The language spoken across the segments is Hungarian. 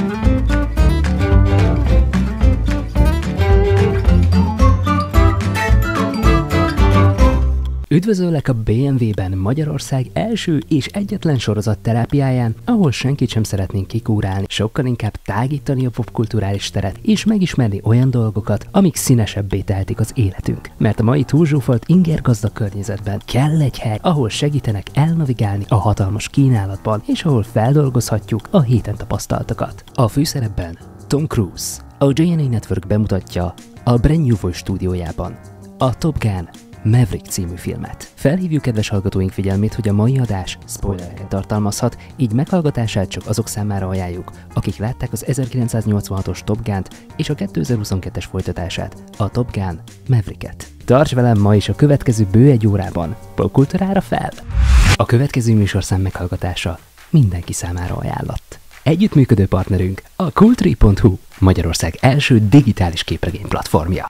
Thank you. Üdvözöllek a BMW-ben Magyarország első és egyetlen sorozat terápiáján, ahol senkit sem szeretnénk kikúrálni, sokkal inkább tágítani a popkulturális teret, és megismerni olyan dolgokat, amik színesebbé tehetik az életünk. Mert a mai túlzsúfolt ingergazdag környezetben kell egy hely, ahol segítenek elnavigálni a hatalmas kínálatban, és ahol feldolgozhatjuk a héten tapasztaltakat. A főszerepben Tom Cruise. A JNA Network bemutatja a Brand New Voice stúdiójában a Top Gun Maverick című filmet. Felhívjuk kedves hallgatóink figyelmét, hogy a mai adás spoilereket tartalmazhat, így meghallgatását csak azok számára ajánljuk, akik látták az 1986-os Top Gun-t és a 2022-es folytatását, a Top Gun Mavericket. Tarts velem ma is a következő bő egy órában. Popkultúrára fel! A következő műsorszám meghallgatása mindenki számára ajánlott. Együttműködő partnerünk a Kultri.hu, Magyarország első digitális képregény platformja.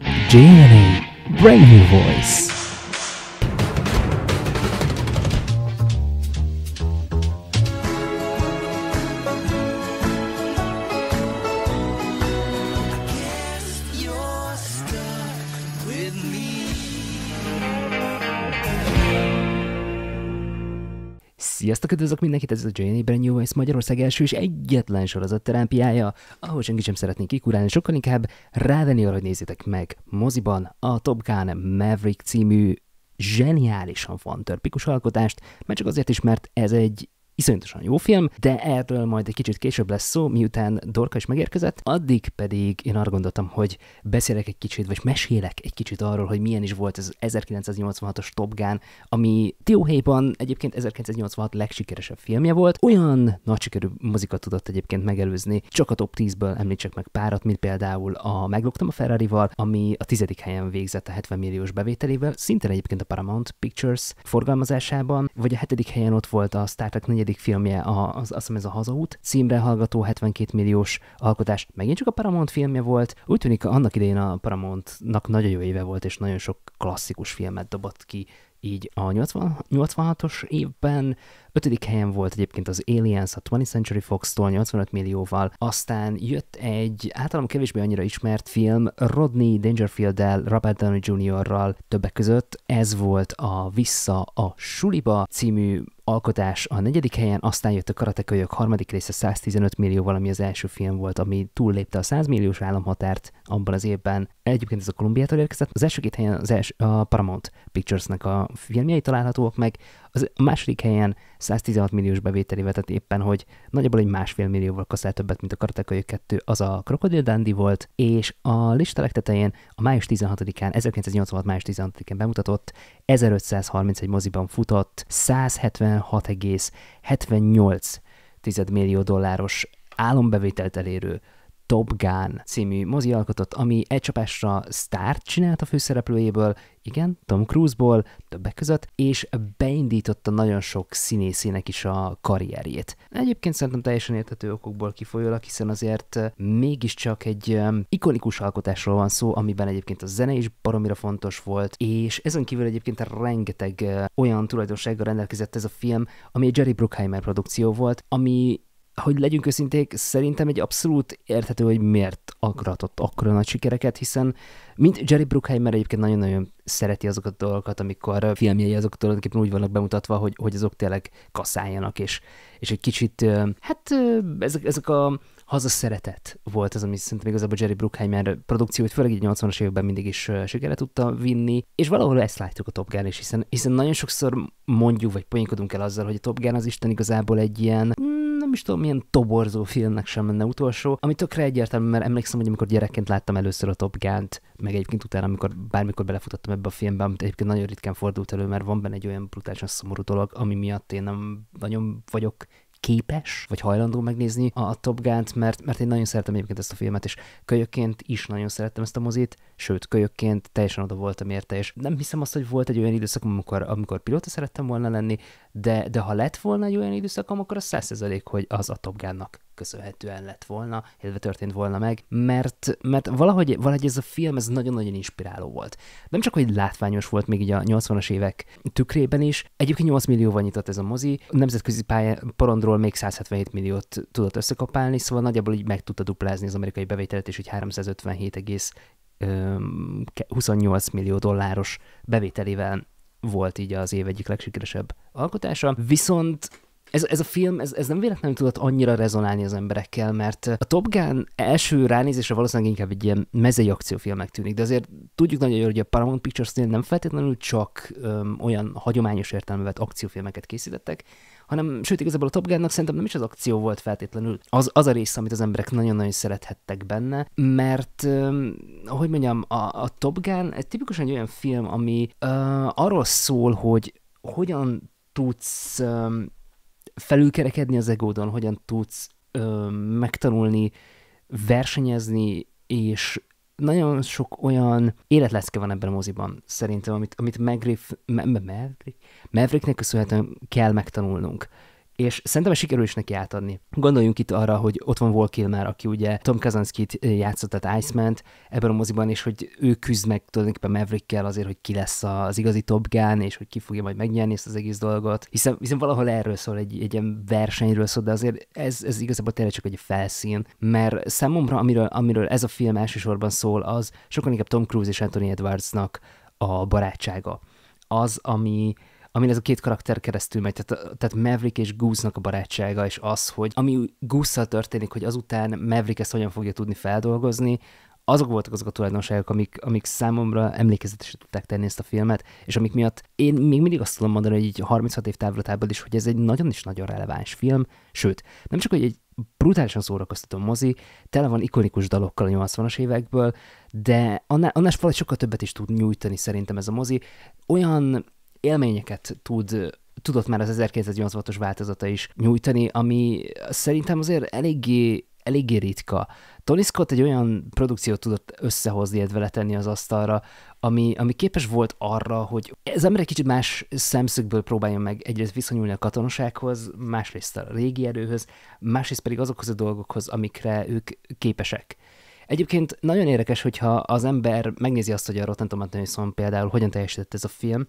JNA Brand New Voice. Sziasztok, üdvözlök mindenkit, ez a JNA Brand New Voice Magyarország első és egyetlen sorozat terápiája, ahol senki sem szeretné kikurálni, sokkal inkább rávenni arra, hogy nézzétek meg moziban a Top Gun Maverick című zseniálisan fantörpikus alkotást, mert csak azért is, mert ez egy iszonyatosan jó film, de erről majd egy kicsit később lesz szó, miután Dorka is megérkezett, addig pedig én arra gondoltam, hogy beszélek egy kicsit, vagy mesélek egy kicsit arról, hogy milyen is volt ez az 1986-os Top Gun, ami Dióhéjban egyébként 1986 legsikeresebb filmje volt, olyan nagy sikerű mozikat tudott egyébként megelőzni, csak a top 10-ből említsek meg párat, mint például a Megloktam a Ferrari-val, ami a tizedik helyen végzett a 70 milliós bevételével, szintén egyébként a Paramount Pictures forgalmazásában, vagy a hetedik helyen ott volt a Star Trek negyedik filmje, a, az, azt hiszem ez a Hazaút, címre hallgató 72 milliós alkotás, megint csak a Paramount filmje volt. Úgy tűnik, annak idején a Paramountnak nagyon jó éve volt, és nagyon sok klasszikus filmet dobott ki így a 80, 86-os évben ötödik helyen volt egyébként az Aliens a 20th Century Fox-tól 85 millióval, aztán jött egy általam kevésbé annyira ismert film Rodney Dangerfield-el, Robert Downey Jr.-ral többek között. Ez volt a Vissza a Suliba című alkotás a negyedik helyen, aztán jött a Karatekölyök harmadik része 115 millióval, ami az első film volt, ami túllépte a 100 milliós államhatárt abban az évben. Egyébként ez a Kolumbiától érkezett. Az első két helyen az első, a Paramount Pictures-nek a filmjei találhatóak meg, az a második helyen 116 milliós bevételével, tehát éppen, hogy nagyjából egy másfél millióval kaszál többet, mint a Karatekölyök 2, az a Crocodile Dandy volt, és a lista legtetején a május 16-án, 1986. május 16-án bemutatott 1531 moziban futott 176,78 millió dolláros álombevételt elérő Top Gun című mozi alkotott, ami egy csapásra sztárt csinált a főszereplőjéből, igen, Tom Cruise-ból többek között, és beindította nagyon sok színészének is a karrierjét. Egyébként szerintem teljesen értető okokból kifolyólag, hiszen azért mégiscsak egy ikonikus alkotásról van szó, amiben egyébként a zene is baromira fontos volt, és ezen kívül egyébként rengeteg olyan tulajdonsággal rendelkezett ez a film, ami egy Jerry Bruckheimer produkció volt, ami hogy legyünk őszinték, szerintem egy abszolút érthető, hogy miért akratott akkora nagy sikereket, hiszen mint Jerry Bruckheimer egyébként nagyon-nagyon szereti azokat a dolgokat, amikor filmjei azok tulajdonképpen úgy vannak bemutatva, hogy, hogy azok tényleg kaszáljanak, és, és egy kicsit, hát ezek, ezek a hazaszeretet volt az, ami szerintem igazából Jerry Bruckheimer produkciót, főleg így 80-as években mindig is sikere tudta vinni, és valahol ezt látjuk a Top Gun is, hiszen, hiszen nagyon sokszor mondjuk, vagy poénkodunk el azzal, hogy a Top Gun az Isten igazából egy ilyen, nem is tudom, milyen toborzó filmnek sem lenne utolsó, ami tökre egyértelmű, mert emlékszem, hogy amikor gyerekként láttam először a Top Gun-t, meg egyébként utána, amikor bármikor belefutottam ebbe a filmbe, amit egyébként nagyon ritkán fordult elő, mert van benne egy olyan brutálisan szomorú dolog, ami miatt én nem nagyon vagyok képes, vagy hajlandó megnézni a, Top Gun-t, mert, mert én nagyon szeretem egyébként ezt a filmet, és kölyökként is nagyon szerettem ezt a mozit, sőt, kölyökként teljesen oda voltam érte, és nem hiszem azt, hogy volt egy olyan időszak, amikor, amikor pilóta szerettem volna lenni, de, de ha lett volna egy olyan időszakom, akkor az százszerzalék, hogy az a Top Gun-nak köszönhetően lett volna, illetve történt volna meg, mert, mert valahogy, valahogy ez a film ez nagyon-nagyon inspiráló volt. Nem csak, hogy látványos volt még így a 80-as évek tükrében is, egyébként 8 millióval nyitott ez a mozi, a nemzetközi pályán porondról még 177 milliót tudott összekapálni, szóval nagyjából így meg tudta duplázni az amerikai bevételt, és így 357,28 millió dolláros bevételével volt így az év egyik legsikeresebb alkotása. Viszont ez, ez a film, ez, ez nem véletlenül tudott annyira rezonálni az emberekkel, mert a Top Gun első ránézésre valószínűleg inkább egy ilyen mezei akciófilmnek tűnik, de azért tudjuk nagyon jól, hogy a Paramount Pictures-nél nem feltétlenül csak öm, olyan hagyományos értelmevet akciófilmeket készítettek, hanem sőt, igazából a Top Gun-nak szerintem nem is az akció volt feltétlenül. Az, az a rész, amit az emberek nagyon-nagyon szerethettek benne, mert, öm, hogy mondjam, a, a Top Gun egy tipikusan egy olyan film, ami ö, arról szól, hogy hogyan tudsz öm, felülkerekedni az egódon, hogyan tudsz ö, megtanulni versenyezni, és nagyon sok olyan életlecke van ebben a moziban, szerintem, amit, amit Maverick, Mavericknek köszönhetően kell megtanulnunk és szerintem sikerül is neki átadni. Gondoljunk itt arra, hogy ott van Wall Kilmer, aki ugye Tom Kazanskit játszott, tehát iceman ebben a moziban, és hogy ő küzd meg tulajdonképpen Maverickkel azért, hogy ki lesz az igazi Top Gun, és hogy ki fogja majd megnyerni ezt az egész dolgot. Hiszen, hiszen valahol erről szól, egy, egy ilyen versenyről szól, de azért ez, ez igazából tényleg csak egy felszín, mert számomra, amiről, amiről ez a film elsősorban szól, az sokkal inkább Tom Cruise és Anthony Edwardsnak a barátsága. Az, ami, amin ez a két karakter keresztül megy, tehát, tehát Maverick és Goose-nak a barátsága, és az, hogy ami Goose-szal történik, hogy azután Maverick ezt hogyan fogja tudni feldolgozni, azok voltak azok a tulajdonságok, amik, amik számomra emlékezetesre tudták tenni ezt a filmet, és amik miatt én még mindig azt tudom mondani, hogy így 36 év távlatából is, hogy ez egy nagyon is nagyon releváns film, sőt, nem csak, hogy egy brutálisan szórakoztató mozi, tele van ikonikus dalokkal a 80-as évekből, de annál, annál sokkal többet is tud nyújtani szerintem ez a mozi. Olyan élményeket tud tudott már az 1986-os változata is nyújtani, ami szerintem azért eléggé, eléggé ritka. Tony Scott egy olyan produkciót tudott összehozni, illetve letenni az asztalra, ami, ami képes volt arra, hogy ez ember egy kicsit más szemszögből próbáljon meg egyrészt viszonyulni a katonasághoz, másrészt a régi erőhöz, másrészt pedig azokhoz a dolgokhoz, amikre ők képesek. Egyébként nagyon érdekes, hogyha az ember megnézi azt, hogy a Rotten Tomatoes-on például hogyan teljesített ez a film,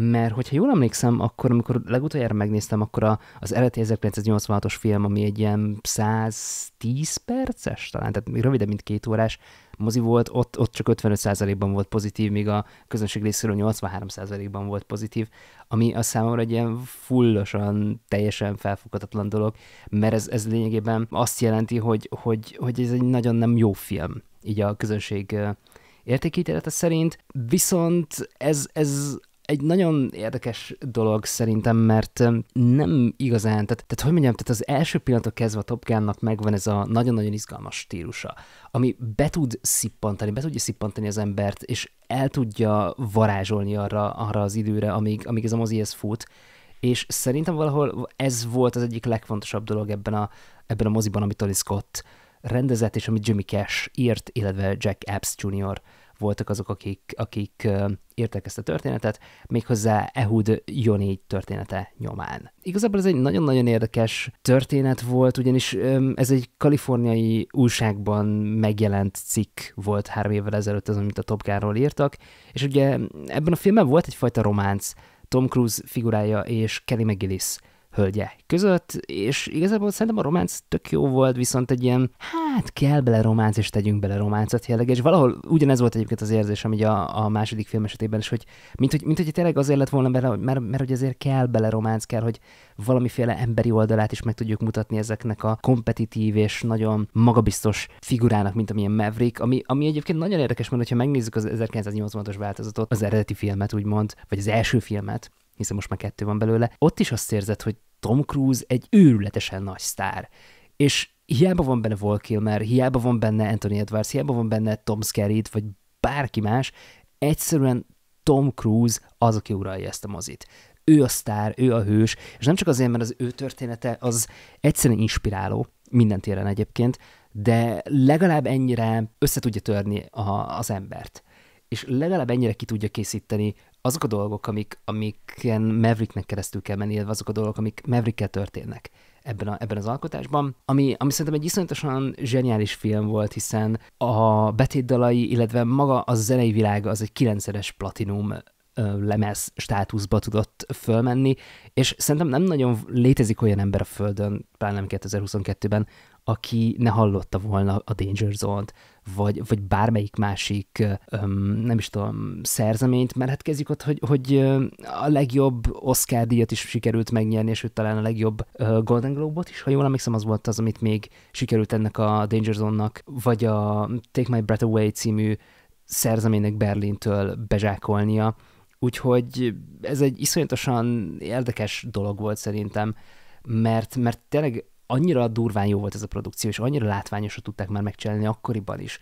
mert hogyha jól emlékszem, akkor amikor legutoljára megnéztem, akkor a, az eredeti 1986-os film, ami egy ilyen 110 perces, talán, tehát még rövidebb, mint két órás mozi volt, ott, ott csak 55%-ban volt pozitív, míg a közönség részéről 83%-ban volt pozitív, ami a számomra egy ilyen fullosan, teljesen felfoghatatlan dolog, mert ez, ez lényegében azt jelenti, hogy, hogy, hogy ez egy nagyon nem jó film, így a közönség értékítélete szerint, viszont ez, ez egy nagyon érdekes dolog szerintem, mert nem igazán, tehát, tehát hogy mondjam, tehát az első pillanatok kezdve a Top Gun-nak megvan ez a nagyon-nagyon izgalmas stílusa, ami be tud szippantani, be tudja szippantani az embert, és el tudja varázsolni arra, arra az időre, amíg, amíg ez a mozi ez fut, és szerintem valahol ez volt az egyik legfontosabb dolog ebben a, ebben a moziban, amit Tony Scott rendezett, és amit Jimmy Cash írt, illetve Jack Epps Jr voltak azok, akik, akik írták ezt a történetet, méghozzá Ehud Joni története nyomán. Igazából ez egy nagyon-nagyon érdekes történet volt, ugyanis ez egy kaliforniai újságban megjelent cikk volt három évvel ezelőtt az, amit a Top Gun-ról írtak, és ugye ebben a filmben volt egyfajta románc, Tom Cruise figurája és Kelly McGillis hölgye között, és igazából szerintem a románc tök jó volt, viszont egy ilyen, hát kell bele románc, és tegyünk bele románcot jelleg, és valahol ugyanez volt egyébként az érzés, ami a, a második film esetében is, hogy mint, hogy mint hogy tényleg azért lett volna bele, mert, mert hogy azért kell bele románc, kell, hogy valamiféle emberi oldalát is meg tudjuk mutatni ezeknek a kompetitív és nagyon magabiztos figurának, mint amilyen Maverick, ami, ami egyébként nagyon érdekes, mert ha megnézzük az 1980-as változatot, az eredeti filmet úgymond, vagy az első filmet, hiszen most már kettő van belőle, ott is azt érzed, hogy Tom Cruise egy őrületesen nagy sztár. És hiába van benne Val Kilmer, hiába van benne Anthony Edwards, hiába van benne Tom Skerritt, vagy bárki más, egyszerűen Tom Cruise az, aki uralja ezt a mozit. Ő a sztár, ő a hős, és nem csak azért, mert az ő története az egyszerűen inspiráló, minden téren egyébként, de legalább ennyire össze tudja törni a, az embert és legalább ennyire ki tudja készíteni azok a dolgok, amik, amiken Mavericknek keresztül kell menni, illetve azok a dolgok, amik Maverickkel történnek ebben, a, ebben az alkotásban, ami, ami szerintem egy iszonyatosan zseniális film volt, hiszen a betétdalai, illetve maga a zenei világa az egy kilencszeres platinum lemez státuszba tudott fölmenni, és szerintem nem nagyon létezik olyan ember a Földön, pláne nem 2022-ben, aki ne hallotta volna a Danger Zone-t, vagy, vagy bármelyik másik, nem is tudom, szerzeményt, mert hát kezdjük ott, hogy, hogy a legjobb Oscar díjat is sikerült megnyerni, és talán a legjobb Golden Globe-ot is, ha jól emlékszem, az volt az, amit még sikerült ennek a Danger Zone-nak, vagy a Take My Breath Away című szerzeménynek Berlintől bezsákolnia, Úgyhogy ez egy iszonyatosan érdekes dolog volt szerintem, mert, mert tényleg annyira durván jó volt ez a produkció, és annyira látványosra tudták már megcsinálni akkoriban is,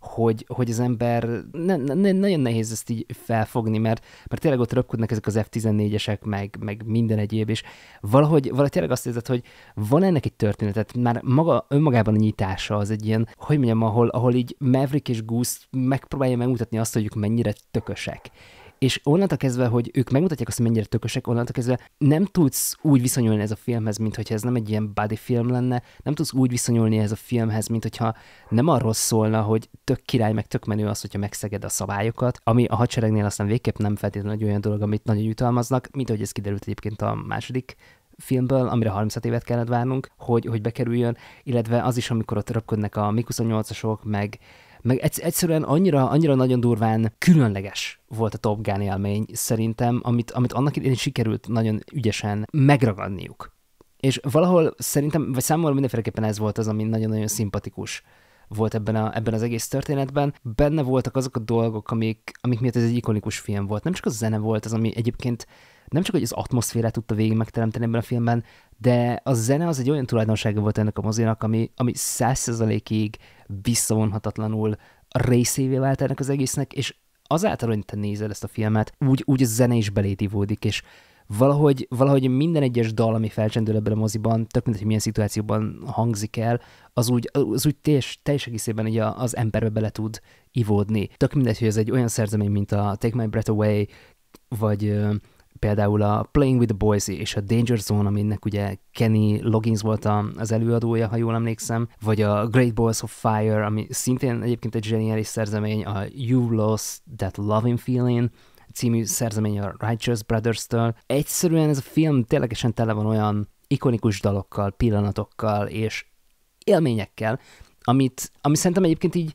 hogy, hogy az ember ne, ne, nagyon nehéz ezt így felfogni, mert, mert tényleg ott röpködnek ezek az F-14-esek, meg, meg minden egyéb, és valahogy, valahogy tényleg azt érzed, hogy van ennek egy történetet, már maga, önmagában a nyitása az egy ilyen, hogy mondjam, ahol, ahol így Maverick és Goose megpróbálja megmutatni azt, hogy ők mennyire tökösek és onnantól kezdve, hogy ők megmutatják azt, hogy mennyire tökösek, onnantól kezdve nem tudsz úgy viszonyulni ez a filmhez, mint hogyha ez nem egy ilyen body film lenne, nem tudsz úgy viszonyulni ez a filmhez, mint hogyha nem arról szólna, hogy tök király, meg tök menő az, hogyha megszeged a szabályokat, ami a hadseregnél aztán végképp nem feltétlenül egy olyan dolog, amit nagyon jutalmaznak, mint ahogy ez kiderült egyébként a második filmből, amire 30 évet kellett várnunk, hogy, hogy bekerüljön, illetve az is, amikor ott röpködnek a Mi-28-asok, meg meg egyszerűen annyira, annyira nagyon durván különleges volt a Top Gun élmény szerintem, amit, amit annak idején sikerült nagyon ügyesen megragadniuk. És valahol szerintem, vagy számomra mindenféleképpen ez volt az, ami nagyon-nagyon szimpatikus volt ebben, a, ebben az egész történetben. Benne voltak azok a dolgok, amik, amik miatt ez egy ikonikus film volt. Nem csak a zene volt az, ami egyébként nem csak, hogy az atmoszférát tudta végig megteremteni ebben a filmben, de a zene az egy olyan tulajdonsága volt ennek a mozinak, ami, ami százszerzalékig visszavonhatatlanul részévé vált ennek az egésznek, és azáltal, hogy te nézed ezt a filmet, úgy, úgy a zene is belétívódik, és valahogy, valahogy minden egyes dal, ami felcsendül ebben a moziban, tök mindegy, hogy milyen szituációban hangzik el, az úgy, az úgy teljes, teljes egészében így az emberbe bele tud ivódni. Tök mindegy, hogy ez egy olyan szerzemény, mint a Take My Breath Away, vagy például a Playing with the Boys és a Danger Zone, aminek ugye Kenny Loggins volt az előadója, ha jól emlékszem, vagy a Great Balls of Fire, ami szintén egyébként egy zseniális szerzemény, a You Lost That Loving Feeling, című szerzemény a Righteous Brothers-től. Egyszerűen ez a film ténylegesen tele van olyan ikonikus dalokkal, pillanatokkal és élményekkel, amit, ami szerintem egyébként így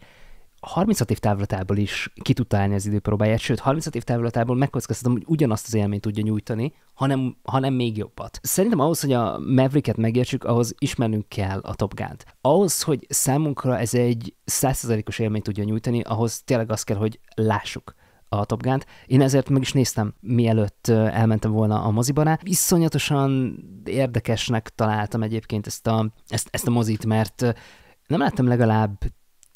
36 év távlatából is ki tudta állni az időpróbáját, sőt, 36 év távlatából megkockáztatom, hogy ugyanazt az élményt tudja nyújtani, hanem, hanem még jobbat. Szerintem ahhoz, hogy a Mavericket megértsük, ahhoz ismernünk kell a Top Gun-t. Ahhoz, hogy számunkra ez egy 100%-os élményt tudja nyújtani, ahhoz tényleg azt kell, hogy lássuk a Top Gun-t. Én ezért meg is néztem, mielőtt elmentem volna a moziba rá. Iszonyatosan érdekesnek találtam egyébként ezt a, ezt, ezt a mozit, mert nem láttam legalább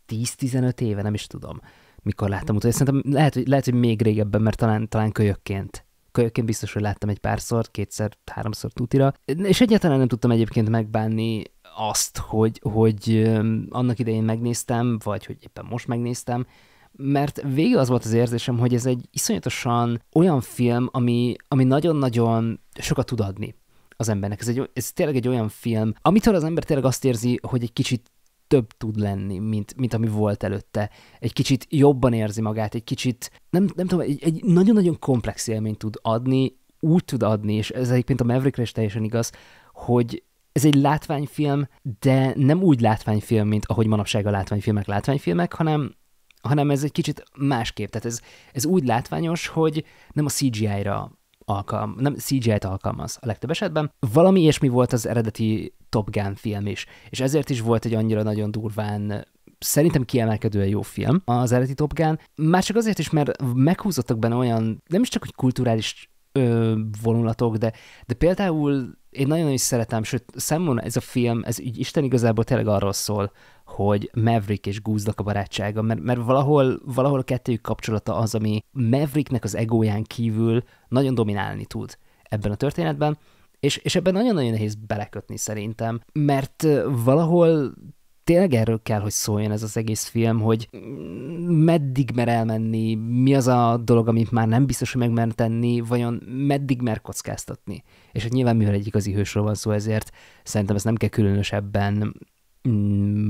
10-15 éve, nem is tudom, mikor láttam utána. Szerintem lehet, hogy, lehet, hogy még régebben, mert talán, talán kölyökként. Kölyökként biztos, hogy láttam egy párszor, kétszer, háromszor tutira. És egyáltalán nem tudtam egyébként megbánni azt, hogy, hogy annak idején megnéztem, vagy hogy éppen most megnéztem, mert végig az volt az érzésem, hogy ez egy iszonyatosan olyan film, ami, ami nagyon-nagyon sokat tud adni az embernek. Ez, egy, ez tényleg egy olyan film, amitől az ember tényleg azt érzi, hogy egy kicsit több tud lenni, mint, mint ami volt előtte. Egy kicsit jobban érzi magát, egy kicsit, nem, nem tudom, egy, egy nagyon-nagyon komplex élményt tud adni, úgy tud adni, és ez egyébként a Maverickre is teljesen igaz, hogy ez egy látványfilm, de nem úgy látványfilm, mint ahogy manapság a látványfilmek látványfilmek, hanem, hanem ez egy kicsit másképp. Tehát ez, ez úgy látványos, hogy nem a CGI-ra alkalm, nem CGI-t alkalmaz a legtöbb esetben. Valami ilyesmi volt az eredeti Top Gun film is, és ezért is volt egy annyira nagyon durván szerintem kiemelkedően jó film az eredeti Top Gun, már csak azért is, mert meghúzottak benne olyan, nem is csak hogy kulturális ö, vonulatok, de, de például én nagyon is szeretem, sőt, számomra ez a film, ez így Isten igazából tényleg arról szól, hogy Maverick és Goose-nak a barátsága, mert, mert valahol, valahol a kettőjük kapcsolata az, ami Mavericknek az egóján kívül nagyon dominálni tud ebben a történetben, és, és ebben nagyon-nagyon nehéz belekötni szerintem, mert valahol tényleg erről kell, hogy szóljon ez az egész film, hogy meddig mer elmenni, mi az a dolog, amit már nem biztos, hogy megmer tenni, vajon meddig mer kockáztatni. És hogy nyilván mivel egy igazi hősről van szó, ezért szerintem ezt nem kell különösebben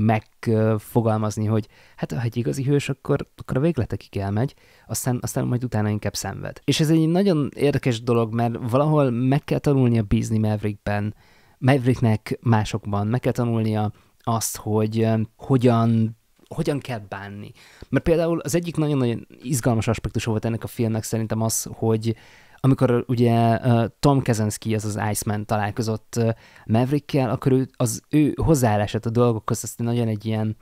megfogalmazni, hogy hát ha egy igazi hős, akkor, akkor a végletekig elmegy, aztán, aztán majd utána inkább szenved. És ez egy nagyon érdekes dolog, mert valahol meg kell tanulnia bízni Maverickben, Mavericknek másokban, meg kell tanulnia azt, hogy hogyan hogyan kell bánni. Mert például az egyik nagyon-nagyon izgalmas aspektus volt ennek a filmnek szerintem az, hogy amikor ugye Tom Kaczynski, az az Iceman találkozott Maverickkel, akkor ő, az ő hozzáállását a dolgokhoz azt nagyon egy ilyen,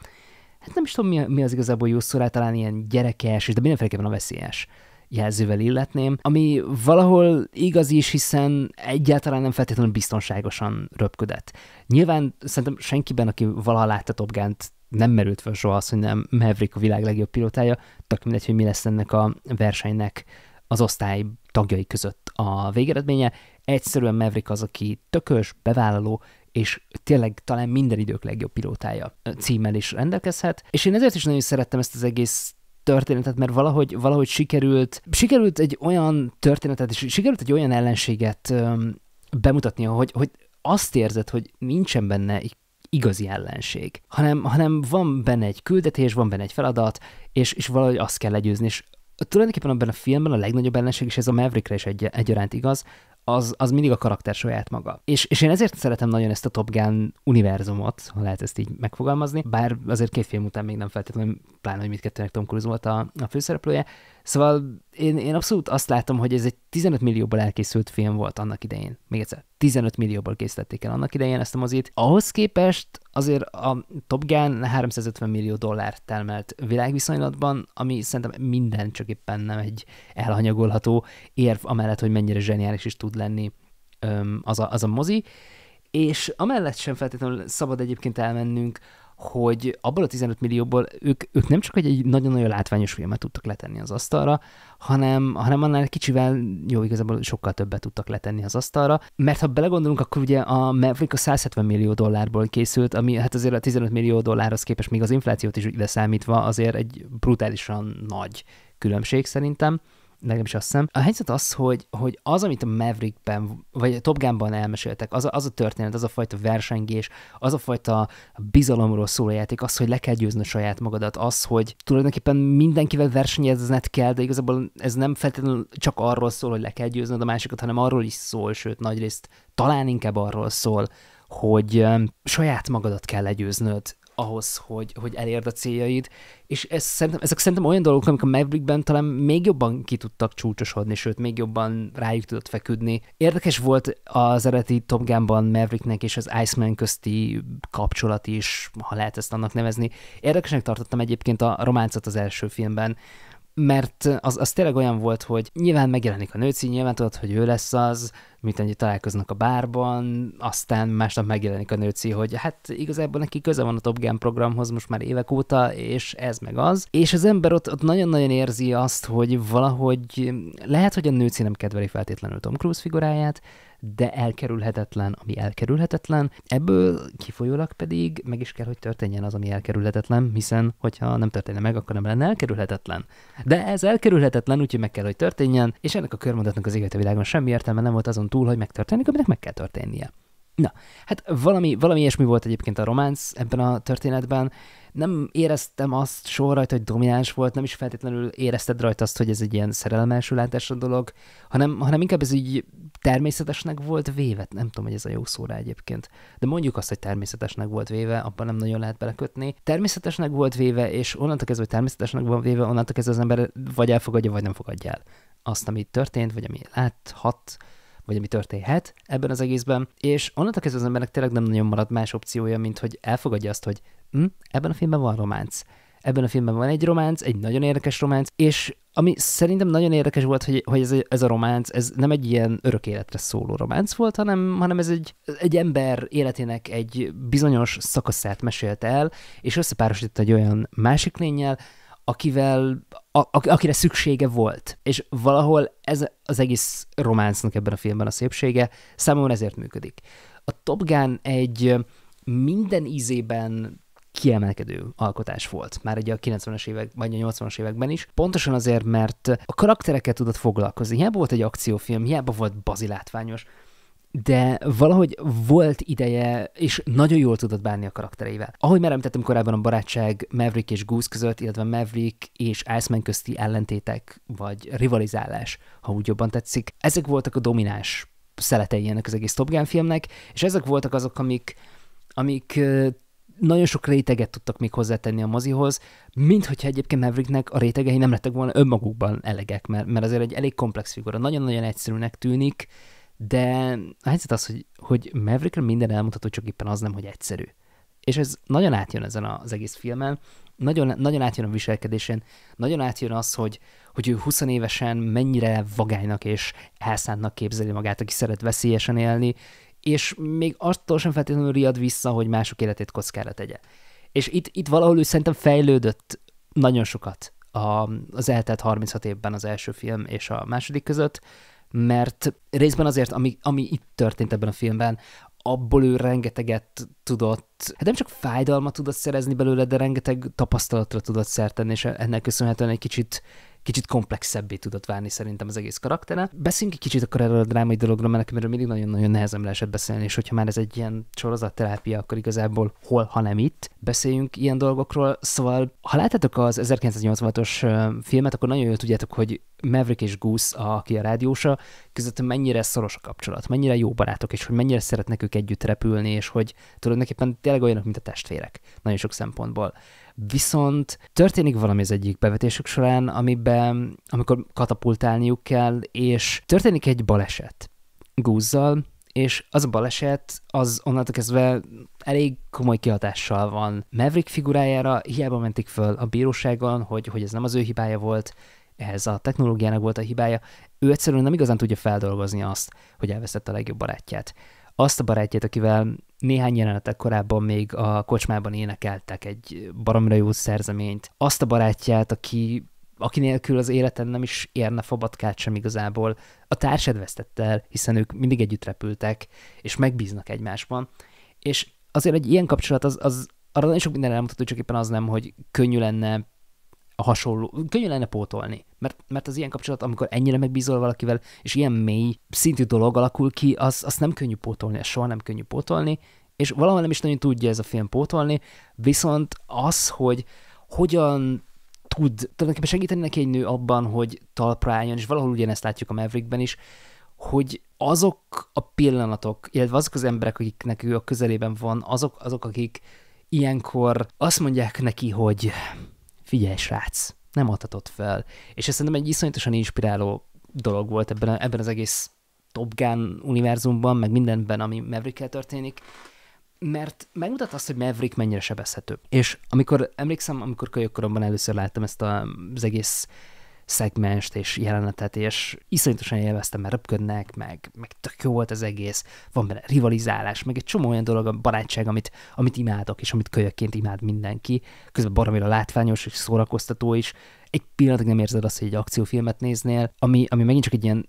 hát nem is tudom mi, az igazából jó szó talán ilyen gyerekes, de mindenféleképpen a veszélyes jelzővel illetném, ami valahol igaz is, hiszen egyáltalán nem feltétlenül biztonságosan röpködött. Nyilván szerintem senkiben, aki valaha látta Top Gun-t, nem merült fel soha az, hogy nem Maverick a világ legjobb pilótája, tök mindegy, hogy mi lesz ennek a versenynek az osztály tagjai között a végeredménye. Egyszerűen Maverick az, aki tökös, bevállaló, és tényleg talán minden idők legjobb pilótája címmel is rendelkezhet. És én ezért is nagyon szerettem ezt az egész történetet, mert valahogy, valahogy sikerült, sikerült egy olyan történetet, és sikerült egy olyan ellenséget öm, bemutatnia, hogy, hogy azt érzed, hogy nincsen benne igazi ellenség, hanem, hanem van benne egy küldetés, van benne egy feladat, és, és valahogy azt kell legyőzni, és tulajdonképpen abban a filmben a legnagyobb ellenség, és ez a Maverickre is egy, egyaránt igaz, az, az mindig a karakter saját maga. És, és én ezért szeretem nagyon ezt a Top Gun univerzumot, ha lehet ezt így megfogalmazni, bár azért két film után még nem feltétlenül, pláne, hogy mindkettőnek Tom Cruise volt a, a főszereplője. Szóval én, én abszolút azt látom, hogy ez egy 15 millióból elkészült film volt annak idején. Még egyszer, 15 millióból készítették el annak idején ezt a mozit. Ahhoz képest azért a Top Gun 350 millió dollárt termelt világviszonylatban, ami szerintem minden csak éppen nem egy elhanyagolható érv amellett, hogy mennyire zseniális is tud lenni az a, az a mozi. És amellett sem feltétlenül szabad egyébként elmennünk, hogy abból a 15 millióból ők, ők nem csak egy nagyon-nagyon látványos filmet tudtak letenni az asztalra, hanem, hanem annál kicsivel, jó, igazából sokkal többet tudtak letenni az asztalra, mert ha belegondolunk, akkor ugye a Maverick a 170 millió dollárból készült, ami hát azért a 15 millió dollárhoz képest még az inflációt is ide számítva azért egy brutálisan nagy különbség szerintem legalábbis azt hiszem. A helyzet az, hogy, hogy az, amit a Maverickben, vagy a Top Gunban elmeséltek, az a, az a történet, az a fajta versengés, az a fajta bizalomról szóló játék, az, hogy le kell győzni saját magadat, az, hogy tulajdonképpen mindenkivel versenyezned kell, de igazából ez nem feltétlenül csak arról szól, hogy le kell győznöd a másikat, hanem arról is szól, sőt, nagyrészt talán inkább arról szól, hogy saját magadat kell legyőznöd, ahhoz, hogy, hogy elérd a céljaid, és ez szerintem, ezek szerintem olyan dolgok, amik a Maverickben talán még jobban ki tudtak csúcsosodni, sőt, még jobban rájuk tudott feküdni. Érdekes volt az eredeti Top Gunban Mavericknek és az Iceman közti kapcsolat is, ha lehet ezt annak nevezni. Érdekesnek tartottam egyébként a románcot az első filmben, mert az, az tényleg olyan volt, hogy nyilván megjelenik a nőci, nyilván tudod, hogy ő lesz az, mint hogy találkoznak a bárban, aztán másnap megjelenik a nőci, hogy hát igazából neki köze van a Top Gun programhoz most már évek óta, és ez meg az. És az ember ott, ott nagyon-nagyon érzi azt, hogy valahogy lehet, hogy a nőci nem kedveli feltétlenül Tom Cruise figuráját, de elkerülhetetlen, ami elkerülhetetlen. Ebből kifolyólag pedig meg is kell, hogy történjen az, ami elkerülhetetlen, hiszen hogyha nem történne meg, akkor nem lenne elkerülhetetlen. De ez elkerülhetetlen, úgyhogy meg kell, hogy történjen, és ennek a körmondatnak az égete világon semmi értelme nem volt azon túl, hogy megtörténik, aminek meg kell történnie. Na, hát valami, valami ilyesmi volt egyébként a románc ebben a történetben. Nem éreztem azt soha rajta, hogy domináns volt, nem is feltétlenül érezted rajta azt, hogy ez egy ilyen szerelmelső látásra dolog, hanem, hanem inkább ez így természetesnek volt véve. Nem tudom, hogy ez a jó szóra egyébként, de mondjuk azt, hogy természetesnek volt véve, abban nem nagyon lehet belekötni. Természetesnek volt véve, és onnantól kezdve, hogy természetesnek volt véve, onnantól kezdve az ember vagy elfogadja, vagy nem fogadja el azt, ami történt, vagy ami láthat, vagy ami történhet ebben az egészben, és onnantól kezdve az embernek tényleg nem nagyon marad más opciója, mint hogy elfogadja azt, hogy hm, ebben a filmben van románc. Ebben a filmben van egy románc, egy nagyon érdekes románc, és ami szerintem nagyon érdekes volt, hogy, hogy ez, ez a románc, ez nem egy ilyen örök életre szóló románc volt, hanem, hanem ez egy, egy ember életének egy bizonyos szakaszát mesélte el, és összepárosított egy olyan másik lényel, akivel, a, akire szüksége volt. És valahol ez az egész románcnak ebben a filmben a szépsége, számomra ezért működik. A Top Gun egy minden ízében kiemelkedő alkotás volt, már egy a 90-es évek, vagy a 80-as években is. Pontosan azért, mert a karakterekkel tudott foglalkozni. Hiába volt egy akciófilm, hiába volt bazilátványos, de valahogy volt ideje, és nagyon jól tudott bánni a karaktereivel. Ahogy már említettem korábban a barátság Maverick és Goose között, illetve Maverick és Iceman közti ellentétek, vagy rivalizálás, ha úgy jobban tetszik, ezek voltak a domináns szeletei ennek az egész Top Gun filmnek, és ezek voltak azok, amik, amik nagyon sok réteget tudtak még hozzátenni a mozihoz, mint hogyha egyébként Mavericknek a rétegei nem lettek volna önmagukban elegek, mert, mert azért egy elég komplex figura, nagyon-nagyon egyszerűnek tűnik, de a helyzet az, hogy, hogy Maverickre minden elmondható, csak éppen az nem, hogy egyszerű. És ez nagyon átjön ezen az egész filmen, nagyon, nagyon átjön a viselkedésen, nagyon átjön az, hogy, hogy ő 20 évesen mennyire vagánynak és elszántnak képzeli magát, aki szeret veszélyesen élni, és még attól sem feltétlenül riad vissza, hogy mások életét kockára tegye. És itt, itt valahol ő szerintem fejlődött nagyon sokat a, az eltelt 36 évben az első film és a második között, mert részben azért, ami, ami itt történt ebben a filmben, abból ő rengeteget tudott, hát nem csak fájdalmat tudott szerezni belőle, de rengeteg tapasztalatra tudott szertenni, és ennek köszönhetően egy kicsit kicsit komplexebbé tudott válni szerintem az egész karaktere. Beszéljünk egy kicsit akkor erről a drámai dologról, mert nekem erről mindig nagyon-nagyon nehezen leesett beszélni, és hogyha már ez egy ilyen sorozatterápia, akkor igazából hol, ha nem itt, beszéljünk ilyen dolgokról. Szóval, ha láttátok az 1986-os filmet, akkor nagyon jól tudjátok, hogy Maverick és Goose, aki a rádiósa, között mennyire szoros a kapcsolat, mennyire jó barátok, és hogy mennyire szeretnek ők együtt repülni, és hogy tulajdonképpen tényleg olyanok, mint a testvérek, nagyon sok szempontból. Viszont történik valami az egyik bevetésük során, amiben, amikor katapultálniuk kell, és történik egy baleset gúzzal, és az a baleset, az onnantól kezdve elég komoly kihatással van Maverick figurájára, hiába mentik föl a bíróságon, hogy, hogy ez nem az ő hibája volt, ez a technológiának volt a hibája, ő egyszerűen nem igazán tudja feldolgozni azt, hogy elvesztette a legjobb barátját. Azt a barátját, akivel néhány jelenetek korábban még a kocsmában énekeltek egy baromra jó szerzeményt. Azt a barátját, aki aki nélkül az életen nem is érne fabatkát sem igazából. A társad vesztette el, hiszen ők mindig együtt repültek, és megbíznak egymásban. És azért egy ilyen kapcsolat az, az arra nagyon sok minden elmutató, csak éppen az nem, hogy könnyű lenne a hasonló, könnyű lenne pótolni. Mert, mert az ilyen kapcsolat, amikor ennyire megbízol valakivel, és ilyen mély szintű dolog alakul ki, az, az nem könnyű pótolni, ez soha nem könnyű pótolni, és valahol nem is nagyon tudja ez a film pótolni, viszont az, hogy hogyan tud tulajdonképpen segíteni neki egy nő abban, hogy talpra álljon, és valahol ugyanezt látjuk a Maverickben is, hogy azok a pillanatok, illetve azok az emberek, akiknek ő a közelében van, azok, azok akik ilyenkor azt mondják neki, hogy figyelj srác, nem adhatod fel. És ez szerintem egy iszonyatosan inspiráló dolog volt ebben, a, ebben az egész Top Gun univerzumban, meg mindenben, ami maverick történik, mert megmutat azt, hogy Maverick mennyire sebezhető. És amikor, emlékszem, amikor kölyökkoromban először láttam ezt az egész szegmest és jelenetet, és iszonyatosan élveztem, mert röpködnek, meg, meg tök jó volt az egész, van benne rivalizálás, meg egy csomó olyan dolog, a barátság, amit, amit imádok, és amit kölyökként imád mindenki, közben baromira látványos és szórakoztató is, egy pillanatig nem érzed azt, hogy egy akciófilmet néznél, ami, ami megint csak egy ilyen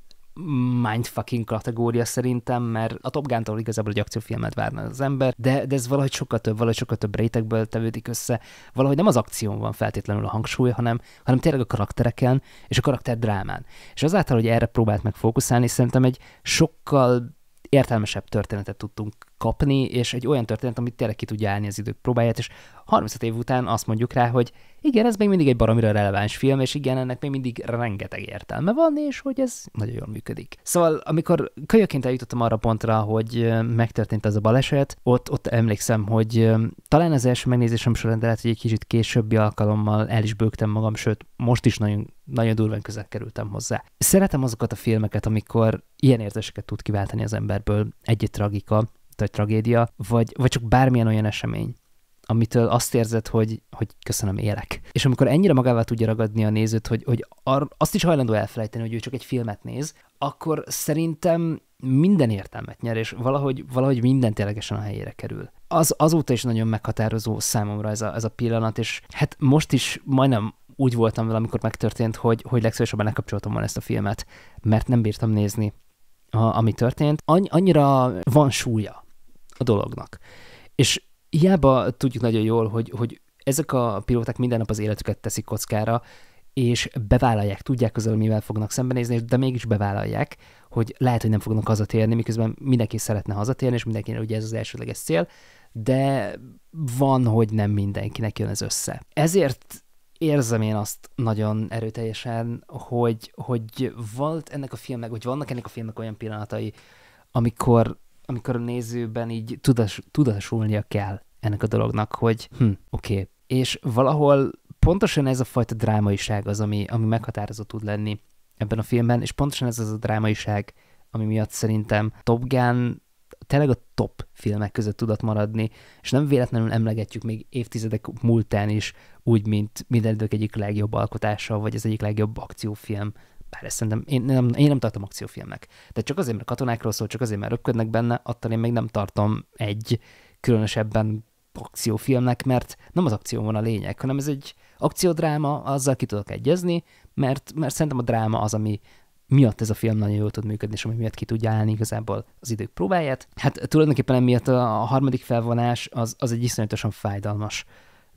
mindfucking kategória szerintem, mert a Top Gun-tól igazából egy akciófilmet várna az ember, de, de ez valahogy sokkal több, valahogy sokkal több rétegből tevődik össze, valahogy nem az akción van feltétlenül a hangsúly, hanem, hanem tényleg a karaktereken és a karakter drámán. És azáltal, hogy erre próbált meg fókuszálni, szerintem egy sokkal értelmesebb történetet tudtunk kapni, és egy olyan történet, amit tényleg ki tudja állni az idők próbáját, és 35 év után azt mondjuk rá, hogy igen, ez még mindig egy baromira releváns film, és igen, ennek még mindig rengeteg értelme van, és hogy ez nagyon jól működik. Szóval, amikor kölyöként eljutottam arra pontra, hogy megtörtént ez a baleset, ott, ott emlékszem, hogy talán az első megnézésem során, de lehet, hogy egy kicsit későbbi alkalommal el is bőgtem magam, sőt, most is nagyon, nagyon durván közel kerültem hozzá. Szeretem azokat a filmeket, amikor ilyen érzéseket tud kiváltani az emberből egy-egy tragika, vagy tragédia, vagy, vagy csak bármilyen olyan esemény, amitől azt érzed, hogy, hogy köszönöm, élek. És amikor ennyire magával tudja ragadni a nézőt, hogy, hogy ar, azt is hajlandó elfelejteni, hogy ő csak egy filmet néz, akkor szerintem minden értelmet nyer, és valahogy, valahogy minden ténylegesen a helyére kerül. Az azóta is nagyon meghatározó számomra ez a, ez a pillanat, és hát most is majdnem úgy voltam vele, amikor megtörtént, hogy, hogy legszívesebben lekapcsoltam volna ezt a filmet, mert nem bírtam nézni, a, ami történt. Annyi, annyira van súlya a dolognak. És hiába tudjuk nagyon jól, hogy, hogy ezek a pilóták minden nap az életüket teszik kockára, és bevállalják, tudják az, mivel fognak szembenézni, de mégis bevállalják, hogy lehet, hogy nem fognak hazatérni, miközben mindenki szeretne hazatérni, és mindenkinek ugye ez az elsődleges cél, de van, hogy nem mindenkinek jön ez össze. Ezért érzem én azt nagyon erőteljesen, hogy, hogy volt ennek a filmnek, vagy vannak ennek a filmnek olyan pillanatai, amikor, amikor a nézőben így tudas, tudasulnia kell ennek a dolognak, hogy hm, oké. Okay. És valahol pontosan ez a fajta drámaiság az, ami, ami meghatározó tud lenni ebben a filmben, és pontosan ez az a drámaiság, ami miatt szerintem Top Gun tényleg a top filmek között tudott maradni, és nem véletlenül emlegetjük még évtizedek múltán is, úgy, mint minden idők egyik legjobb alkotása, vagy az egyik legjobb akciófilm. Bár ezt szerintem én nem, én nem tartom akciófilmnek. De csak azért, mert katonákról szól, csak azért, mert röpködnek benne, attól én még nem tartom egy különösebben akciófilmnek, mert nem az akció van a lényeg, hanem ez egy akciódráma, azzal ki tudok egyezni, mert, mert szerintem a dráma az, ami miatt ez a film nagyon jól tud működni, és ami miatt ki tudja állni igazából az idők próbáját. Hát tulajdonképpen emiatt a harmadik felvonás az, az egy iszonyatosan fájdalmas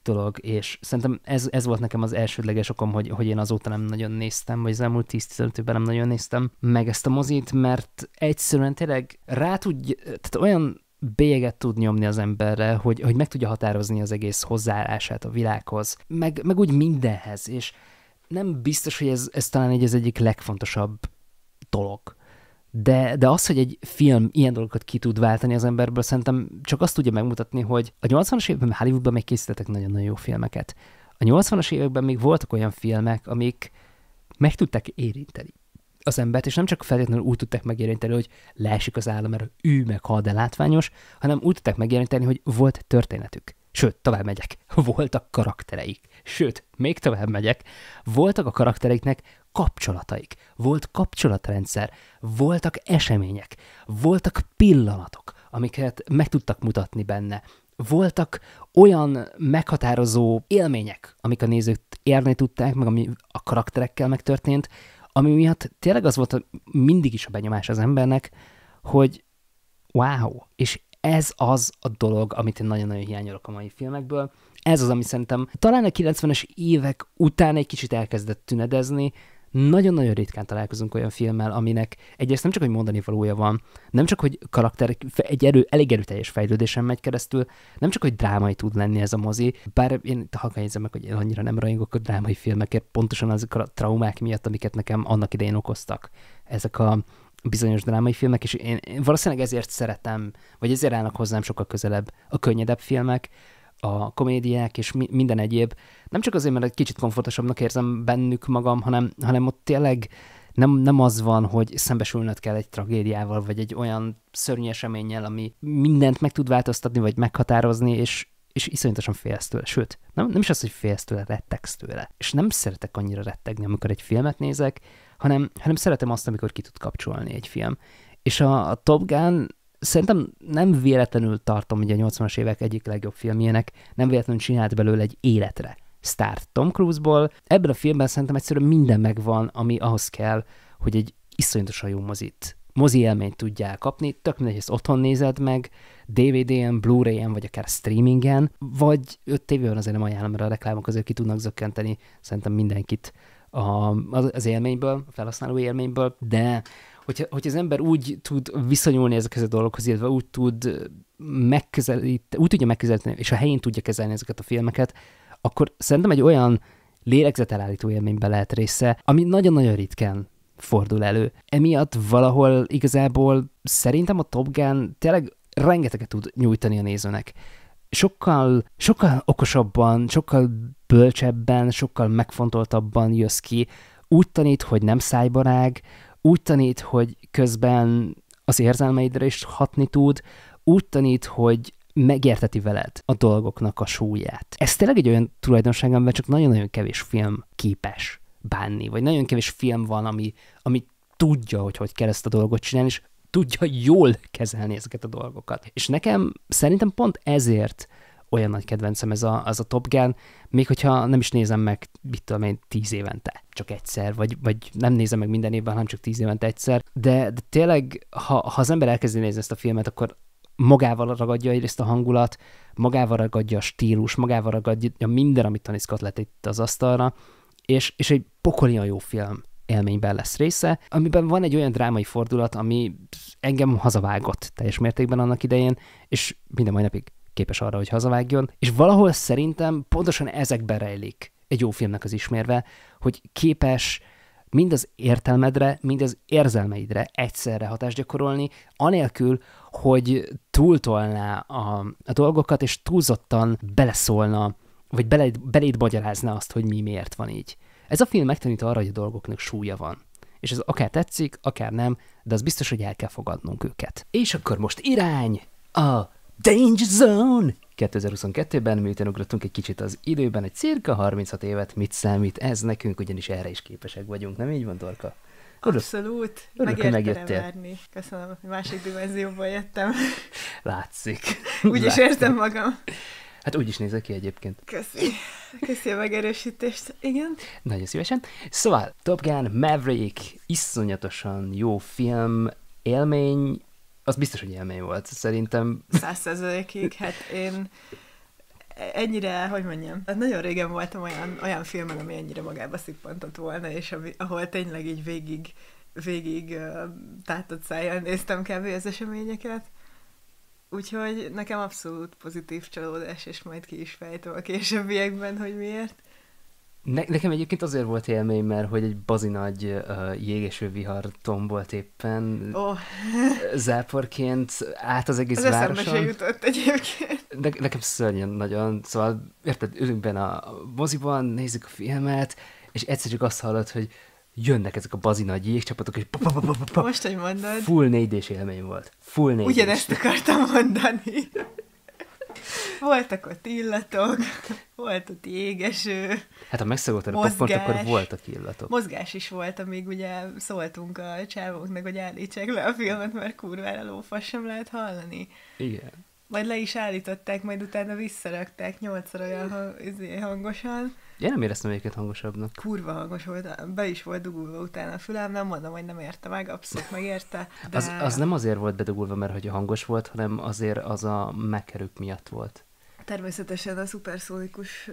dolog, és szerintem ez, ez volt nekem az elsődleges okom, hogy, hogy én azóta nem nagyon néztem, vagy az elmúlt 10-15 évben nem nagyon néztem meg ezt a mozit, mert egyszerűen tényleg rá tudja, tehát olyan bélyeget tud nyomni az emberre, hogy, hogy meg tudja határozni az egész hozzáállását a világhoz, meg, meg úgy mindenhez, és nem biztos, hogy ez, ez talán egy az egyik legfontosabb dolog. De, de az, hogy egy film ilyen dolgokat ki tud váltani az emberből, szerintem csak azt tudja megmutatni, hogy a 80-as években Hollywoodban még készítettek nagyon-nagyon jó filmeket. A 80-as években még voltak olyan filmek, amik meg tudták érinteni az embert, és nem csak feltétlenül úgy tudták megérinteni, hogy leesik az állam, mert ő meg hal, de látványos, hanem úgy tudták megérinteni, hogy volt történetük. Sőt, tovább megyek. Voltak karaktereik. Sőt, még tovább megyek. Voltak a karaktereiknek kapcsolataik. Volt kapcsolatrendszer. Voltak események. Voltak pillanatok, amiket meg tudtak mutatni benne. Voltak olyan meghatározó élmények, amik a nézőt érni tudták, meg ami a karakterekkel megtörtént, ami miatt tényleg az volt mindig is a benyomás az embernek, hogy wow, és ez az a dolog, amit én nagyon-nagyon hiányolok a mai filmekből. Ez az, ami szerintem talán a 90-es évek után egy kicsit elkezdett tünedezni, nagyon-nagyon ritkán találkozunk olyan filmmel, aminek egyrészt nem csak, hogy mondani valója van, nem csak, hogy karakter egy erő, elég erőteljes fejlődésen megy keresztül, nem csak, hogy drámai tud lenni ez a mozi, bár én halkan meg, hogy én annyira nem rajongok a drámai filmekért, pontosan azok a traumák miatt, amiket nekem annak idején okoztak. Ezek a bizonyos drámai filmek, és én, én valószínűleg ezért szeretem, vagy ezért állnak hozzám sokkal közelebb a könnyedebb filmek, a komédiák és mi, minden egyéb. Nem csak azért, mert egy kicsit komfortosabbnak érzem bennük magam, hanem, hanem ott tényleg nem, nem az van, hogy szembesülnöd kell egy tragédiával, vagy egy olyan szörnyű eseménnyel, ami mindent meg tud változtatni, vagy meghatározni, és, és iszonyatosan félsz tőle. Sőt, nem, nem is az, hogy félsz tőle, rettegsz tőle. És nem szeretek annyira rettegni, amikor egy filmet nézek, hanem, hanem szeretem azt, amikor ki tud kapcsolni egy film. És a, a Top Gun szerintem nem véletlenül tartom, hogy a 80-as évek egyik legjobb filmjének, nem véletlenül csinált belőle egy életre sztárt Tom Cruise-ból. Ebben a filmben szerintem egyszerűen minden megvan, ami ahhoz kell, hogy egy iszonyatosan jó mozit, mozi élményt tudjál kapni, tök mindegy, ezt otthon nézed meg, DVD-en, Blu-ray-en, vagy akár streamingen, vagy 5 tévében azért nem ajánlom, mert a reklámok azért ki tudnak zökkenteni szerintem mindenkit a, az élményből, a felhasználó élményből, de hogyha, hogy az ember úgy tud viszonyulni ezekhez a dolgokhoz, illetve úgy tud megközelít, úgy tudja megközelíteni, és a helyén tudja kezelni ezeket a filmeket, akkor szerintem egy olyan lélegzetelállító élménybe lehet része, ami nagyon-nagyon ritkán fordul elő. Emiatt valahol igazából szerintem a Top Gun tényleg rengeteget tud nyújtani a nézőnek. Sokkal, sokkal okosabban, sokkal bölcsebben, sokkal megfontoltabban jössz ki, úgy tanít, hogy nem szájbarág, úgy tanít, hogy közben az érzelmeidre is hatni tud, úgy tanít, hogy megérteti veled a dolgoknak a súlyát. Ez tényleg egy olyan tulajdonság, amiben csak nagyon-nagyon kevés film képes bánni, vagy nagyon kevés film van, ami, ami tudja, hogy hogy kell ezt a dolgot csinálni, és tudja jól kezelni ezeket a dolgokat. És nekem szerintem pont ezért olyan nagy kedvencem ez a, az a Top Gun, még hogyha nem is nézem meg, mit tudom én, tíz évente, csak egyszer, vagy, vagy nem nézem meg minden évben, hanem csak tíz évente egyszer, de, de tényleg, ha, ha az ember elkezdi nézni ezt a filmet, akkor magával ragadja egyrészt a hangulat, magával ragadja a stílus, magával ragadja minden, amit Tony Scott lett itt az asztalra, és, és egy pokolian jó film élményben lesz része, amiben van egy olyan drámai fordulat, ami engem hazavágott teljes mértékben annak idején, és minden mai napig képes arra, hogy hazavágjon, és valahol szerintem pontosan ezekben rejlik egy jó filmnek az ismérve, hogy képes mind az értelmedre, mind az érzelmeidre egyszerre hatást gyakorolni, anélkül, hogy túltolná a, a dolgokat, és túlzottan beleszólna, vagy beléd, beléd magyarázna azt, hogy mi miért van így. Ez a film megtanít arra, hogy a dolgoknak súlya van. És ez akár tetszik, akár nem, de az biztos, hogy el kell fogadnunk őket. És akkor most irány a Danger Zone! 2022-ben, miután ugrottunk egy kicsit az időben, egy cirka 36 évet, mit számít ez nekünk, ugyanis erre is képesek vagyunk, nem így van, Dorka? Abszolút. Örülök, megérte Várni. Köszönöm, hogy másik dimenzióból jöttem. Látszik. Úgy is értem magam. Hát úgy is nézek ki egyébként. Köszi. Köszi a megerősítést. Igen. Nagyon szívesen. Szóval Top Gun Maverick, iszonyatosan jó film, élmény, az biztos, hogy élmény volt, szerintem. Százszerzelékig, hát én ennyire, hogy mondjam, hát nagyon régen voltam olyan, olyan filmen, ami ennyire magába szippantott volna, és ami, ahol tényleg így végig, végig uh, tátott szájjal néztem kb. az eseményeket. Úgyhogy nekem abszolút pozitív csalódás, és majd ki is fejtem a későbbiekben, hogy miért. Ne, nekem egyébként azért volt élmény, mert hogy egy bazi nagy uh, jégeső vihar tombolt éppen oh. záporként át az egész az városon. Az jutott egyébként. Ne, nekem szörnyen nagyon, szóval érted, ülünk benne a moziban, nézzük a filmet, és egyszer csak azt hallod, hogy jönnek ezek a bazi nagy jégcsapatok, és pa, pa, pa, pa, pa. Most, hogy mondod. Full 4 élmény volt. Full 4 Ugyanezt akartam mondani. Voltak ott illatok, volt ott jégeső, Hát ha megszagoltad a popcornt, akkor voltak illatok. Mozgás is volt, amíg ugye szóltunk a csávóknak, hogy állítsák le a filmet, mert kurvára lófasz sem lehet hallani. Igen. Majd le is állították, majd utána visszarakták nyolcszor olyan hang, izé, hangosan. Én nem éreztem egyiket hangosabbnak. Kurva hangos volt, be is volt dugulva utána a fülem, nem mondom, hogy nem érte meg, abszolút megérte. De... Az, az nem azért volt bedugulva, mert hogy hangos volt, hanem azért az a megkerük miatt volt. Természetesen a szuperszónikus...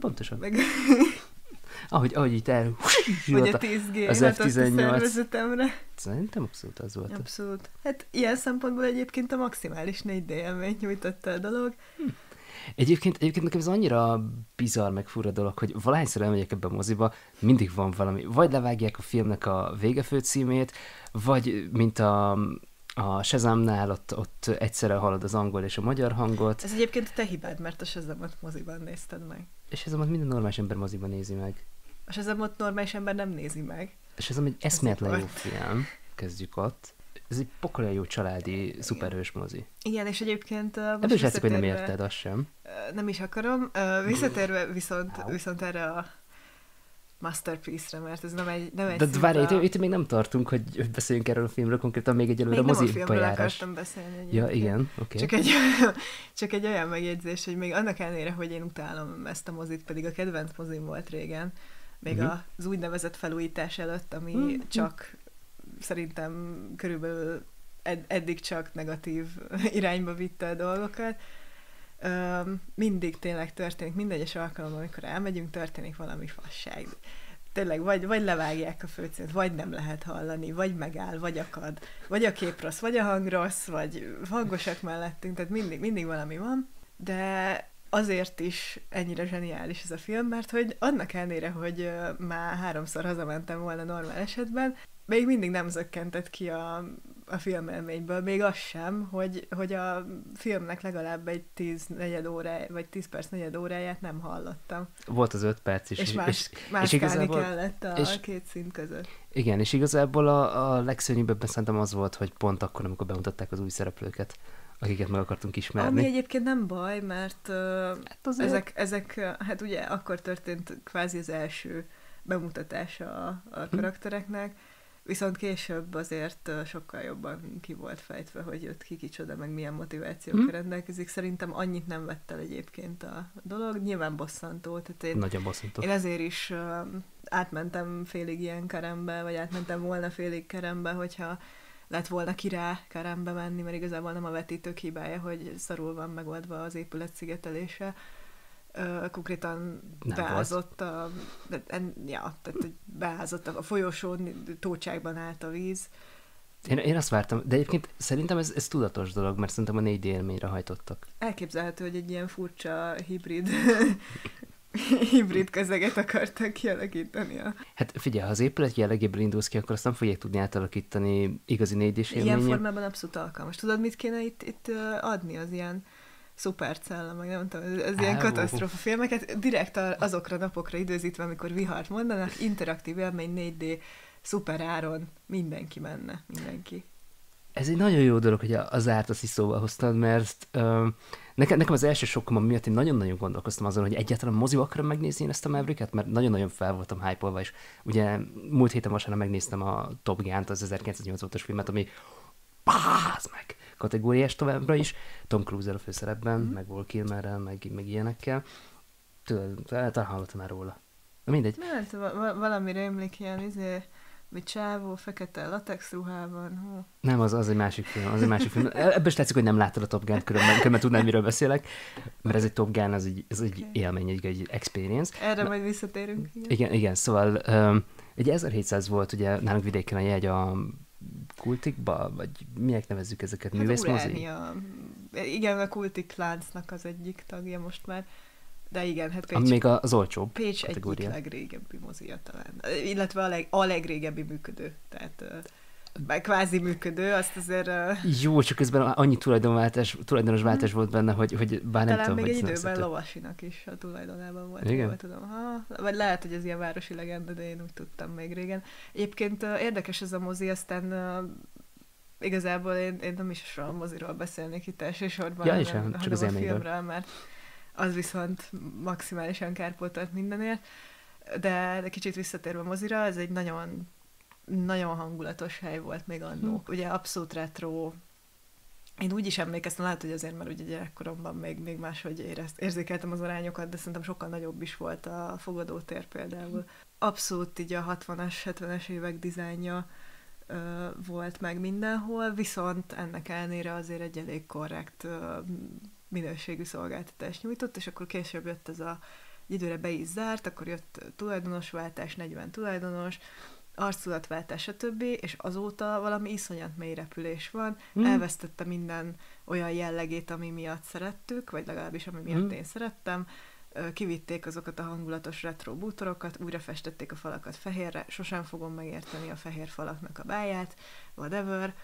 Pontosan. Meg... ahogy, ahogy itt el... Vagy a 10G, az F18. szervezetemre. Szerintem abszolút az volt. Abszolút. Hát ilyen szempontból egyébként a maximális 4D élményt nyújtotta a dolog. Hm. Egyébként, egyébként nekem ez annyira bizarr, meg fura dolog, hogy valahányszor elmegyek ebbe a moziba, mindig van valami. Vagy levágják a filmnek a végefő címét, vagy mint a, a Shazamnál ott, ott egyszerre hallod az angol és a magyar hangot. Ez egyébként te hibád, mert a Shazamot moziban nézted meg. És Shazamot minden normális ember moziban nézi meg. A Shazamot normális ember nem nézi meg. És ez egy eszméletlen jó film. Kezdjük ott ez egy pokolja jó családi, szuperhős mozi. Igen, és egyébként... Uh, Ebből is látszik, hogy nem érted, azt sem. Uh, nem is akarom. Uh, visszatérve viszont, viszont erre a masterpiece-re, mert ez nem egy Nem egy De várj, itt, itt, még nem tartunk, hogy beszéljünk erről a filmről, konkrétan még egyelőre a mozi nem a akartam beszélni. Egyébként. Ja, igen, oké. Okay. Csak, egy, csak egy olyan megjegyzés, hogy még annak ellenére, hogy én utálom ezt a mozit, pedig a kedvenc mozim volt régen, még uh-huh. az úgynevezett felújítás előtt, ami uh-huh. csak szerintem körülbelül ed- eddig csak negatív irányba vitte a dolgokat. Üm, mindig tényleg történik, minden egyes alkalommal, amikor elmegyünk, történik valami fasság. Tényleg, vagy, vagy levágják a főcélt, vagy nem lehet hallani, vagy megáll, vagy akad, vagy a kép rossz, vagy a hang rossz, vagy hangosak mellettünk, tehát mindig, mindig valami van. De azért is ennyire zseniális ez a film, mert hogy annak ellenére, hogy már háromszor hazamentem volna normál esetben, még mindig nem zökkentett ki a, a filmelményből, még az sem, hogy, hogy a filmnek legalább egy 10 negyed órája, vagy 10 perc negyed óráját nem hallottam. Volt az 5 perc is. És, más, és, és igazából, kellett a és, két szint között. Igen, és igazából a, a legszörnyűbb szerintem az volt, hogy pont akkor, amikor bemutatták az új szereplőket, akiket meg akartunk ismerni. Ami egyébként nem baj, mert uh, hát ezek, ezek, hát ugye akkor történt kvázi az első bemutatása a, a hm. karaktereknek, hm Viszont később azért sokkal jobban ki volt fejtve, hogy jött ki kicsoda, meg milyen motivációkkal hmm. rendelkezik. Szerintem annyit nem vett el egyébként a dolog. Nyilván bosszantó. Tehát én, Nagyon bosszantó. Én ezért is uh, átmentem félig ilyen kerembe, vagy átmentem volna félig kerembe, hogyha lett volna ki rá Karembe menni, mert igazából nem a vetítők hibája, hogy szarul van megoldva az épület szigetelése. Konkrétan nem beázott a, en, ja, tehát, hogy beázott a folyosón, tócsákban állt a víz. Én, én azt vártam, de egyébként szerintem ez, ez tudatos dolog, mert szerintem a 4D élményre hajtottak. Elképzelhető, hogy egy ilyen furcsa hibrid hibrid közeget akartak kialakítani. A... Hát figyelj, ha az épület jellegéből indulsz ki, akkor azt nem fogják tudni átalakítani igazi négy és Ilyen formában abszolút alkalmas. Tudod, mit kéne itt, itt adni az ilyen szupercella, meg nem tudom, az ilyen katasztrófa filmeket, direkt azokra napokra időzítve, amikor vihart mondanak, interaktív élmény 4D, szuper áron, mindenki menne, mindenki. Ez egy nagyon jó dolog, hogy az árt azt is szóval hoztad, mert Nekem, nekem az első sokkom miatt én nagyon-nagyon gondolkoztam azon, hogy egyáltalán moziba akarom megnézni én ezt a Mavericket, mert nagyon-nagyon fel voltam hype és ugye múlt héten vasárnap megnéztem a Top Gun-t, az 1980-as filmet, ami báz meg kategóriás továbbra is, Tom cruise a főszerepben, mm-hmm. meg Wall Kilmerrel, meg, meg ilyenekkel. Tudod, talán hallottam már róla. Mindegy. Hát, valami rémlik ilyen, izé, vagy csávó, fekete latex ruhában. Hú. Nem, az, az egy másik film. Az egy másik film. Ebből is tetszik, hogy nem láttad a Top Gun-t, különben, különben tudnám, miről beszélek. Mert ez egy Top Gun, az egy, ez egy okay. élmény, egy, egy experience. Erre Na, majd visszatérünk. Igen, igen, igen szóval um, egy 1700 volt ugye nálunk vidéken a jegy a kultikba, vagy minek nevezzük ezeket, hát művészmozi? Igen, a kultik láncnak az egyik tagja most már. De igen, hát Pécs... Még az olcsóbb Pécs kategória. egyik legrégebbi mozia talán. Illetve a, leg, a legrégebbi működő. Tehát kvázi működő, azt azért... Uh... Jó, csak közben annyi tulajdonváltás, tulajdonos mhm. váltás volt benne, hogy, hogy bár nem Talán tudom, még egy időben lovasinak is a tulajdonában volt. Igen? Jól tudom. Ha, vagy lehet, hogy ez ilyen városi legenda, de én úgy tudtam még régen. Egyébként uh, érdekes ez a mozi, aztán uh, igazából én, én nem is a moziról beszélnék itt elsősorban, ja, hanem, csak az a filmről, mert az viszont maximálisan kárpótolt mindenért. De, de kicsit visszatérve a mozira, ez egy nagyon, nagyon hangulatos hely volt még annó. Hm. Ugye abszolút retro, én úgy is emlékeztem, lehet, hogy azért, mert ugye gyerekkoromban még, még máshogy érezt, érzékeltem az arányokat, de szerintem sokkal nagyobb is volt a fogadótér például. Abszolút így a 60-as, 70-es évek dizájnja ö, volt meg mindenhol, viszont ennek ellenére azért egy elég korrekt ö, minőségű szolgáltatást nyújtott, és akkor később jött ez a egy időre be is zárt, akkor jött tulajdonosváltás, 40 tulajdonos, arculatváltás, stb., és azóta valami iszonyat mély repülés van, mm. elvesztette minden olyan jellegét, ami miatt szerettük, vagy legalábbis ami miatt mm. én szerettem, kivitték azokat a hangulatos retro bútorokat, újra festették a falakat fehérre, sosem fogom megérteni a fehér falaknak a báját, whatever,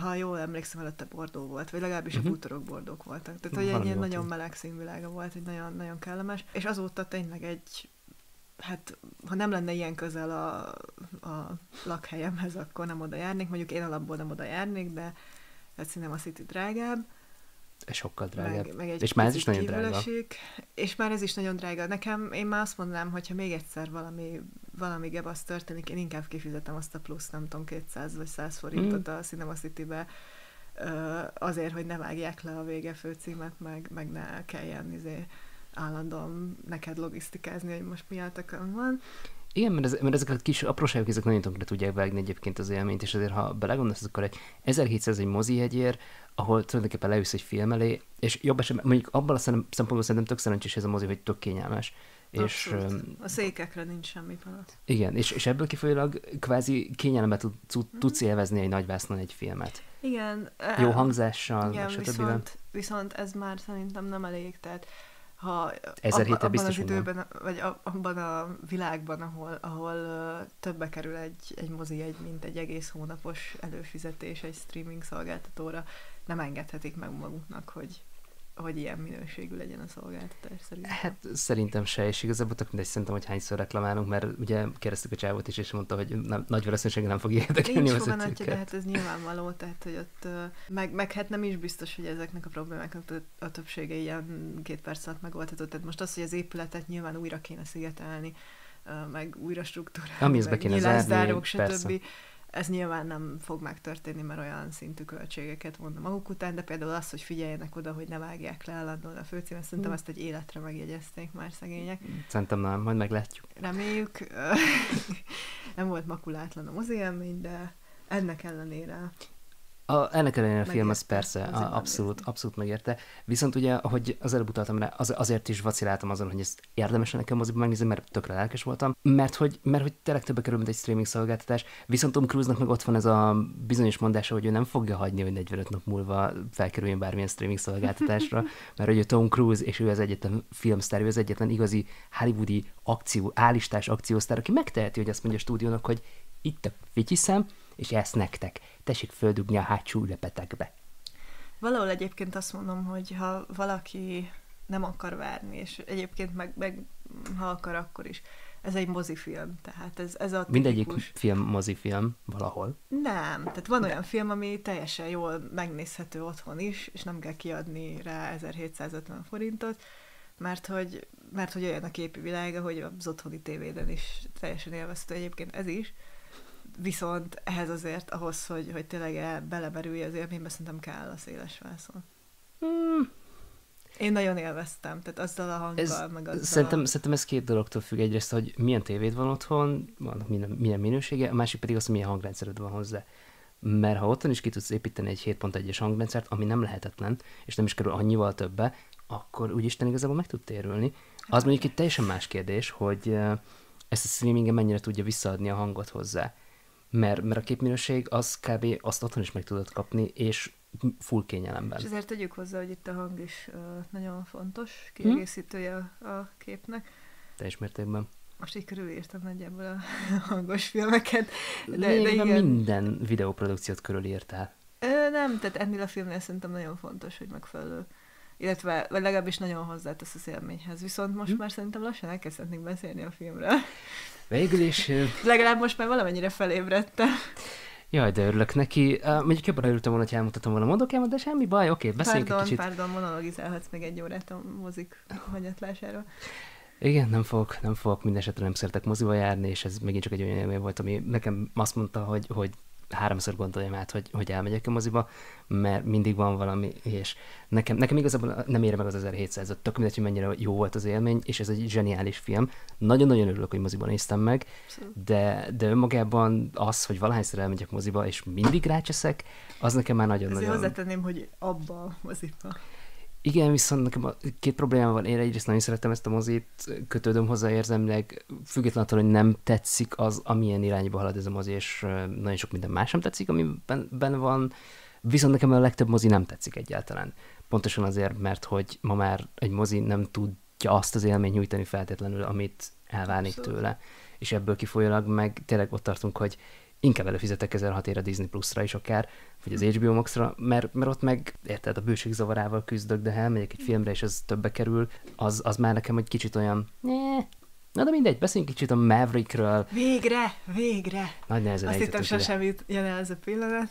ha jól emlékszem, előtte bordó volt, vagy legalábbis uh-huh. a mhm. bútorok bordók voltak. Tehát, hogy egy ilyen nagyon meleg színvilága volt, egy nagyon, nagyon kellemes, és azóta tényleg egy, hát ha nem lenne ilyen közel a, a lakhelyemhez, akkor nem oda járnék, mondjuk én alapból nem oda járnék, de hát a City drágább, sokkal drágább. Meg, meg egy és már ez is nagyon drága. És már ez is nagyon drága. Nekem, én már azt mondanám, hogyha még egyszer valami, valami gebasz történik, én inkább kifizetem azt a plusz, nem tudom, 200 vagy 100 forintot mm. a Cinema City-be, azért, hogy ne vágják le a vége főcímet, meg, meg ne kelljen izé, állandóan neked logisztikázni, hogy most mi van. Igen, mert, ez, mert ezek a kis apróságok, ezek nagyon tönkre tudják vágni egyébként az élményt, és azért, ha belegondolsz, akkor egy 1700 egy mozi egyér, ahol tulajdonképpen leülsz egy film elé, és jobb esetben, mondjuk abban a szempontból szerintem tök szerencsés ez a mozi, hogy tök kényelmes. És, a székekre nincs semmi panasz. Igen, és, és ebből kifolyólag kvázi kényelemben tud, tud, mm. tudsz élvezni egy nagyvásznon egy filmet. Igen. Jó hangzással, igen, viszont, viszont ez már szerintem nem elég, tehát ha Ezer ab, abban az időben, mondom. vagy abban a világban, ahol, ahol többe kerül egy, egy mozi egy, mint egy egész hónapos előfizetés egy streaming szolgáltatóra, nem engedhetik meg maguknak, hogy, hogy ilyen minőségű legyen a szolgáltatás szerintem. Hát szerintem se, és igazából tök mindegy, szerintem, hogy hányszor reklamálunk, mert ugye keresztük a csávot is, és mondta, hogy nem, nagy valószínűséggel nem fog érdekelni Nincs foganatja, de hát ez nyilvánvaló, tehát hogy ott, meg, meg hát nem is biztos, hogy ezeknek a problémáknak a többsége ilyen két perc alatt megoldható. Tehát most az, hogy az épületet nyilván újra kéne szigetelni, meg újra struktúrálni, Ami meg kéne zárni, stb ez nyilván nem fog megtörténni, mert olyan szintű költségeket mondom maguk után, de például az, hogy figyeljenek oda, hogy ne vágják le állandóan a főcímet, szerintem mm. ezt egy életre megjegyezték már szegények. Szerintem nem, majd meglátjuk. Reméljük. nem volt makulátlan a moziélmény, de ennek ellenére a, ennek ellenére a film az Megérte, persze, a, abszolút, abszolút megérte. Viszont ugye, ahogy az előbb utaltam rá, az, azért is vaciláltam azon, hogy ezt érdemes nekem moziban megnézni, mert tökre lelkes voltam, mert hogy, mert hogy tényleg többe kerül, mint egy streaming szolgáltatás. Viszont Tom Cruise-nak meg ott van ez a bizonyos mondása, hogy ő nem fogja hagyni, hogy 45 nap múlva felkerüljön bármilyen streaming szolgáltatásra, mert hogy ő Tom Cruise, és ő az egyetlen filmsztár, ő az egyetlen igazi hollywoodi akció, állistás akciósztár, aki megteheti, hogy azt mondja a stúdiónak, hogy itt a fityiszem, és ezt nektek. Tessék földugni a hátsó ülepetekbe. Valahol egyébként azt mondom, hogy ha valaki nem akar várni, és egyébként meg, meg ha akar, akkor is. Ez egy mozifilm, tehát ez, ez a Mindegyik tipikus. film, mozifilm valahol. Nem, tehát van olyan film, ami teljesen jól megnézhető otthon is, és nem kell kiadni rá 1750 forintot, mert hogy, mert hogy olyan a képi világa, hogy az otthoni tévéden is teljesen élvezhető egyébként ez is. Viszont ehhez azért, ahhoz, hogy, hogy tényleg el- belemerülj az élménybe, szerintem kell a széles vászon. Hmm, Én nagyon élveztem, tehát azzal a hanggal, ez, meg azzal szerintem, a... szerintem ez két dologtól függ. Egyrészt, hogy milyen tévéd van otthon, vannak milyen, milyen minősége, a másik pedig az, hogy milyen hangrendszered van hozzá. Mert ha otthon is ki tudsz építeni egy 7.1-es hangrendszert, ami nem lehetetlen, és nem is kerül annyival többe, akkor úgyisten igazából meg tud térülni. Az mondjuk egy teljesen más kérdés, hogy eh, ezt a streamingen mennyire tudja visszaadni a hangot hozzá. Mert, mert a képminőség az kb. azt otthon is meg tudod kapni, és full kényelemben. És ezért tegyük hozzá, hogy itt a hang is uh, nagyon fontos, kiegészítője a, a képnek. Teljes mértékben. Most így körülírtam nagyjából a hangos filmeket. De, De, de igen. minden videóprodukciót körülírtál. Ö, nem, tehát ennél a filmnél szerintem nagyon fontos, hogy megfelelő. Illetve vagy legalábbis nagyon hozzátesz az élményhez. Viszont most Hm. már szerintem lassan elkezdhetnénk beszélni a filmről. Végül is, Legalább most már valamennyire felébredtem. jaj, de örülök neki. Uh, mondjuk jobban örültem volna, hogy elmutatom volna mondokámat, de semmi baj, oké, beszéljünk egy Pardon, kicsit. pardon, monologizálhatsz még egy órát a mozik hanyatlásáról. Igen, nem fogok, nem fogok, minden esetre nem szeretek moziba járni, és ez megint csak egy olyan élmény volt, ami nekem azt mondta, hogy, hogy háromszor gondoljam át, hogy, hogy elmegyek a moziba, mert mindig van valami, és nekem, nekem igazából nem ér meg az 1700 tök mindegy, hogy mennyire jó volt az élmény, és ez egy zseniális film. Nagyon-nagyon örülök, hogy moziban néztem meg, de, de önmagában az, hogy valahányszor elmegyek moziba, és mindig rácseszek, az nekem már Ezért nagyon-nagyon... hozzátenném, hogy abba a moziba. Igen, viszont nekem két problémám van. Én egyrészt nagyon szeretem ezt a mozit, kötődöm hozzá érzelmileg, függetlenül attól, hogy nem tetszik az, amilyen irányba halad ez a mozi, és nagyon sok minden más sem tetszik, amiben benne van. Viszont nekem a legtöbb mozi nem tetszik egyáltalán. Pontosan azért, mert hogy ma már egy mozi nem tudja azt az élményt nyújtani feltétlenül, amit elvárnék tőle. És ebből kifolyólag meg tényleg ott tartunk, hogy inkább előfizetek 1006 ér a Disney Plus-ra is akár, vagy az HBO Max-ra, mert, mert ott meg, érted, a bőség zavarával küzdök, de ha elmegyek egy filmre, és ez többe kerül, az, az már nekem egy kicsit olyan, ne. Na de mindegy, beszéljünk kicsit a Maverickről. Végre, végre! Nagy nehezen Azt hittem, sosem jut, jön el ez a pillanat.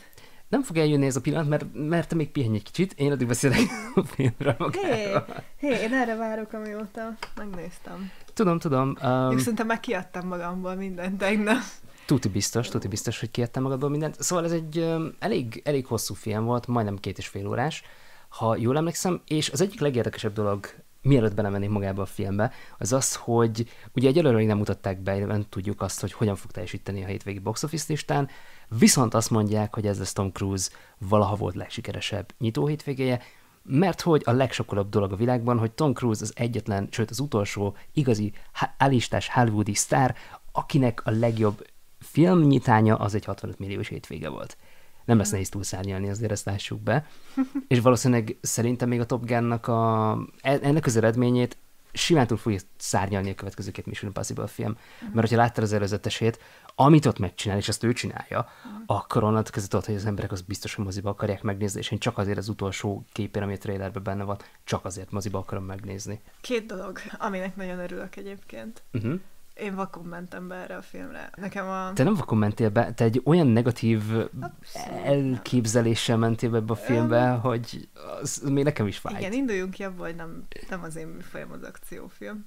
Nem fog eljönni ez a pillanat, mert, mert te még pihenj egy kicsit, én addig beszélek a filmről Hé, magáról. hé, én erre várok, amióta megnéztem. Tudom, tudom. Um, Um, szerintem már kiadtam magamból mindent tegnap. Tuti biztos, tuti biztos, hogy kiadtam magadból mindent. Szóval ez egy elég, elég hosszú film volt, majdnem két és fél órás, ha jól emlékszem, és az egyik legérdekesebb dolog, mielőtt belemennék magába a filmbe, az az, hogy ugye egyelőre nem mutatták be, nem tudjuk azt, hogy hogyan fog teljesíteni a hétvégi box office listán, viszont azt mondják, hogy ez lesz Tom Cruise valaha volt legsikeresebb nyitó hétvégéje, mert hogy a legsokkolóbb dolog a világban, hogy Tom Cruise az egyetlen, sőt az utolsó igazi állistás hollywoodi sztár, akinek a legjobb filmnyitánya az egy 65 milliós hétvége volt. Nem lesz nehéz túlszárnyalni, azért ezt lássuk be. És valószínűleg szerintem még a Top Gun-nak a, e- ennek az eredményét simán túl fogja szárnyalni a következő két Mission Impossible film. Mert hogyha láttad az előzetesét, amit ott megcsinál, és azt ő csinálja, akkor onnantól kezdve tudod, hogy az emberek az biztos, hogy moziba akarják megnézni, és én csak azért az utolsó képen, ami a trailerben benne van, csak azért moziba akarom megnézni. Két dolog, aminek nagyon örülök egyébként. Uh-huh. Én vakon mentem be erre a filmre. Nekem a... Te nem vakon mentél be, te egy olyan negatív Abszolút. elképzeléssel mentél be ebbe a filmbe, hogy az még nekem is fájt. Igen, induljunk ki abból, hogy nem, nem az én műfajom az akciófilm.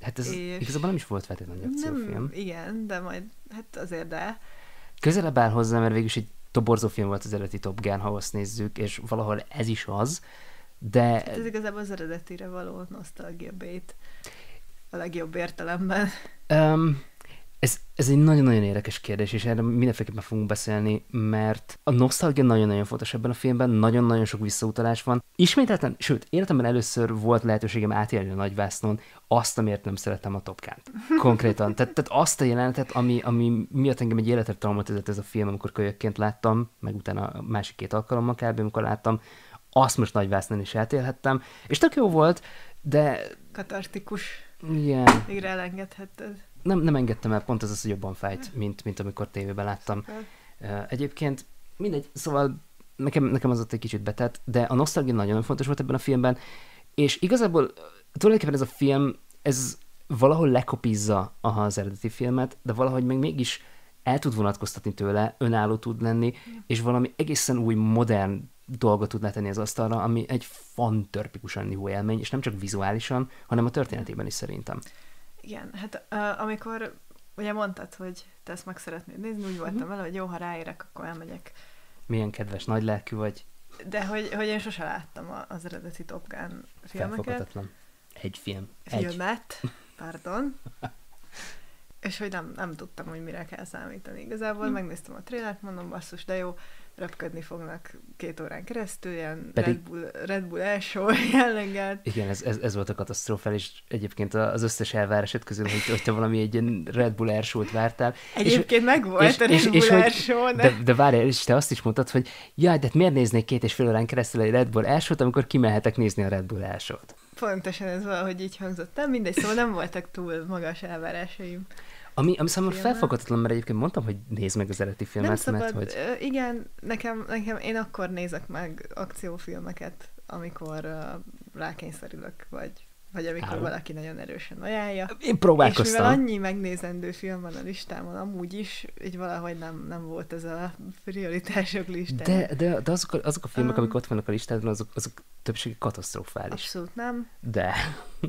hát ez és- igazából nem is volt feltétlenül egy akciófilm. Nem, igen, de majd, hát azért de. Közelebb áll hozzá, mert végülis egy toborzó film volt az eredeti Top Gun, ha azt nézzük, és valahol ez is az, de Hát ez igazából az eredetire való nosztalgia bait. A legjobb értelemben. um, Ez, ez egy nagyon-nagyon érdekes kérdés, és erre mindenféleképpen fogunk beszélni, mert a nosztalgia nagyon-nagyon fontos ebben a filmben, nagyon-nagyon sok visszautalás van. Ismételten, sőt, életemben először volt lehetőségem átélni a nagyvásznon azt, amiért nem szerettem a topkánt. Konkrétan. tehát, tehát azt a jelenetet, ami, ami miatt engem egy életre traumatizált ez a film, amikor kölyökként láttam, meg utána a másik két alkalommal kb. amikor láttam, azt most nagyvásznon is átélhettem, és tök jó volt, de... Katartikus. Igen. Végre elengedhetted nem, nem engedtem el, pont ez az, hogy jobban fájt, mint, mint amikor tévében láttam. Egyébként mindegy, szóval nekem, nekem az ott egy kicsit betett, de a nosztalgia nagyon fontos volt ebben a filmben, és igazából tulajdonképpen ez a film, ez valahol lekopizza az eredeti filmet, de valahogy még mégis el tud vonatkoztatni tőle, önálló tud lenni, és valami egészen új, modern dolgot tud letenni az asztalra, ami egy fantörpikusan jó élmény, és nem csak vizuálisan, hanem a történetében is szerintem. Igen, hát uh, amikor ugye mondtad, hogy te ezt meg szeretnéd nézni, úgy voltam uh-huh. vele, hogy jó, ha ráérek, akkor elmegyek. Milyen kedves, nagy lelkű vagy. De hogy, hogy én sose láttam az eredeti Top Gun filmeket. Egy film. Filmet, Egy. pardon. és hogy nem, nem tudtam, hogy mire kell számítani. Igazából hm. megnéztem a trélert, mondom, basszus, de jó, röpködni fognak két órán keresztül, ilyen Pedig... Red Bull, Red Bull első jelleggel. Igen, ez, ez, ez volt a katasztrófál, és egyébként az összes elvárásod közül, hogy, hogy te valami egy ilyen Red Bull airshow vártál. Egyébként és, meg volt és, a Red és, Bull és, airshow, de... de, de várjál, és te azt is mondtad, hogy jaj, de hát miért néznék két és fél órán keresztül egy Red Bull airshow amikor kimehetek nézni a Red Bull airshow Pontosan ez valahogy így hangzott. Nem mindegy, szóval nem voltak túl magas elvárásaim. Ami, ami számomra felfoghatatlan, mert egyébként mondtam, hogy nézd meg az eredeti filmet. Nem szabad, mert, hogy... igen, nekem, nekem én akkor nézek meg akciófilmeket, amikor uh, rákényszerülök, vagy vagy amikor Háló. valaki nagyon erősen ajánlja. Én próbálkoztam. És mivel annyi megnézendő film van a listámon, amúgy is, így valahogy nem, nem volt ez a prioritások listán. De, de, de azok, a, azok a filmek, um, amik ott vannak a listádon, azok, azok többségi katasztrofális. Abszolút nem. De,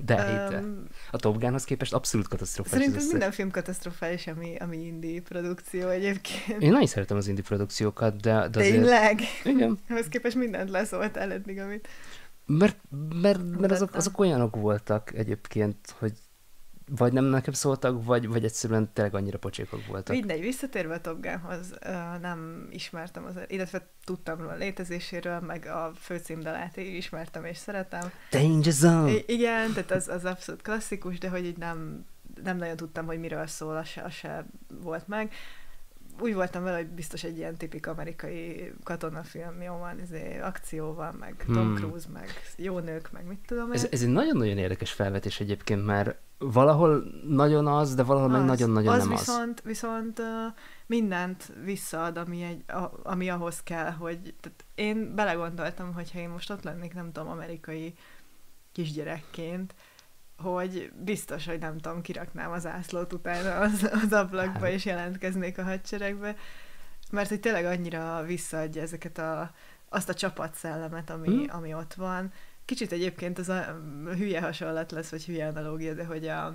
de um, A Top Gunhoz képest abszolút katasztrofális. Szerintem minden film katasztrofális, ami, ami indie produkció egyébként. Én nagyon szeretem az indie produkciókat, de, de azért... Tényleg? Igen. Ahhoz képest mindent leszóltál eddig, amit... Mert, mert, mert azok, azok olyanok voltak egyébként, hogy vagy nem nekem szóltak, vagy, vagy egyszerűen tényleg annyira pocsékok voltak. Mindegy, visszatérve a Top Gunhoz, nem ismertem az, illetve tudtam róla létezéséről, meg a főcímdalát ismertem és szeretem. Danger Zone! I- igen, tehát az, az abszolút klasszikus, de hogy így nem, nem nagyon tudtam, hogy miről szól, az se, az se volt meg úgy voltam vele, hogy biztos egy ilyen tipik amerikai katonafilm, jó van, izé, akció van, meg Tom hmm. Cruise, meg jó nők, meg mit tudom ez, ez egy nagyon-nagyon érdekes felvetés egyébként, mert valahol nagyon az, de valahol az, meg nagyon-nagyon az nem viszont, az. Viszont mindent visszaad, ami, egy, a, ami ahhoz kell, hogy tehát én belegondoltam, hogyha én most ott lennék, nem tudom, amerikai kisgyerekként, hogy biztos, hogy nem tudom, kiraknám az ászlót utána az, az ablakba, hát. és jelentkeznék a hadseregbe, mert hogy tényleg annyira visszaadja ezeket a, azt a csapatszellemet, ami, hmm. ami ott van. Kicsit egyébként az a hülye hasonlat lesz, vagy hülye analógia, de hogy a,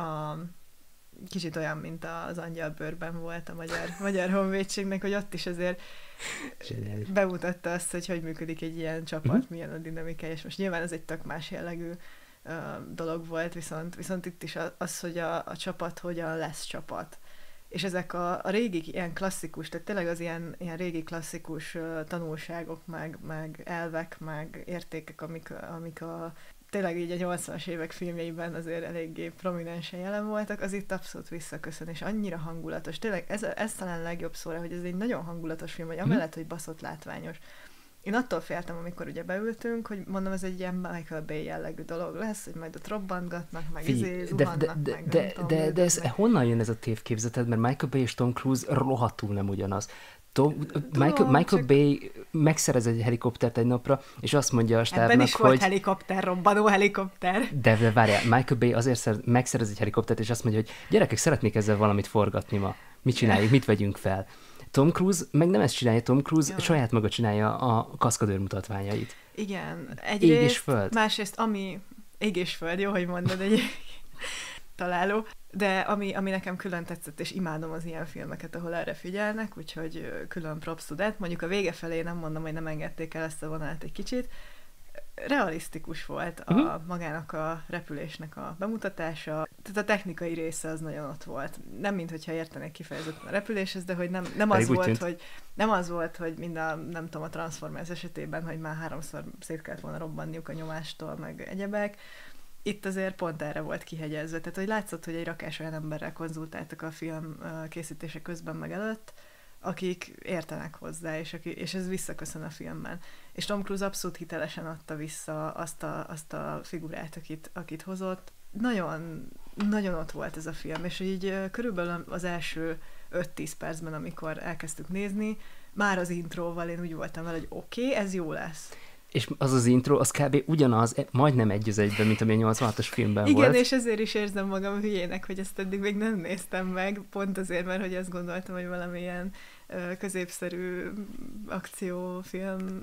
a kicsit olyan, mint az angyalbőrben volt a magyar, magyar honvédségnek, hogy ott is azért Zseniális. bemutatta azt, hogy hogy működik egy ilyen csapat, mm-hmm. milyen a dinamikája, és most nyilván ez egy tök más jellegű dolog volt, viszont, viszont itt is az, hogy a, a csapat hogyan lesz csapat. És ezek a, a régi ilyen klasszikus, tehát tényleg az ilyen, ilyen régi klasszikus tanulságok, meg, meg elvek, meg értékek, amik, amik a tényleg így a 80-as évek filmjeiben azért eléggé prominensen jelen voltak, az itt abszolút visszaköszön, és annyira hangulatos. Tényleg ez, ez talán legjobb szóra, hogy ez egy nagyon hangulatos film, hogy mhm. amellett, hogy baszott látványos, én attól féltem, amikor ugye beültünk, hogy mondom, ez egy ilyen Michael Bay jellegű dolog lesz, hogy majd ott robbantgatnak, meg Fí, izé, de, de, de, meg de, tudom, de, de ez meg... honnan jön ez a tévképzeted? Mert Michael Bay és Tom Cruise rohadtul nem ugyanaz. Tom, Tudom, Michael, Michael csak... Bay megszerez egy helikoptert egy napra, és azt mondja a stábnak, Ebben is hogy... volt helikopter, robbanó helikopter. De, de várjál, Michael Bay azért szer, megszerez egy helikoptert, és azt mondja, hogy gyerekek, szeretnék ezzel valamit forgatni ma. Mit csináljuk, mit vegyünk fel? Tom Cruise meg nem ezt csinálja, Tom Cruise Jó. saját maga csinálja a kaszkadőr mutatványait. Igen. Egyrészt, ég és föld. Másrészt, ami ég és föld, jó, hogy mondod egy találó, de ami, ami nekem külön tetszett, és imádom az ilyen filmeket, ahol erre figyelnek, úgyhogy külön props to Mondjuk a vége felé nem mondom, hogy nem engedték el ezt a vonalat egy kicsit, realisztikus volt a uh-huh. magának a repülésnek a bemutatása. tehát a technikai része az nagyon ott volt. Nem mint hogyha értenek kifejezetten a repüléshez, de hogy nem, nem az volt, tűnt. hogy nem az volt, hogy mind a, nem tudom, a Transformers esetében, hogy már háromszor szét kellett volna robbanniuk a nyomástól, meg egyebek. Itt azért pont erre volt kihegyezve. Tehát, hogy látszott, hogy egy rakás olyan emberrel konzultáltak a film készítése közben meg előtt, akik értenek hozzá, és, aki, és ez visszaköszön a filmben. És Tom Cruise abszolút hitelesen adta vissza azt a, azt a figurát, akit, akit hozott. Nagyon, nagyon ott volt ez a film, és így körülbelül az első 5-10 percben, amikor elkezdtük nézni, már az intróval én úgy voltam vele, hogy oké, okay, ez jó lesz. És az az intro, az kb. ugyanaz, e, majdnem egy az egyben, mint ami a 86-os filmben Igen, volt. Igen, és ezért is érzem magam hülyének, hogy ezt eddig még nem néztem meg, pont azért, mert hogy azt gondoltam, hogy valamilyen középszerű akciófilm,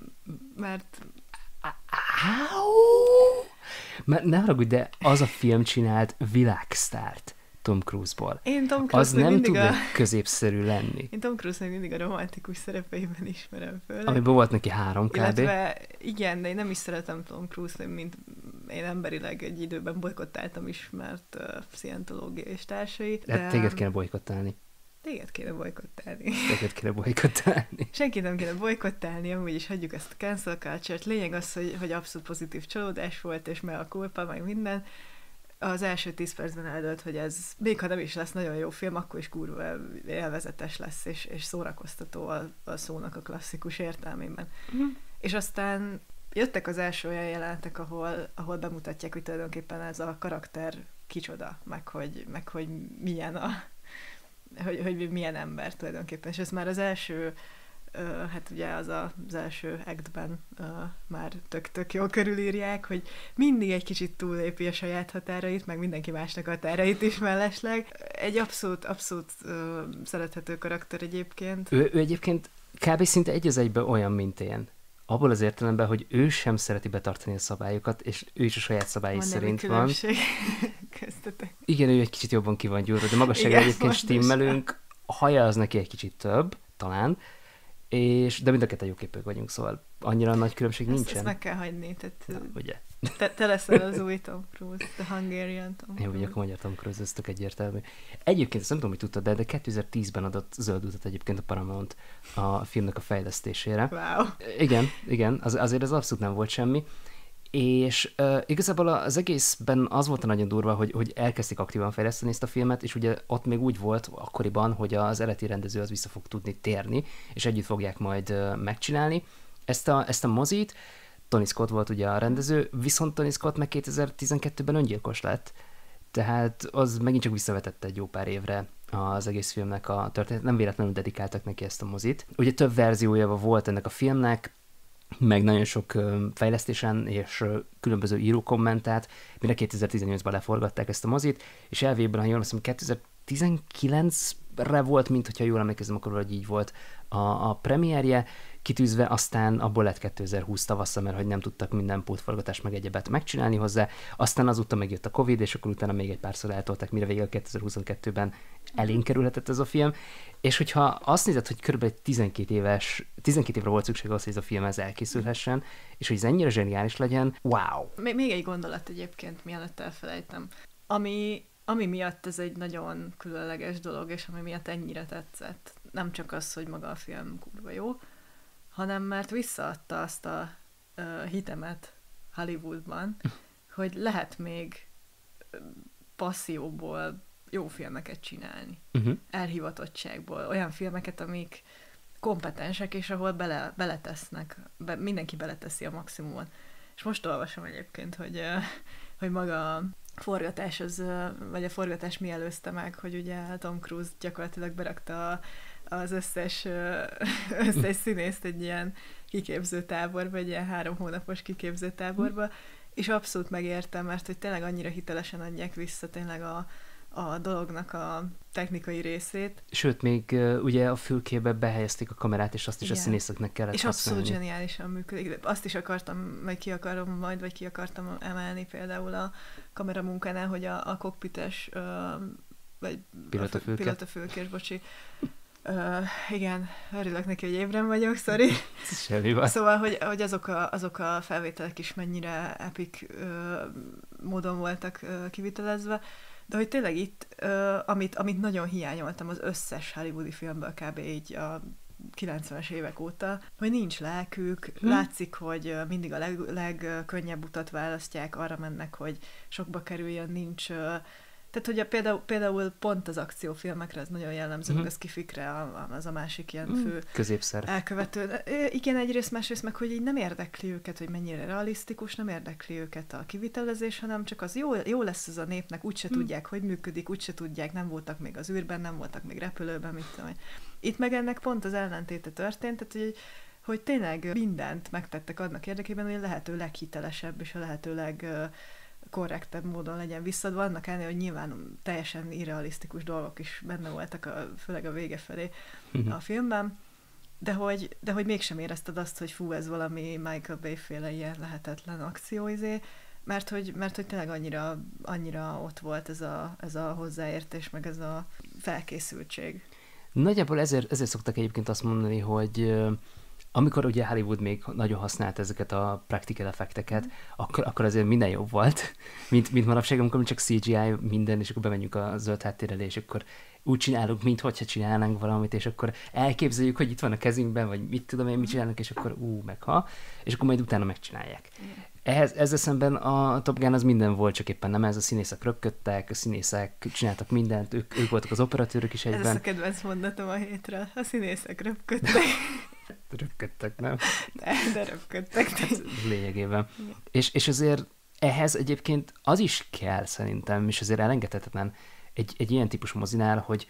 mert... Mert ne haragudj, de az a film csinált világsztárt. Tom Cruise-ból. Én Tom Cruise Az nem tud a... középszerű lenni. Én Tom Cruise még mindig a romantikus szerepeiben ismerem föl. Amiben volt neki három kb. Illetve, igen, de én nem is szeretem Tom Cruise, mint én emberileg egy időben bolykottáltam is, mert uh, szientológia és társai. De... Hát téged kéne bolykottálni. Téged kéne bolykottálni. Téged kéne bolykottálni. Senki nem kéne bolykottálni, amúgy is hagyjuk ezt a cancel culture-t. Lényeg az, hogy, hogy abszolút pozitív csalódás volt, és meg a kulpa, meg minden. Az első tíz percben eldölt, hogy ez, még ha nem is lesz nagyon jó film, akkor is kurva élvezetes lesz, és, és szórakoztató a, a szónak a klasszikus értelmében. Mm. És aztán jöttek az első olyan jelenetek, ahol, ahol bemutatják, hogy tulajdonképpen ez a karakter kicsoda, meg hogy, meg hogy milyen a, hogy, hogy milyen ember tulajdonképpen. És ez már az első, hát ugye az a, az első actben uh, már tök-tök jól körülírják, hogy mindig egy kicsit túllépi a saját határait, meg mindenki másnak határait is mellesleg. Egy abszolút, abszolút uh, szerethető karakter egyébként. Ő, ő egyébként kb. szinte egy az egyben olyan, mint én abból az értelemben, hogy ő sem szereti betartani a szabályokat, és ő is a saját szabályi van szerint van. Köztetek. Igen, ő egy kicsit jobban ki van gyúrva, de magassága egyébként stimmelünk, a haja az neki egy kicsit több, talán, és, de mind a ketten jóképők vagyunk, szóval annyira nagy különbség ezt, nincsen. Ezt meg kell hagyni, tehát Na, ugye? Te, te leszel az új Tom Cruise, the Hungarian Tom Cruise. Jó, vagyok a magyar Tom Cruise, ez tök egyértelmű. Egyébként, ezt nem tudom, hogy tudtad, de, de 2010-ben adott zöld utat egyébként a Paramount a filmnek a fejlesztésére. Wow. Igen, igen, az, azért ez abszolút nem volt semmi. És uh, igazából az egészben az volt a nagyon durva, hogy, hogy elkezdték aktívan fejleszteni ezt a filmet, és ugye ott még úgy volt akkoriban, hogy az eredeti rendező az vissza fog tudni térni, és együtt fogják majd uh, megcsinálni ezt a, ezt a mozit. Tony Scott volt ugye a rendező, viszont Tony Scott meg 2012-ben öngyilkos lett, tehát az megint csak visszavetette egy jó pár évre az egész filmnek a történet. Nem véletlenül dedikáltak neki ezt a mozit. Ugye több verziója volt ennek a filmnek, meg nagyon sok fejlesztésen és különböző írókommentát. Mire 2018-ban leforgatták ezt a mozit, és elvéből, ha jól hiszem, 2019-re volt, mint hogyha jól emlékezem, akkor hogy így volt a, a premierje, kitűzve, aztán abból lett 2020 tavasszal, mert hogy nem tudtak minden pótforgatást meg egyebet megcsinálni hozzá, aztán azóta megjött a Covid, és akkor utána még egy párszor eltolták, mire végül 2022-ben elénk kerülhetett ez a film, és hogyha azt nézed, hogy körülbelül 12 éves, 12 évre volt szükség az, hogy ez a film ez elkészülhessen, és hogy ez ennyire zseniális legyen, wow! Még, még egy gondolat egyébként, mielőtt elfelejtem. Ami, ami miatt ez egy nagyon különleges dolog, és ami miatt ennyire tetszett, nem csak az, hogy maga a film kurva jó, hanem mert visszaadta azt a uh, hitemet Hollywoodban, hogy lehet még passzióból jó filmeket csinálni. Uh-huh. Elhivatottságból. Olyan filmeket, amik kompetensek, és ahol bele, beletesznek, be, mindenki beleteszi a maximumot. És most olvasom egyébként, hogy, hogy maga a forgatás, az, vagy a forgatás mi előzte meg, hogy ugye Tom Cruise gyakorlatilag berakta az összes, összes színészt egy ilyen kiképző táborba, egy ilyen három hónapos kiképző táborba, és abszolút megértem, mert hogy tényleg annyira hitelesen adják vissza tényleg a, a dolognak a technikai részét. Sőt, még ugye a fülkébe behelyezték a kamerát, és azt is Igen. a színészeknek kellett És használni. abszolút zseniálisan működik. De azt is akartam, vagy ki akarom majd, vagy ki akartam emelni például a kameramunkánál, hogy a, a kokpites, vagy pilotafülke. pilotafülkés, bocsi, Uh, igen, örülök neki, hogy ébren vagyok, sorry. Semmi van. Szóval, hogy, hogy azok, a, azok a felvételek is mennyire epik uh, módon voltak uh, kivitelezve, De hogy tényleg itt, uh, amit, amit nagyon hiányoltam az összes hollywoodi filmből kb. így a 90-es évek óta, hogy nincs lelkük, hm. látszik, hogy mindig a leg, legkönnyebb utat választják, arra mennek, hogy sokba kerüljön, nincs tehát, hogy a, például, például pont az akciófilmekre ez nagyon jellemző, uh-huh. az kifikre az a másik ilyen uh-huh. fő középszer elkövető. Igen, egyrészt, másrészt meg, hogy így nem érdekli őket, hogy mennyire realisztikus, nem érdekli őket a kivitelezés, hanem csak az jó, jó lesz az a népnek, úgyse uh-huh. tudják, hogy működik, úgyse tudják, nem voltak még az űrben, nem voltak még repülőben, mit tudom. Itt meg ennek pont az ellentéte történt, tehát hogy hogy tényleg mindent megtettek annak érdekében, hogy a lehető leghitelesebb és a lehető leg korrektebb módon legyen visszadva, annak ellenére, hogy nyilván teljesen irrealisztikus dolgok is benne voltak, a, főleg a vége felé uh-huh. a filmben, de hogy, de hogy mégsem érezted azt, hogy fú, ez valami Michael Bay féle ilyen lehetetlen akcióizé, mert hogy, mert hogy tényleg annyira, annyira ott volt ez a, ez a hozzáértés, meg ez a felkészültség. Nagyjából ezért, ezért szoktak egyébként azt mondani, hogy amikor ugye Hollywood még nagyon használt ezeket a practical effekteket, mm. akkor, akkor azért minden jobb volt, mint, mint manapság, amikor csak CGI minden, és akkor bemegyünk a zöld háttérrel, és akkor úgy csinálunk, mintha csinálnánk valamit, és akkor elképzeljük, hogy itt van a kezünkben, vagy mit tudom én, mit csinálnak, és akkor ú, meg ha, és akkor majd utána megcsinálják. Ehhez, ezzel szemben a Top Gun az minden volt, csak éppen nem ez, a színészek röpködtek, a színészek csináltak mindent, ők, ők voltak az operatőrök is egyben. Ez a kedvenc mondatom a hétre, a színészek röpködtek. röpködtek, nem? De, de röpködtek. Hát, lényegében. És, és azért ehhez egyébként az is kell szerintem, és azért elengedhetetlen egy, egy ilyen típus mozinál, hogy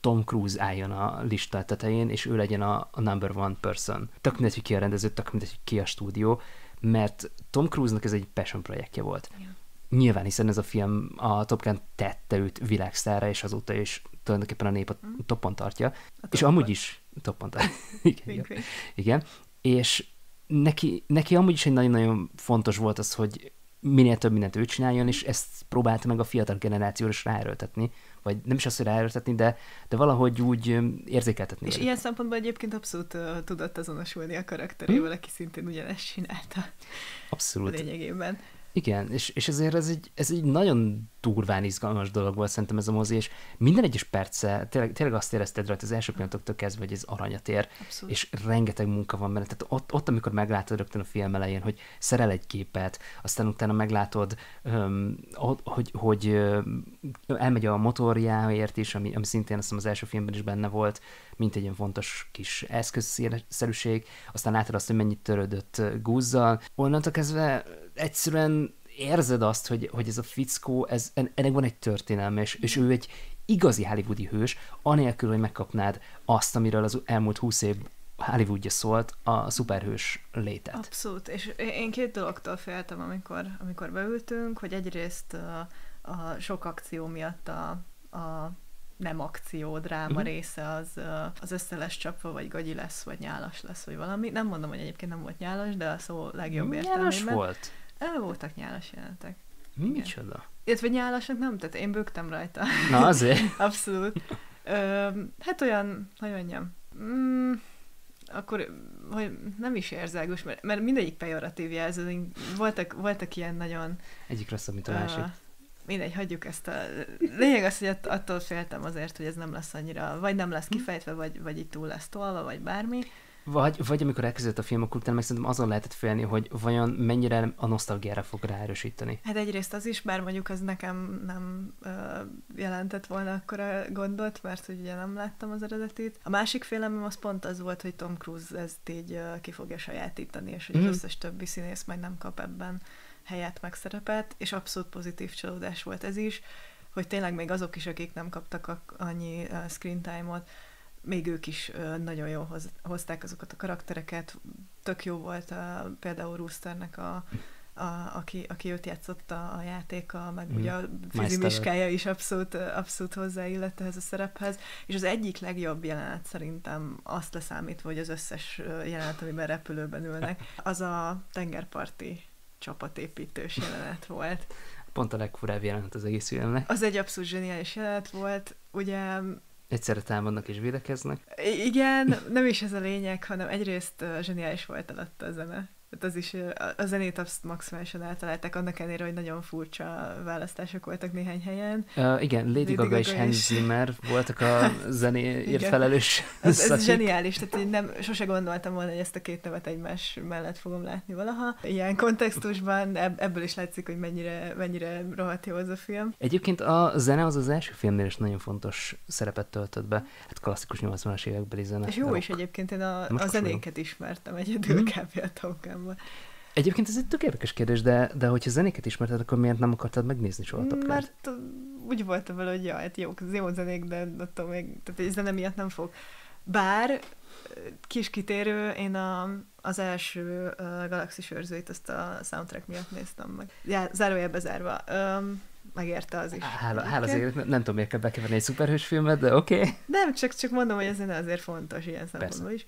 Tom Cruise álljon a lista tetején, és ő legyen a, a number one person. Tök mindegy, hogy ki a rendező, tök mindegy, hogy ki a stúdió, mert Tom Cruise-nak ez egy passion projektje volt. Ja. Nyilván, hiszen ez a film a Top Gun tette őt világsztára, és azóta is tulajdonképpen a nép a mm. toppon tartja. A és amúgy is toppon tartja. igen, igen. igen. És neki, neki amúgy is egy nagyon-nagyon fontos volt az, hogy minél több mindent ő csináljon, és ezt próbálta meg a fiatal generációra is ráerőltetni, vagy nem is azt, hogy ráerőltetni, de, de valahogy úgy érzékeltetni. És ilyen szempontból egyébként abszolút uh, tudott azonosulni a karakterével, hmm? aki szintén ugyanezt csinálta. Abszolút. Lényegében. Igen, és, és ezért ez egy, ez egy nagyon durván izgalmas dolog volt szerintem ez a mozi, és minden egyes perce, tényleg, tényleg azt érezted rajta az első pillanatok kezdve, hogy ez aranyat ér, Abszolút. és rengeteg munka van benne. Tehát ott, ott, amikor meglátod rögtön a film elején, hogy szerel egy képet, aztán utána meglátod, um, hogy, hogy um, elmegy a motorjáért is, ami, ami szintén azt az első filmben is benne volt, mint egy ilyen fontos kis eszközszerűség, aztán látod azt, hogy mennyit törődött gúzzal. Onnantól kezdve egyszerűen érzed azt, hogy, hogy ez a fickó, ez, ennek van egy történelme, és, és ő egy igazi hollywoodi hős, anélkül, hogy megkapnád azt, amiről az elmúlt húsz év Hollywoodja szólt, a szuperhős létet. Abszolút, és én két dologtól féltem, amikor, amikor beültünk, hogy egyrészt a, a sok akció miatt a, a nem akció, dráma uh-huh. része az, az össze lesz csapva, vagy gagyi lesz, vagy nyálas lesz, vagy valami. Nem mondom, hogy egyébként nem volt nyálas, de a szó legjobb értelmében. Nyálas volt? El voltak nyálas jelentek. Mi micsoda? Illetve nyálasnak nem, tehát én bőgtem rajta. Na azért? Abszolút. Ö, hát olyan, hogy mondjam, mm, akkor hogy nem is érzelgős, mert, mert mindegyik pejoratív jelző. Voltak, voltak ilyen nagyon... Egyik rosszabb, mint a másik. Mindegy, hagyjuk ezt a... Lényeg az, hogy attól féltem azért, hogy ez nem lesz annyira, vagy nem lesz kifejtve, vagy, vagy itt túl lesz tolva, vagy bármi. Vagy, vagy amikor elkezdett a film, akkor utána meg szerintem azon lehetett félni, hogy vajon mennyire a nosztalgiára fog ráerősíteni. Hát egyrészt az is, bár mondjuk az nekem nem ö, jelentett volna akkor a gondot, mert hogy ugye nem láttam az eredetit. A másik félelmem az pont az volt, hogy Tom Cruise ezt így ö, ki fogja sajátítani, és hogy mm. az mhm. összes többi színész majd nem kap ebben helyet meg szerepet, és abszolút pozitív csalódás volt ez is, hogy tényleg még azok is, akik nem kaptak annyi screen time-ot, még ők is nagyon jól hoz, hozták azokat a karaktereket. Tök jó volt a, például Roosternek a, a, aki, aki őt játszotta a játéka, meg mm. ugye a fizimiskája is abszolút, abszolút hozzáillette ez a szerephez, és az egyik legjobb jelenet szerintem azt leszámítva, hogy az összes jelenet, amiben repülőben ülnek, az a tengerparti csapatépítős jelenet volt. Pont a legfurább jelenet az egész filmnek. Az egy abszolút zseniális jelenet volt, ugye Egyszerre támadnak és védekeznek. Igen, nem is ez a lényeg, hanem egyrészt zseniális volt alatt a zene. Hát az is, a zenét azt maximálisan eltalálták, annak ellenére, hogy nagyon furcsa választások voltak néhány helyen. Uh, igen, Lady, Lady Gaga, Gaga és Hans Zimmer voltak a zenéért felelős. Ez, ez zseniális, tehát én nem, sose gondoltam volna, hogy ezt a két nevet egymás mellett fogom látni valaha. Ilyen kontextusban ebből is látszik, hogy mennyire, mennyire rohadt jó az a film. Egyébként a zene az az első filmnél is nagyon fontos szerepet töltött be. Hát klasszikus 80-as évekbeli zene. És jó is egyébként, én a, a zenéket ismertem egyedül hmm. kb. a Tomkámban. Egyébként ez egy tök érdekes kérdés, de, de hogyha zenéket ismerted, akkor miért nem akartad megnézni soha a Mert úgy voltam vele, hogy ja, hát jó, jó zenék, de attól még, tehát egy zene miatt nem fog. Bár kis kitérő, én a, az első uh, Galaxis őrzőit, azt a soundtrack miatt néztem meg. Já, zárójelbe zárva. Um, megérte az is. Hála, hála azért, nem, nem tudom, miért kell bekeverni egy szuperhős filmet, de oké. Okay. Nem, csak, csak mondom, hogy ez azért fontos ilyen szempontból is.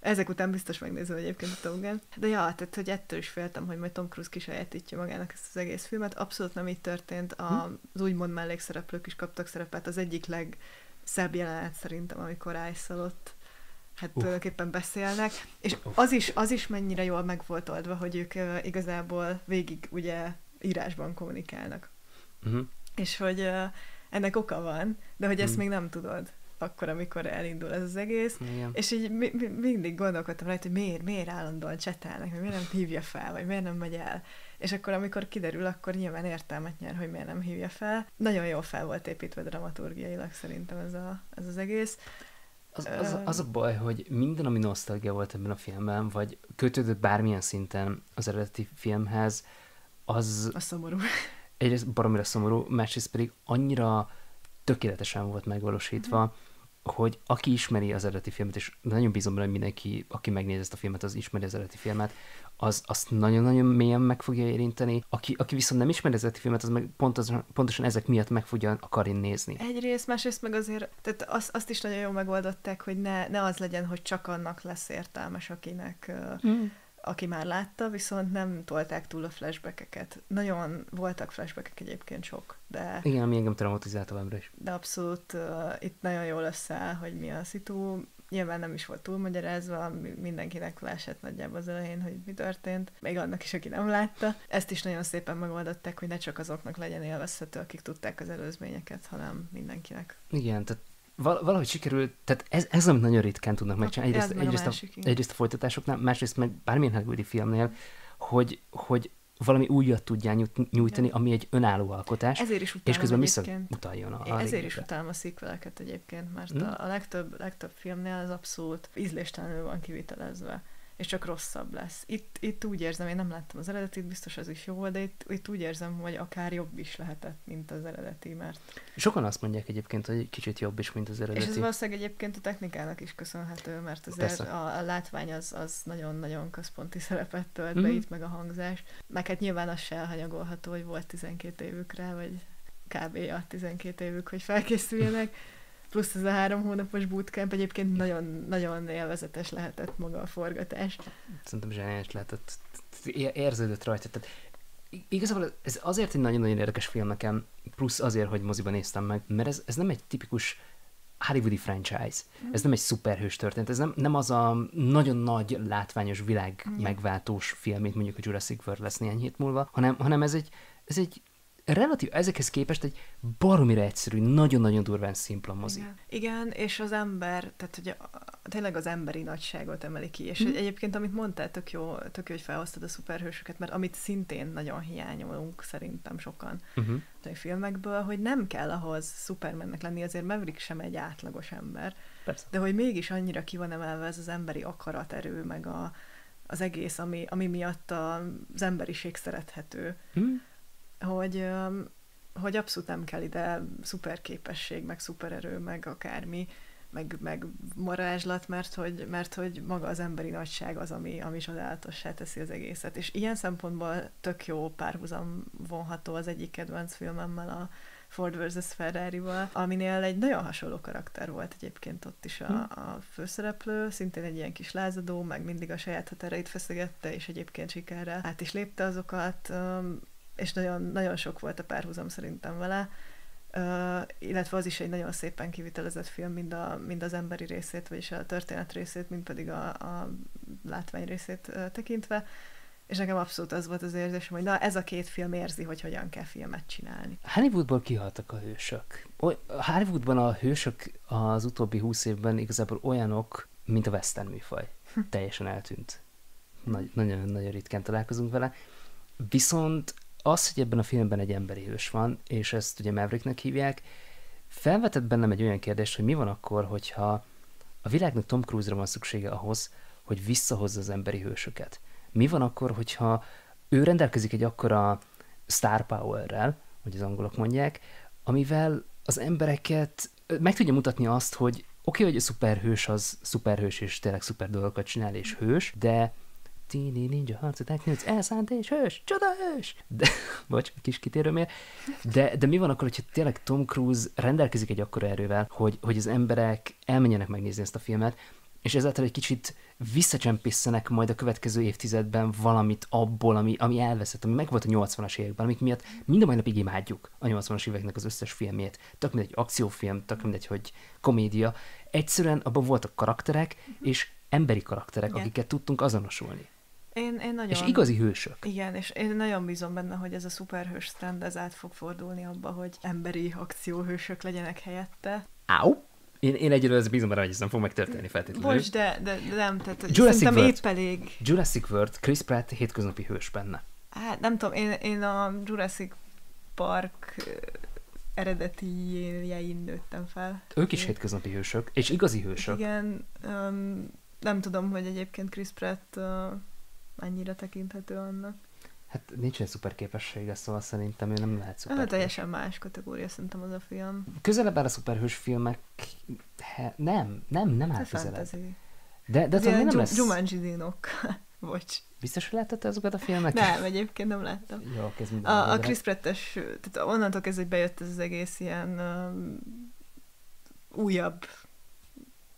Ezek után biztos megnézem egyébként a Gun. De ja, tehát hogy ettől is féltem, hogy majd Tom Cruise kisajátítja magának ezt az egész filmet. Abszolút nem így történt. A, hm? az úgymond mellékszereplők is kaptak szerepet. Az egyik legszebb jelenet szerintem, amikor Ice hát uh. tulajdonképpen beszélnek, és az is, az is mennyire jól meg volt oldva, hogy ők uh, igazából végig ugye írásban kommunikálnak. Uh-huh. És hogy uh, ennek oka van, de hogy ezt uh-huh. még nem tudod akkor, amikor elindul ez az egész, Igen. és így mi, mi, mindig gondolkodtam rajta, hogy miért, miért állandóan csetelnek, miért nem hívja fel, vagy miért nem megy el. És akkor, amikor kiderül, akkor nyilván értelmet nyer, hogy miért nem hívja fel. Nagyon jól fel volt építve dramaturgiailag szerintem ez, a, ez az egész. Az, az, az a baj, hogy minden, ami nosztalgia volt ebben a filmben, vagy kötődött bármilyen szinten az eredeti filmhez, az... A szomorú. Egyrészt baromira szomorú, másrészt pedig annyira tökéletesen volt megvalósítva, mm-hmm hogy aki ismeri az eredeti filmet, és nagyon bízom benne, hogy mindenki, aki megnézi ezt a filmet, az ismeri az eredeti filmet, az azt nagyon-nagyon mélyen meg fogja érinteni. Aki, aki viszont nem ismeri az eredeti filmet, az meg pontosan, pontosan ezek miatt meg fogja akarni nézni. Egyrészt, másrészt meg azért, tehát azt, azt is nagyon jól megoldották, hogy ne, ne az legyen, hogy csak annak lesz értelmes, akinek mm aki már látta, viszont nem tolták túl a flashbackeket. Nagyon voltak flashbackek egyébként sok, de... Igen, ami engem traumatizált továbbra is. De abszolút uh, itt nagyon jól összeáll, hogy mi a szitu. Nyilván nem is volt túlmagyarázva, mindenkinek leesett nagyjából az elején, hogy mi történt, még annak is, aki nem látta. Ezt is nagyon szépen megoldották, hogy ne csak azoknak legyen élvezhető, akik tudták az előzményeket, hanem mindenkinek. Igen, tehát valahogy sikerült, tehát ez, ez amit nagyon ritkán tudnak megcsinálni. Egyrészt, egyrészt, a, másik, egyrészt a folytatásoknál, másrészt meg bármilyen Hollywoodi filmnél, hogy, hogy valami újat tudjál nyújtani, ami egy önálló alkotás, ezért is és közben visszautaljon a, a Ezért is utálom a szikveleket egyébként, mert hmm. a, a legtöbb, legtöbb filmnél az abszolút ízléstelenül van kivitelezve és csak rosszabb lesz. Itt, itt úgy érzem, én nem láttam az eredetit, biztos az is jó volt, de itt, itt úgy érzem, hogy akár jobb is lehetett, mint az eredeti, mert... Sokan azt mondják egyébként, hogy kicsit jobb is, mint az eredeti. És ez valószínűleg egyébként a technikának is köszönhető, mert azért a, a látvány az, az nagyon-nagyon központi szerepet tölt mm-hmm. be mhm. itt, meg a hangzás. Meg hát nyilván az se elhanyagolható, hogy volt 12 évük rá, vagy kb. a 12 évük, hogy felkészüljenek plusz ez a három hónapos bootcamp egyébként nagyon, nagyon élvezetes lehetett maga a forgatás. Szerintem zseniális lehetett. Érződött rajta. Tehát igazából ez azért egy nagyon-nagyon érdekes film nekem, plusz azért, hogy moziban néztem meg, mert ez, ez nem egy tipikus Hollywoodi franchise. Mm. Ez nem egy szuperhős történet, ez nem, nem az a nagyon nagy, látványos világ mm. megváltós film, mint mondjuk a Jurassic World lesz néhány hét múlva, hanem, hanem ez egy, ez egy relatív, ezekhez képest egy baromira egyszerű, nagyon-nagyon durván szimpla mozi. Igen. Igen, és az ember, tehát hogy a, tényleg az emberi nagyságot emeli ki, és mm. egyébként, amit mondtál, tök jó, tök jó, hogy felhoztad a szuperhősöket, mert amit szintén nagyon hiányolunk szerintem sokan uh-huh. a filmekből, hogy nem kell ahhoz szupermennek lenni, azért Maverick sem egy átlagos ember, Persze. de hogy mégis annyira ki van emelve ez az emberi akaraterő, meg a, az egész, ami, ami miatt az emberiség szerethető. Mm hogy, hogy abszolút nem kell ide szuper képesség, meg szupererő, meg akármi, meg, meg marázslat, mert hogy, mert hogy maga az emberi nagyság az, ami, ami csodálatossá teszi az egészet. És ilyen szempontból tök jó párhuzam vonható az egyik kedvenc filmemmel, a Ford vs. Ferrari-val, aminél egy nagyon hasonló karakter volt egyébként ott is a, hm. a főszereplő, szintén egy ilyen kis lázadó, meg mindig a saját határait feszegette, és egyébként sikerrel át is lépte azokat, és nagyon, nagyon sok volt a párhuzam szerintem vele, uh, illetve az is egy nagyon szépen kivitelezett film, mind, a, mind az emberi részét, vagyis a történet részét, mind pedig a, a látvány részét uh, tekintve. És nekem abszolút az volt az érzésem, hogy na ez a két film érzi, hogy hogyan kell filmet csinálni. Hollywoodból kihaltak a hősök. Oly, Hollywoodban a hősök az utóbbi húsz évben igazából olyanok, mint a western műfaj. Teljesen eltűnt. Nagy, nagyon, nagyon ritkán találkozunk vele. Viszont az, hogy ebben a filmben egy emberi hős van, és ezt ugye Mavericknek hívják, felvetett bennem egy olyan kérdést, hogy mi van akkor, hogyha a világnak Tom Cruise-ra van szüksége ahhoz, hogy visszahozza az emberi hősöket. Mi van akkor, hogyha ő rendelkezik egy akkora star power-rel, hogy az angolok mondják, amivel az embereket meg tudja mutatni azt, hogy oké, okay, hogy a szuperhős az szuperhős és tényleg szuper dolgokat csinál és hős, de Tini Ninja Harc Attack elszánt és hős, csoda hős! De, bocs, kis kitérőmér. De, de mi van akkor, hogyha tényleg Tom Cruise rendelkezik egy akkora erővel, hogy, hogy az emberek elmenjenek megnézni ezt a filmet, és ezáltal egy kicsit visszacsempészenek majd a következő évtizedben valamit abból, ami, ami elveszett, ami megvolt a 80-as években, amik miatt mind a mai napig imádjuk a 80-as éveknek az összes filmjét. Tök mindegy akciófilm, tök mindegy, hogy komédia. Egyszerűen abban voltak karakterek, és emberi karakterek, Igen. akiket tudtunk azonosulni. Én, én nagyon... És igazi hősök. Igen, és én nagyon bízom benne, hogy ez a szuperhős trend ez át fog fordulni abba, hogy emberi akcióhősök legyenek helyette. Áú! Én, én egyről ez bízom benne, hogy ez nem fog megtörténni feltétlenül. Bocs, de, de, de nem, tehát Jurassic szerintem World. épp elég. Jurassic World, Chris Pratt hétköznapi hős benne. Hát nem tudom, én, én a Jurassic Park eredeti jein nőttem fel. Ők is hétköznapi hősök, és igazi hősök. Igen, um, nem tudom, hogy egyébként Chris Pratt uh, mennyire tekinthető annak. Hát nincs egy szuper képessége, szóval szerintem ő nem lehet szuper. Hát teljesen más kategória szerintem az a film. Közelebb áll a szuperhős filmek... He, nem, nem, nem áll közelebb. De, de az nem lesz... Jumanji dinok. Bocs. Biztos, hogy láttad azokat a filmeket? Nem, egyébként nem láttam. Jó, ez a, a Chris Pratt-es, tehát onnantól kezdve, hogy bejött ez az egész ilyen um, újabb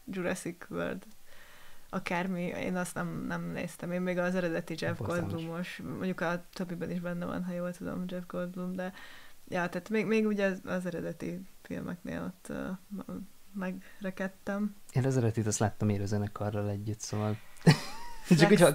Jurassic World akármi, én azt nem, nem néztem. Én még az eredeti Jeff Goldblumos, mondjuk a többiben is benne van, ha jól tudom, Jeff Goldblum, de ja, tehát még, még ugye az, az eredeti filmeknél ott uh, megrekedtem. Én az eredetit azt láttam érőzenekarral együtt, szóval csak úgy ha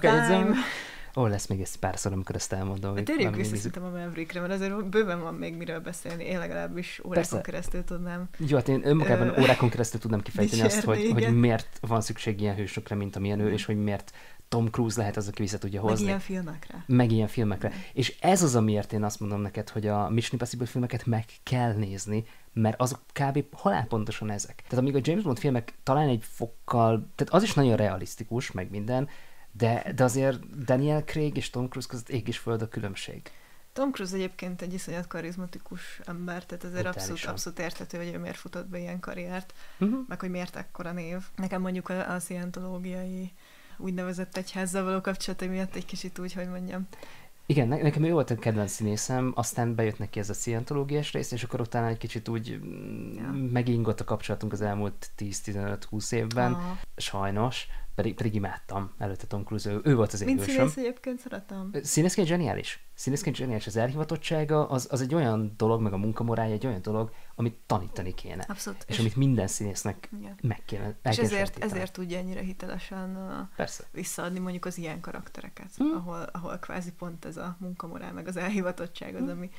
Ó, lesz még egy párszor, amikor ezt elmondom. Hát térjünk vissza szerintem a Maverickre, mert azért bőven van még miről beszélni. Én legalábbis órákon Persze. keresztül tudnám. Jó, hát én önmagában ö... órákon keresztül tudnám kifejteni azt, hogy, hogy miért van szükség ilyen hősökre, mint amilyen ő, és hogy miért Tom Cruise lehet az, aki vissza tudja hozni. Meg ilyen filmekre. Meg ilyen filmekre. És ez az, amiért én azt mondom neked, hogy a Mission Impossible filmeket meg kell nézni, mert azok kb. halálpontosan ezek. Tehát amíg a James Bond filmek talán egy fokkal, tehát az is nagyon realisztikus, meg minden, de, de azért Daniel Craig és Tom Cruise között ég és föld a különbség. Tom Cruise egyébként egy iszonyat karizmatikus ember, tehát azért abszolút, abszolút érthető, hogy ő miért futott be ilyen karriert, uh-huh. meg hogy miért ekkora név. Nekem mondjuk a, a szientológiai úgynevezett egyházzal való kapcsolata miatt egy kicsit úgy, hogy mondjam. Igen, nekem ő volt a kedvenc színészem, aztán bejött neki ez a szientológiás rész, és akkor utána egy kicsit úgy mm, ja. megingott a kapcsolatunk az elmúlt 10-15-20 évben, Aha. sajnos, pedig, pedig imádtam előtte Tom Cruise, ő, ő volt az én Mint színész egyébként szeretem. Színészként zseniális. Színészként zseniális. Az elhivatottsága az, az egy olyan dolog, meg a munkamorája egy olyan dolog, amit tanítani kéne. Abszolút. És, és amit minden színésznek igen. meg kéne. És ezért, ezért tudja ennyire hitelesen Persze. visszaadni mondjuk az ilyen karaktereket, hmm. ahol, ahol kvázi pont ez a munkamorál, meg az elhivatottság az, hmm. ami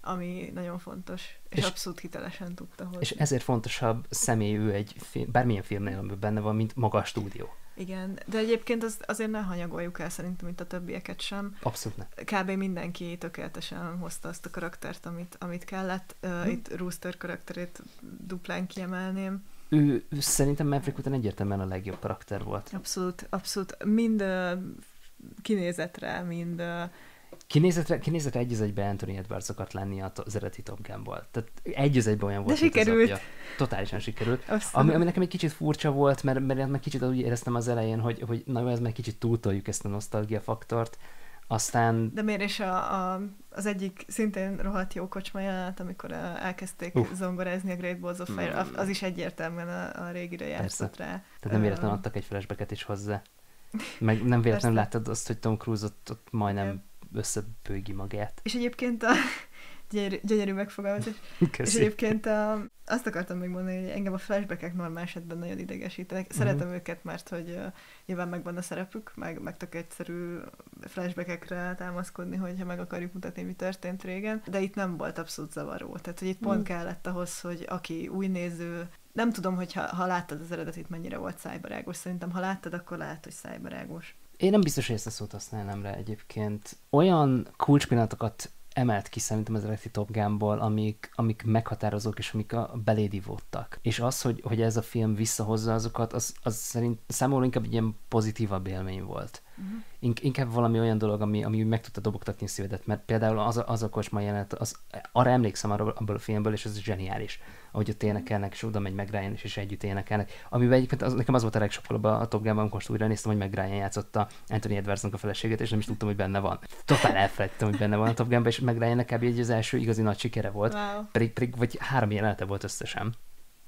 ami nagyon fontos, és, és abszolút hitelesen tudta hozni. És ezért fontosabb személy ő egy film, bármilyen filmnél, amiben benne van, mint maga a stúdió. Igen, de egyébként az, azért ne hanyagoljuk el szerintem, mint a többieket sem. Abszolút ne. Kb. mindenki tökéletesen hozta azt a karaktert, amit, amit kellett. Uh, hm. Itt Rooster karakterét duplán kiemelném. Ő, ő szerintem Maverick után egyértelműen a legjobb karakter volt. Abszolút, abszolút. Mind uh, kinézetre, mind uh, Kinézetre, kinézetre egy az egyben Anthony Edwards akart lenni az eredeti Top Gun-ból. Tehát egy az egyben olyan volt, De sikerült. Az Totálisan sikerült. Ami, ami, nekem egy kicsit furcsa volt, mert, mert meg kicsit úgy éreztem az elején, hogy, hogy na ez meg kicsit túltoljuk ezt a nosztalgia faktort. Aztán... De miért is a, a, az egyik szintén rohadt jó kocsma jelenet, amikor elkezdték uh. zongorázni a Great Balls of Fire, mm. az is egyértelműen a, a régire játszott rá. Tehát nem véletlenül adtak egy flashbacket is hozzá. Meg nem véletlenül láttad azt, hogy Tom Cruise ott, ott majdnem összebőgi magát. És egyébként a gyönyörű, gyönyörű megfogalmazás. És egyébként a, azt akartam még mondani, hogy engem a flashbackek normál esetben nagyon idegesítenek. Szeretem uh-huh. őket, mert hogy uh, nyilván megvan a szerepük, meg, meg tök egyszerű flashbackekre támaszkodni, hogyha meg akarjuk mutatni, mi történt régen, de itt nem volt abszolút zavaró. Tehát, hogy itt pont uh-huh. kellett ahhoz, hogy aki új néző, nem tudom, hogy ha, ha láttad az eredetit, mennyire volt szájbarágos. Szerintem, ha láttad, akkor lehet, hogy szájbarágos. Én nem biztos, hogy ezt a szót használnám rá egyébként. Olyan kulcspillanatokat emelt ki szerintem az eredeti Top Gunból, amik, amik meghatározók és amik a belédi voltak. És az, hogy, hogy ez a film visszahozza azokat, az, az szerint számomra inkább egy ilyen pozitívabb élmény volt. Uh-huh. In- inkább valami olyan dolog, ami, ami meg tudta dobogtatni a szívedet, mert például az a, az a kocsma jelenet, az, arra emlékszem arra, abból a filmből, és ez zseniális, ahogy ott énekelnek, és oda megy meg Ryan, és, és együtt énekelnek. Amiben egyébként az, nekem az volt a legsokkal a Top Gun-ban, amikor újra néztem, hogy meg Ryan játszotta Anthony Edwardsnak a feleségét, és nem is tudtam, hogy benne van. Totál elfelejtettem, hogy benne van a Top Gun-ban, és meg Ryan kb. egy az első igazi nagy sikere volt. Wow. Pedig, pedig, vagy három jelenete volt összesen.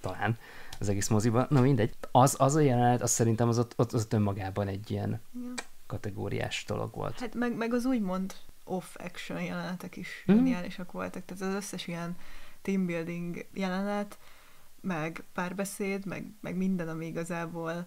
Talán az egész moziban. Na mindegy. Az, az a jelenet, az szerintem az ott, ott, az ott önmagában egy ilyen yeah kategóriás dolog volt. Hát meg, meg az úgymond off-action jelenetek is mm. geniálisak voltak, tehát az összes ilyen teambuilding jelenet, meg párbeszéd, meg, meg minden, ami igazából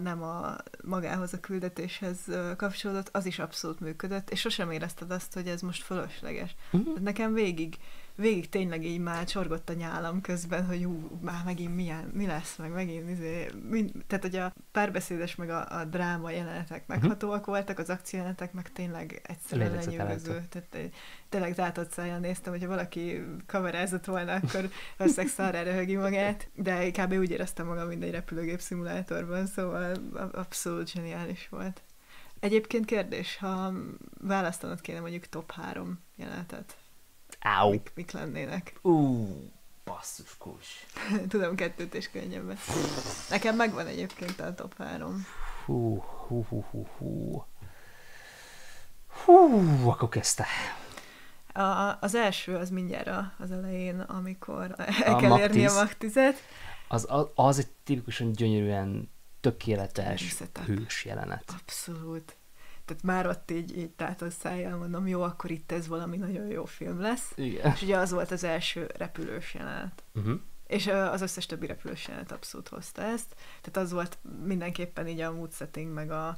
nem a magához a küldetéshez kapcsolódott, az is abszolút működött, és sosem érezted azt, hogy ez most fölösleges. Mm-hmm. Nekem végig végig tényleg így már csorgott a nyálam közben, hogy ú, már megint milyen, mi lesz, meg megint, izé, mind, tehát hogy a párbeszédes meg a, a dráma jelenetek mhm. meghatóak uh-huh. voltak, az akciójelenetek meg tényleg egyszerűen lenyűgöző. Tehát tényleg zátott szájjal néztem, hogyha valaki kamerázott volna, akkor valószínűleg szarra röhögi magát, de kb. úgy éreztem magam, mint egy repülőgép szimulátorban, szóval abszolút zseniális volt. Egyébként kérdés, ha választanod kéne mondjuk top három jelenetet, Áú. Mik, mik lennének? Ú, basszus kus. Tudom, kettőt és könnyebben. Nekem megvan egyébként a top három. Hú, hú, hú, hú, hú. Hú, akkor kezdte. A, az első az mindjárt az elején, amikor el a kell Mach érni a Mach 10-et. Az, az, az egy tipikusan gyönyörűen tökéletes hős jelenet. Abszolút tehát már ott így, így tehát a szájjal mondom, jó, akkor itt ez valami nagyon jó film lesz. Igen. És ugye az volt az első repülős jelenet. Uh-huh. És az összes többi repülős jelenet abszolút hozta ezt. Tehát az volt mindenképpen így a mood setting, meg a,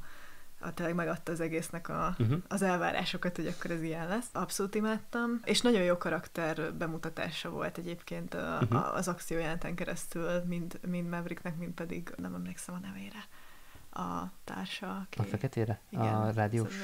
a tényleg megadta az egésznek a, uh-huh. az elvárásokat, hogy akkor ez ilyen lesz. Abszolút imádtam. És nagyon jó karakter bemutatása volt egyébként a, uh-huh. a, az akciójelenten keresztül, mind, mind Mavericknek, mind pedig nem emlékszem a nevére a társa. Aki... A feketére? Igen, a rádiós?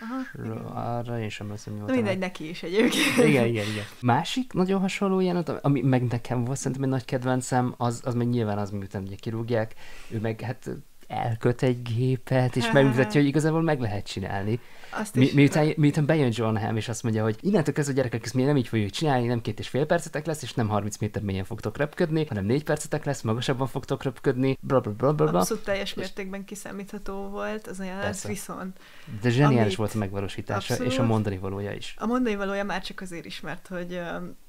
Aha, Arra én sem emlékszem, mi volt Mindegy, neki is egyébként. Igen, igen, igen. Másik nagyon hasonló jelenet, ami meg nekem volt szerintem egy nagy kedvencem, az, az meg nyilván az, miután ugye kirúgják, ő meg hát elköt egy gépet, és megmutatja, hogy igazából meg lehet csinálni. Azt Mi, miután, miután bejön John Hamm, és azt mondja, hogy innentől kezdve a gyerekek, ezt mi nem így fogjuk csinálni, nem két és fél percetek lesz, és nem 30 méter mélyen fogtok röpködni, hanem négy percetek lesz, magasabban fogtok röpködni, bla bla bla bla. Abszolút teljes mértékben kiszámítható volt az a jelenet, viszont. De zseniális amit... volt a megvalósítása, abszolút, és a mondani valója is. A mondani valója már csak azért is, mert hogy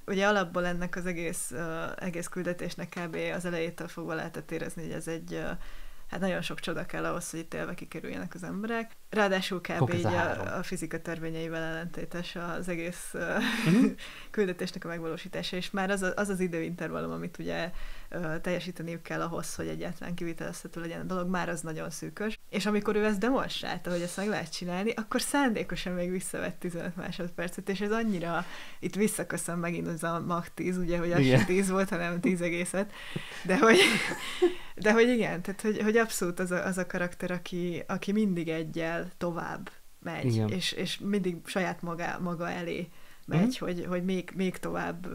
ugye alapból ennek az egész, uh, egész küldetésnek kb. az elejétől fogva lehetett érezni, hogy ez egy uh, hát nagyon sok csoda kell ahhoz, hogy itt élve kikerüljenek az emberek. Ráadásul kb. így a, a fizika törvényeivel ellentétes az egész uh-huh. küldetésnek a megvalósítása, és már az, a, az az időintervallum, amit ugye uh, teljesíteniük kell ahhoz, hogy egyáltalán kivitelezhető legyen a dolog, már az nagyon szűkös. És amikor ő ezt demonstrálta, hogy ezt meg lehet csinálni, akkor szándékosan még visszavett 15 másodpercet, és ez annyira itt visszaköszön megint az a Mach 10, ugye, hogy az sem 10 volt, hanem 10 egészet, de hogy, de hogy igen, tehát hogy, hogy abszolút az a, az a karakter, aki, aki mindig egyel tovább megy, és, és mindig saját maga, maga elé megy, mm. hogy, hogy még, még tovább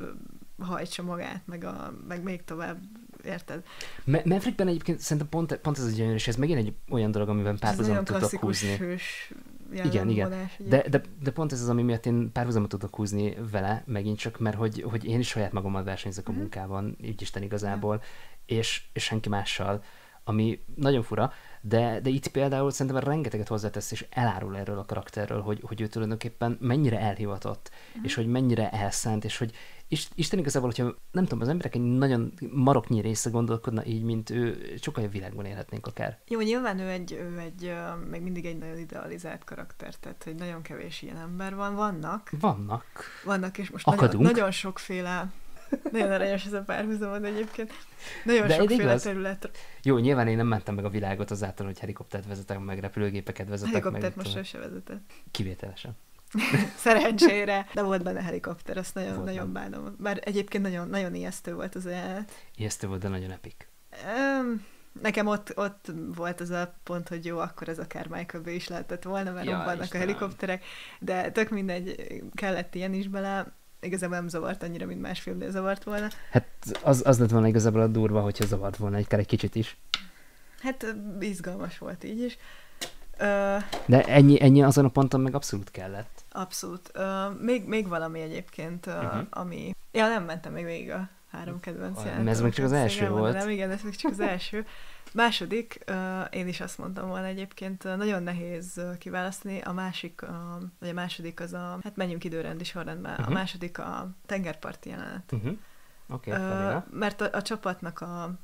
hajtsa magát, meg, a, meg még tovább érted? Me- Maverickben egyébként szerintem pont, pont ez a gyönyörű, és ez megint egy olyan dolog, amiben párhuzamot tudok húzni. Hős igen, igen. De, de, de, pont ez az, ami miatt én párhuzamot tudok húzni vele, megint csak, mert hogy, hogy én is saját magammal versenyzek a mhm. munkában, így Isten igazából, és, és senki mással, ami nagyon fura, de, de itt például szerintem rengeteget hozzátesz és elárul erről a karakterről, hogy, hogy ő tulajdonképpen mennyire elhivatott, uh-huh. és hogy mennyire elszánt, és hogy Isten igazából, hogyha nem tudom, az emberek egy nagyon maroknyi része gondolkodna így, mint ő, sokkal jobb világban élhetnénk akár. Jó, nyilván ő egy, ő egy még mindig egy nagyon idealizált karakter, tehát hogy nagyon kevés ilyen ember van. Vannak. Vannak. Vannak, és most nagyon, nagyon sokféle Nagyon aranyos ez a párhuzamod egyébként. Nagyon De sokféle igaz. terület. Jó, nyilván én nem mentem meg a világot azáltal, hogy helikoptert vezetek meg, repülőgépeket vezetek Helikoptert meg. most sose vezetett. Kivételesen. Szerencsére. De volt benne helikopter, azt nagyon, Volt nagyon bánom. Bár egyébként nagyon, nagyon ijesztő volt az jelenet. Ijesztő volt, de nagyon epik. Um, nekem ott, ott volt az a pont, hogy jó, akkor ez akár Michael Bay is lehetett volna, mert Ja, vannak a helikopterek, de tök mindegy, kellett ilyen is bele, igazából nem zavart annyira, mint más filmnél zavart volna. Hát az, az lett volna igazából a durva, hogyha zavart volna egy, egy kicsit is. Hát izgalmas volt így is. Ö, De ennyi, ennyi azon a ponton meg abszolút kellett. abszolút. Ö, még, még valami egyébként, Mhm. ami... Ja, nem mentem még végig a három kedvenc ez még csak az első nem volt. mondanám, igen, ez még csak az első. Második, én is azt mondtam volna egyébként, nagyon nehéz kiválasztani. A másik, a, vagy a második az a, hát menjünk időrendi sorrendben, Mhm. a második a tengerparti jelenet. Uh-huh. Okay, mert a, a csapatnak a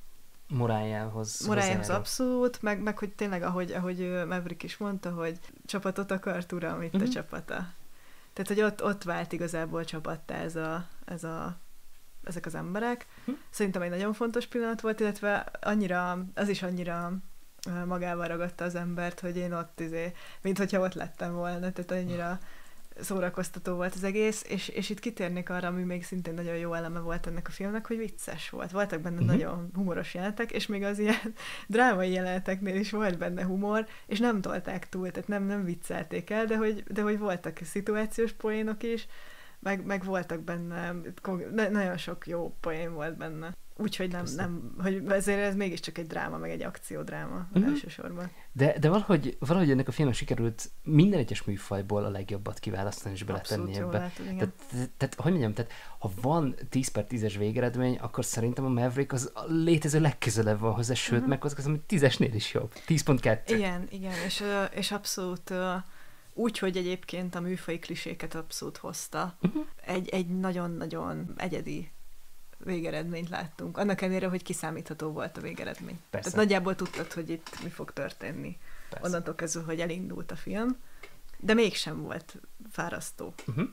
Morájához. morájához abszolút, meg, meg hogy tényleg, ahogy, ahogy Maverick is mondta, hogy csapatot akart, uram, itt Mhm. a csapata. Tehát, hogy ott, ott vált igazából csapattá ez a, ez a, ezek az emberek. Hm. Szerintem egy nagyon fontos pillanat volt, illetve annyira, az is annyira magával ragadta az embert, hogy én ott, izé, mint hogyha ott lettem volna, tehát annyira szórakoztató volt az egész, és, és itt kitérnék arra, ami még szintén nagyon jó eleme volt ennek a filmnek, hogy vicces volt. Voltak benne uh-huh. nagyon humoros jelenetek, és még az ilyen drámai jeleneteknél is volt benne humor, és nem tolták túl, tehát nem, nem viccelték el, de hogy, de hogy voltak szituációs poénok is, meg, meg voltak benne, nagyon sok jó poén volt benne. Úgyhogy nem, nem, hogy ezért ez mégiscsak egy dráma, meg egy akciódráma uh-huh. elsősorban. De, de valahogy, valahogy ennek a filmnek sikerült minden egyes műfajból a legjobbat kiválasztani és beletenni Abszolút ebbe. igen. Tehát, tehát, tehát, hogy mondjam, tehát ha van 10 per 10-es végeredmény, akkor szerintem a Maverick az a létező legközelebb van hozzá, sőt, meg azt hiszem, hogy 10-esnél is jobb. 10.2. Igen, igen, és, és abszolút ö, úgy, hogy egyébként a műfai kliséket abszolút hozta. Mhm. Egy, egy nagyon-nagyon egyedi végeredményt láttunk. Annak ellenére, hogy kiszámítható volt a végeredmény. Persze. Tehát nagyjából tudtad, hogy itt mi fog történni. Persze. Onnantól kezdve, hogy elindult a film. De mégsem volt fárasztó. Uh-huh.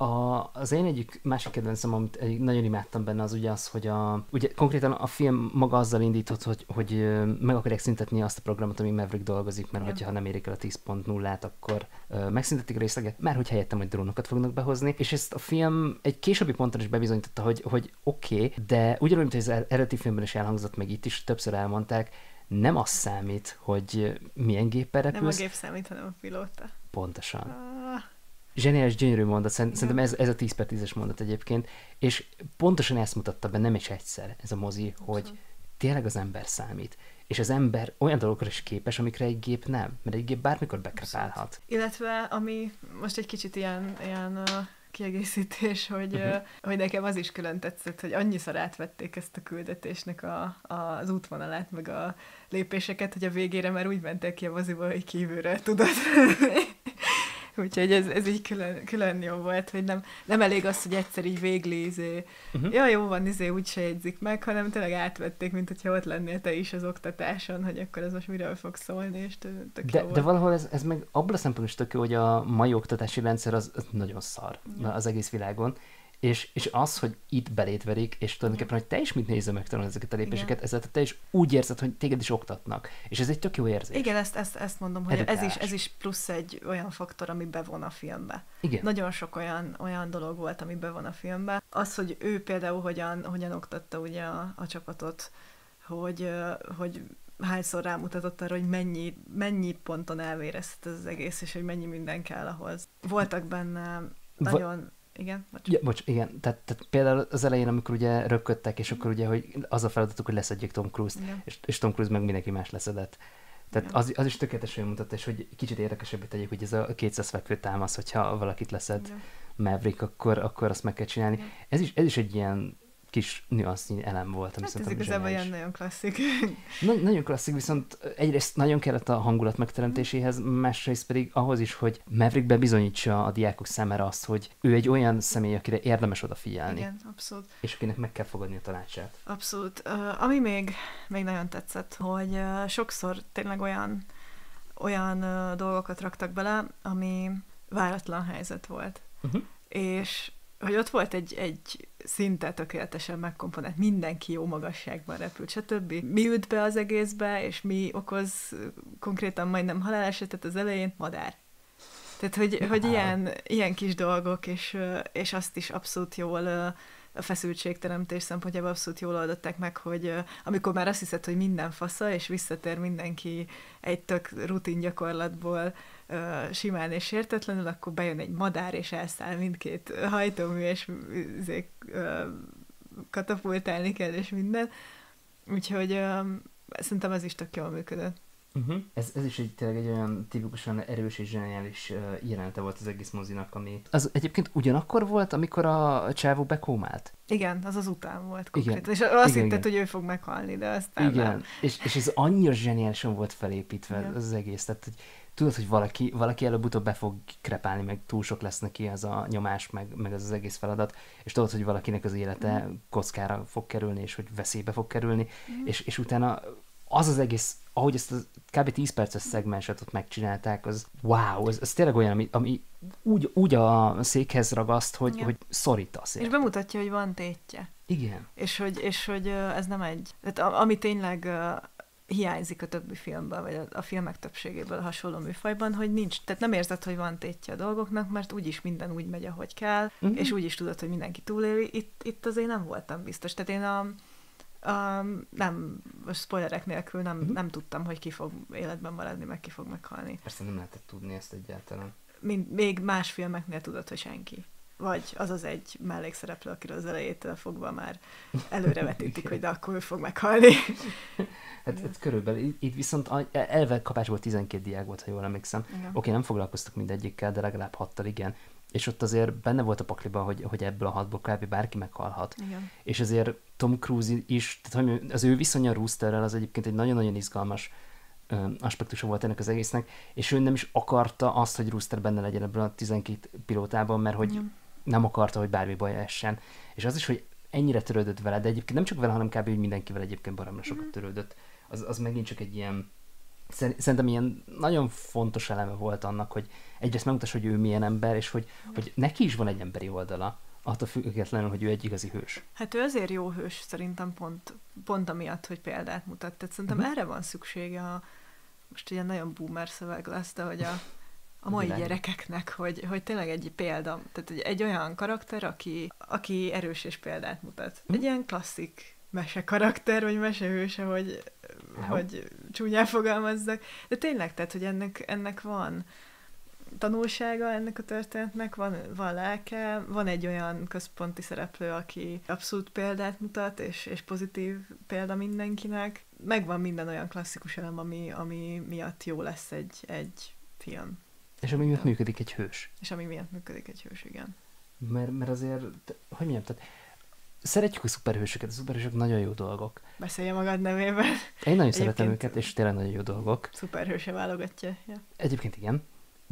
A, az én egyik másik kedvencem, amit egy- nagyon imádtam benne, az ugye az, hogy a, ugye konkrétan a film maga azzal indított, hogy, hogy meg akarják szüntetni azt a programot, ami Maverick dolgozik, mert Igen. hogyha nem érik el a 10.0-át, akkor ö, megszüntetik a részleget, mert hogy helyette majd drónokat fognak behozni, és ezt a film egy későbbi ponton is bebizonyította, hogy, hogy oké, okay, de ugyanúgy, mint az eredeti filmben is elhangzott, meg itt is többször elmondták, nem az számít, hogy milyen géppel Nem a repülsz, gép számít, hanem a pilóta. pontosan. Ah, Zseniális, gyönyörű mondat, szerintem ez, ez a 10 per 10-es mondat egyébként, és pontosan ezt mutatta be nem is egyszer ez a mozi, hogy tényleg az ember számít, és az ember olyan dolgokra is képes, amikre egy gép nem, mert egy gép bármikor bekrepálhat. Illetve, ami most egy kicsit ilyen, ilyen uh, kiegészítés, hogy, Mhm. uh, hogy nekem az is külön tetszett, hogy annyiszor átvették ezt a küldetésnek a, a, az útvonalát, meg a lépéseket, hogy a végére már úgy mentek ki a moziból, hogy kívülről tudod. Úgyhogy ez, ez így külön, külön jó volt, hogy nem, nem elég az, hogy egyszer így végli, izé, Uh-huh. ja, jó van, izé, úgy se jegyzik meg, hanem tényleg átvették, mint hogyha ott lennél te is az oktatáson, hogy akkor ez most miről fog szólni, és tök De, de valahol ez, ez meg abban a szempontból is tök jó, hogy a mai oktatási rendszer az, az nagyon szar Igen. az egész világon, és, és az, hogy itt belétverik, és tulajdonképpen, hogy te is mit nézve megtanulod ezeket a lépéseket, ezzel te is úgy érzed, hogy téged is oktatnak. És ez egy tök jó érzés. Igen, ezt, ezt, ezt mondom, hogy ez is, ez is plusz egy olyan faktor, ami bevon a filmbe. Igen. Nagyon sok olyan, olyan dolog volt, ami bevon a filmbe. Az, hogy ő például hogyan, hogyan oktatta ugye a, a csapatot, hogy, hogy hányszor rámutatott arra, hogy mennyi, mennyi ponton elvérezhet ez az egész, és hogy mennyi minden kell ahhoz. Voltak benne Va- nagyon... Igen? Bocs. Ja, bocs, igen. Tehát, tehát például az elején, amikor ugye röpködtek, és akkor ugye, hogy az a feladatuk, hogy leszedjék Tom Cruise-t, Igen. és, és Tom Cruise meg mindenki más leszedett. Tehát Igen. az, az is tökéletesen mutatta, és hogy kicsit érdekesebbé tegyük, hogy ez a 200 fekvő támasz, hogyha valakit leszed Igen. Maverick, akkor, akkor azt meg kell csinálni. Igen. Ez is, ez is egy ilyen kis nüansznyi elem volt, ami Hát ez igazából ilyen nagyon klasszik. Na, nagyon klasszik, viszont egyrészt nagyon kellett a hangulat megteremtéséhez, másrészt pedig ahhoz is, hogy Maverick bebizonyítsa a diákok számára azt, hogy ő egy olyan személy, akire érdemes odafigyelni, Igen, abszolút. és akinek meg kell fogadni a tanácsát. Abszolút. Uh, ami még, még nagyon tetszett, hogy uh, sokszor tényleg olyan, olyan uh, dolgokat raktak bele, ami váratlan helyzet volt. Uh-huh. És hogy ott volt egy, egy szinte tökéletesen megkomponált, mindenki jó magasságban repült, stb. Mi üt be az egészbe, és mi okoz konkrétan majdnem halálesetet az elején? Madár. Tehát, hogy, hogy ilyen, ilyen kis dolgok, és, és azt is abszolút jól a feszültségteremtés szempontjából abszolút jól oldották meg, hogy amikor már azt hiszed, hogy minden fasza, és visszatér mindenki egy tök rutin gyakorlatból simán és értetlenül, akkor bejön egy madár, és elszáll mindkét hajtómű, és izé, katapultálni kell, és minden. Úgyhogy szerintem ez is tök jól működött. Uh-huh. Ez, ez is egy, tényleg egy olyan tipikusan erős és zseniális uh, jelenete volt az egész mozinak, ami... Az egyébként ugyanakkor volt, amikor a csávó bekómált? Igen, az az után volt konkrétan. És azt igen, hitted, igen. hogy ő fog meghalni, de aztán Igen, nem. És, és ez annyira zseniálisan volt felépítve igen. az, az egész. Tehát, hogy tudod, hogy valaki, valaki előbb-utóbb be fog krepálni, meg túl sok lesz neki az a nyomás, meg, meg az az egész feladat, és tudod, hogy valakinek az élete mm. kockára fog kerülni, és hogy veszélybe fog kerülni, mm. és, és utána az az egész, ahogy ezt a kb. 10 perces szegmenset ott megcsinálták, az wow, az, az tényleg olyan, ami, ami úgy, úgy a székhez ragaszt, hogy, ja. hogy szorítasz. És bemutatja, hogy van tétje. Igen. És hogy, és hogy ez nem egy... Tehát ami tényleg hiányzik a többi filmben, vagy a, a filmek többségéből a hasonló műfajban, hogy nincs, tehát nem érzed, hogy van tétje a dolgoknak, mert úgyis minden úgy megy, ahogy kell, mm-hmm. és úgyis tudod, hogy mindenki túléli. Itt, itt azért nem voltam biztos. Tehát én a, a nem, a spoilerek nélkül nem, mm-hmm. nem tudtam, hogy ki fog életben maradni, meg ki fog meghalni. Persze nem lehetett tudni ezt egyáltalán. Mind, még más filmeknél tudod, hogy senki vagy az az egy mellékszereplő, akiről az elejétől fogva már előrevetítik, hogy de akkor ő fog meghalni. Hát, hát körülbelül. Itt viszont elve kapásból 12 diák volt, ha jól emlékszem. Oké, okay, nem foglalkoztak mindegyikkel, de legalább hattal igen. És ott azért benne volt a pakliban, hogy, hogy ebből a hatból kb. bárki meghalhat. Igen. És azért Tom Cruise is, tehát az ő viszonya Roosterrel az egyébként egy nagyon-nagyon izgalmas aspektusa volt ennek az egésznek, és ő nem is akarta azt, hogy Rooster benne legyen ebben a 12 pilótában, mert hogy Igen. Nem akarta, hogy bármi baj essen. És az is, hogy ennyire törődött vele, de egyébként nem csak vele, hanem kb. hogy mindenkivel egyébként baromra sokat mhm. törődött az, az megint csak egy ilyen, szerintem ilyen nagyon fontos eleme volt annak, hogy egyrészt megmutassa, hogy ő milyen ember, és hogy, hogy neki is van egy emberi oldala, attól függetlenül, hogy ő egy igazi hős. Hát ő azért jó hős szerintem pont, pont amiatt, hogy példát mutat. Tehát szerintem uh-huh. erre van szüksége a, most ilyen nagyon boomer szöveg lesz, de hogy a, a mai Világ. gyerekeknek, hogy, hogy tényleg egy példa, tehát egy, egy olyan karakter, aki, aki erős és példát mutat. Uh-huh. Egy ilyen klasszik mese karakter, vagy mesehőse, hogy hogy csúnyán fogalmazzak. De tényleg, tehát, hogy ennek, ennek van tanulsága ennek a történetnek, van, van lelke, van egy olyan központi szereplő, aki abszolút példát mutat, és, és pozitív példa mindenkinek. Megvan minden olyan klasszikus elem, ami, ami miatt jó lesz egy, egy film. És ami miatt működik egy hős. És ami miatt működik egy hős, igen. Mert, mert azért, hogy mondjam, tehát szeretjük a szuperhősöket, a szuperhősök nagyon jó dolgok. Beszélje magad nevében. Én nagyon Egyébként szeretem őket, és tényleg nagyon jó dolgok. Szuperhőse válogatja. Ja. Egyébként igen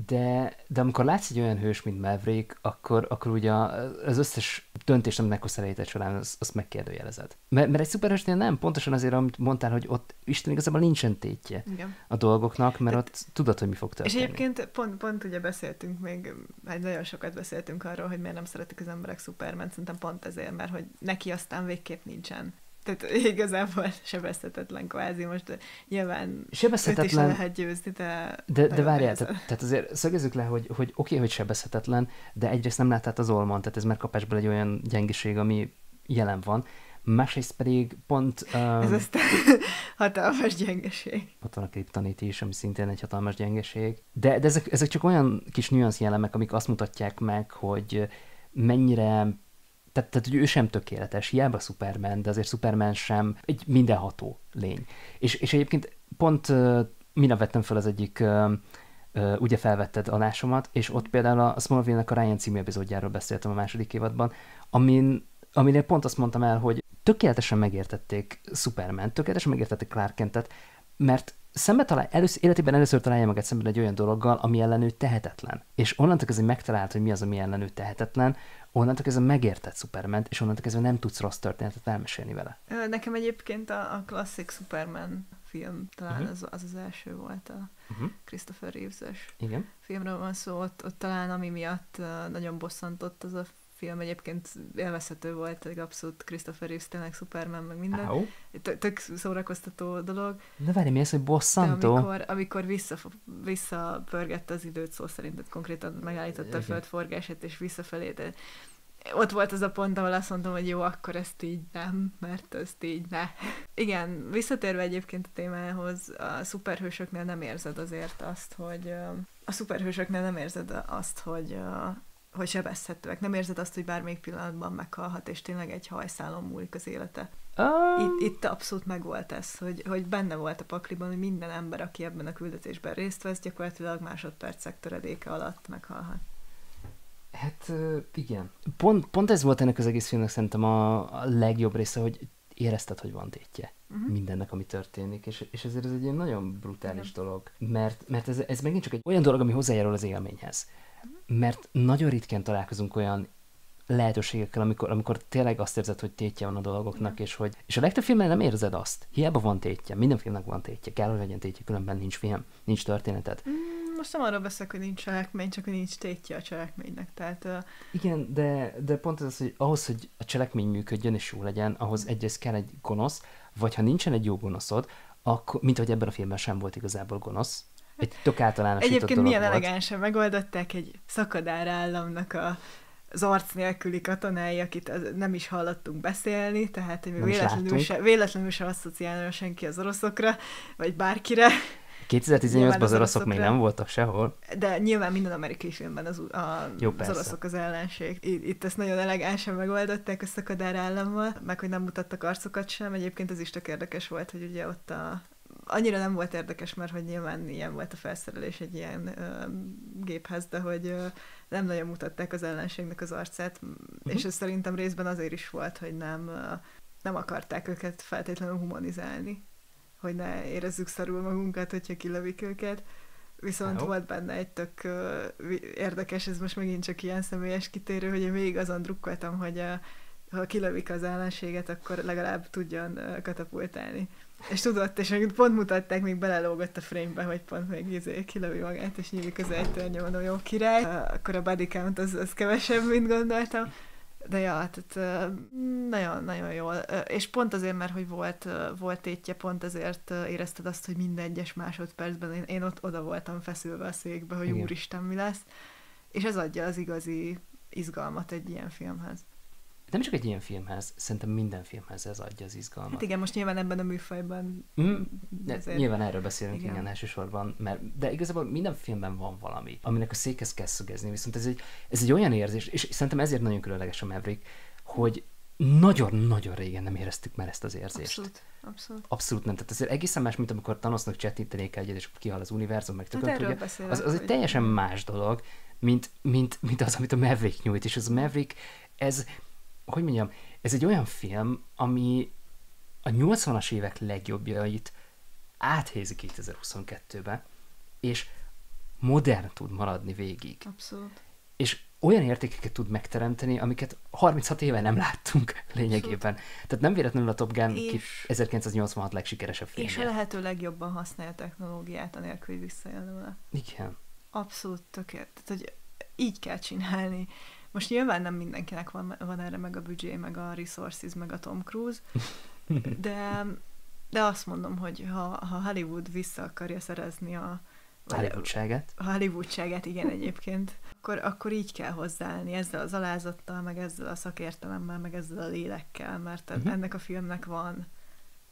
de, de amikor látsz egy olyan hős, mint Maverick, akkor, akkor ugye az összes döntést, amit meghoztál életed során, azt, azt megkérdőjelezed. Mert, mert egy szuperhősnél nem, pontosan azért, amit mondtál, hogy ott Isten igazából nincsen tétje Igen. a dolgoknak, mert ott tudod, hogy mi fog történni. És egyébként pont, pont ugye beszéltünk még, hát nagyon sokat beszéltünk arról, hogy miért nem szeretik az emberek Superman, szerintem pont ezért, mert hogy neki aztán végképp nincsen tehát igazából sebezhetetlen kvázi, most nyilván sebezhetetlen, is lehet győzni, de... De, de várjál, tehát, tehát azért szögezzük le, hogy, hogy oké, okay, hogy sebezhetetlen, de egyrészt nem láttál az olman, tehát ez már kapásból egy olyan gyengiség, ami jelen van, másrészt pedig pont... Um, ez aztán hatalmas gyengeség. Ott van a kriptonit is, ami szintén egy hatalmas gyengeség. De, de ezek, ezek csak olyan kis nüansz jellemek, amik azt mutatják meg, hogy mennyire tehát, tehát hogy ő sem tökéletes, hiába Superman, de azért Superman sem egy mindenható lény. És, és egyébként pont uh, minap vettem fel az egyik uh, uh, ugye felvetted adásomat, és ott például a Smallville-nek a Ryan című epizódjáról beszéltem a második évadban, amin, aminél pont azt mondtam el, hogy tökéletesen megértették Superman, tökéletesen megértették Clark Kentet, mert szembe talál, először, életében először találja magát szemben egy olyan dologgal, ami ellen tehetetlen. És onnantól kezdve megtalált, hogy mi az, ami ellen tehetetlen, onnantól kezdve megértett Superman, és onnantól kezdve nem tudsz rossz történetet elmesélni vele. Nekem egyébként a, a klasszik Superman film talán uh-huh. az, az az első volt a uh-huh. Christopher Reeves-es Igen. filmről van szó, ott, ott talán ami miatt nagyon bosszantott az a film egyébként élvezhető volt, egy abszolút Christopher Reeves tényleg Superman, meg minden. Áó. Tök, szórakoztató dolog. De várj, mi ez, hogy bosszantó? De amikor, amikor vissza, visszapörgette az időt, szó szerint, tehát konkrétan megállította a Igen. földforgását, és visszafelé, de ott volt az a pont, ahol azt mondtam, hogy jó, akkor ezt így nem, mert ezt így ne. Igen, visszatérve egyébként a témához, a szuperhősöknél nem érzed azért azt, hogy a szuperhősöknél nem érzed azt, hogy hogy sebezhetőek. Nem érzed azt, hogy bármelyik pillanatban meghalhat, és tényleg egy hajszálon múlik az élete. Ah, Itt, itt abszolút megvolt ez, hogy, hogy benne volt a pakliban, hogy minden ember, aki ebben a küldetésben részt vesz, gyakorlatilag másodpercek töredéke alatt meghalhat. Hát igen. Pont, pont ez volt ennek az egész filmnek szerintem a, a legjobb része, hogy érezted, hogy van tétje Uh-huh. mindennek, ami történik, és, és ezért ez egy ilyen nagyon brutális Igen. dolog, mert, mert ez, ez megint csak egy olyan dolog, ami hozzájárul az élményhez. Mert nagyon ritkán találkozunk olyan lehetőségekkel, amikor, amikor tényleg azt érzed, hogy tétje van a dolgoknak, és hogy és a legtöbb filmben nem érzed azt. Hiába van tétje, minden filmnek van tétje, kell, hogy legyen tétje, különben nincs film, nincs történeted. Mm, Most nem arról beszélek, hogy nincs cselekmény, csak hogy nincs tétje a cselekménynek. Tehát uh, Igen, de, de pont ez az, hogy ahhoz, hogy a cselekmény működjön és jó legyen, ahhoz egyrészt kell egy gonosz, vagy ha nincsen egy jó gonoszod, akkor, mint ahogy ebben a filmben sem volt igazából gonosz, egy tök általánosított egyébként milyen volt. elegánsan megoldották egy szakadár államnak a az arc nélküli katonái, akit az- nem is hallottunk beszélni, tehát hogy véletlenül se, véletlenül se asszociálna senki az oroszokra, vagy bárkire, 2018-ban Nyilván az az oroszok még nem voltak sehol. De nyilván minden amerikai filmben az, a, Jó, az oroszok az ellenség. Itt, itt ezt nagyon elegánsan megoldották a szakadár állammal, meg hogy nem mutattak arcokat sem. Egyébként ez is tök érdekes volt, hogy ugye ott a annyira nem volt érdekes, mert hogy nyilván ilyen volt a felszerelés egy ilyen ö, géphez, de hogy ö, nem nagyon mutatták az ellenségnek az arcát, uh-huh. és ez szerintem részben azért is volt, hogy nem, ö, nem akarták őket feltétlenül humanizálni, hogy ne érezzük szarul magunkat, hogyha kilövik őket. Viszont Jó. volt benne egy tök vi- érdekes, ez most megint csak ilyen személyes kitérő, hogy én végig azon drukkoltam, hogy a, ha kilövik az ellenséget, akkor legalább tudjon ö, katapultálni. És tudott, és még pont mutatták, még belelógott a frame-be, hogy pont még izé kilövi magát, és nyílik az ejtőernyő, mondom, jó király. Akkor a body count az, az kevesebb, mint gondoltam. De ja, tehát nagyon-nagyon jól. És pont azért, mert hogy volt, volt tétje, pont azért ö, érezted azt, hogy minden egyes másodpercben én, én ott oda voltam feszülve a székbe, hogy Igen. úristen, mi lesz. És ez adja az igazi izgalmat egy ilyen filmhez. Nem csak egy ilyen filmhez, szerintem minden filmhez ez adja az izgalmat. Hát igen, most nyilván ebben a műfajban Mm, de azért- nyilván erről beszélünk igen. Igen. elsősorban, mert, de igazából minden filmben van valami, aminek a székhez kell szögezni, viszont ez egy, ez egy olyan érzés, és szerintem ezért nagyon különleges a Maverick, hogy nagyon-nagyon régen nem éreztük már ezt az érzést. abszolút, abszolút. Abszolút nem. Tehát azért egészen más, mint amikor Thanosnak csettinteni kell egyet, és kihal az univerzum, meg Hát tököm erről tudja. beszélek. Az, az egy teljesen más dolog, mint, mint, mint az, amit a Maverick nyújt. És az a Maverick, ez, hogy mondjam, ez egy olyan film, ami a 80-as évek legjobbjait áthézi 2022-be, és modern tud maradni végig. Abszolút. És olyan értékeket tud megteremteni, amiket 36 éve nem láttunk lényegében. Tehát nem véletlenül a Top Gun És- ki 1986 legsikeresebb filmje. És a lehető legjobban használja a technológiát, anélkül, hogy visszaélne vele. Igen. Abszolút tökéletes. Tehát, hogy így kell csinálni. Most nyilván nem mindenkinek van, van erre meg a büdzsé, meg a resources, meg a Tom Cruise, de, de azt mondom, hogy ha, ha Hollywood vissza akarja szerezni a Hollywoodságát. a Hollywoodságát, igen egyébként, akkor, akkor így kell hozzáállni, ezzel az alázattal, meg ezzel a szakértelemmel, meg ezzel a lélekkel, mert uh-huh. ennek a filmnek van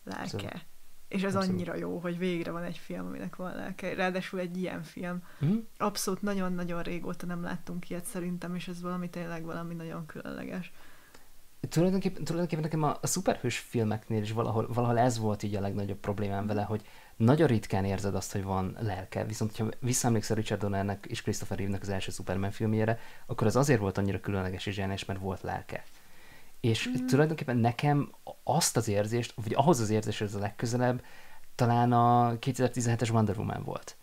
lelke. Abszolút. És ez Abszolút. annyira jó, hogy végre van egy film, aminek van lelke. Ráadásul egy ilyen film. Hm? Abszolút nagyon-nagyon régóta nem láttunk ilyet szerintem, és ez valami tényleg valami nagyon különleges. Tulajdonképpen, tulajdonképpen nekem a, a szuperhős filmeknél is valahol, valahol ez volt így a legnagyobb problémám vele, hogy nagyon ritkán érzed azt, hogy van lelke, viszont ha visszaemlékszel Richard Donnernek és Christopher Reeve-nek az első Superman filmjére, akkor az azért volt annyira különleges és zseniális, mert volt lelke. És mm. tulajdonképpen nekem azt az érzést, vagy ahhoz az érzéshez a legközelebb talán a 2017-es Wonder Woman volt.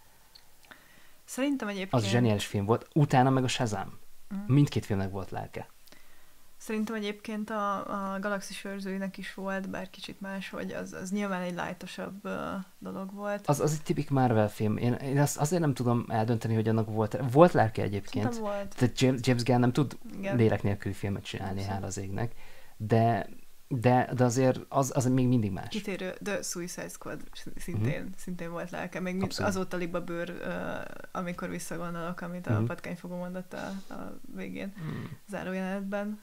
Szerintem egyébként... Az zseniális film volt, utána meg a Shazam. Mm. Mindkét filmnek volt lelke. Szerintem egyébként a, a galaxis őrzőinek is volt, bár kicsit más, hogy az, az nyilván egy lájtosabb uh, dolog volt. Az, az egy tipik Marvel film. Én, én azt azért nem tudom eldönteni, hogy annak volt, volt lelke egyébként. Szerintem volt. Tehát James, James Gunn nem tud Igen. lélek nélküli filmet csinálni, hála az égnek. De, de, de azért az, az még mindig más. Kitérő, The Suicide Squad szintén, uh-huh. szintén volt lelke. Még mind, azóta liba bőr, uh, amikor visszagondolok, amit a Mhm. patkányfogó mondott a, a végén, Mm. zárójelenetben.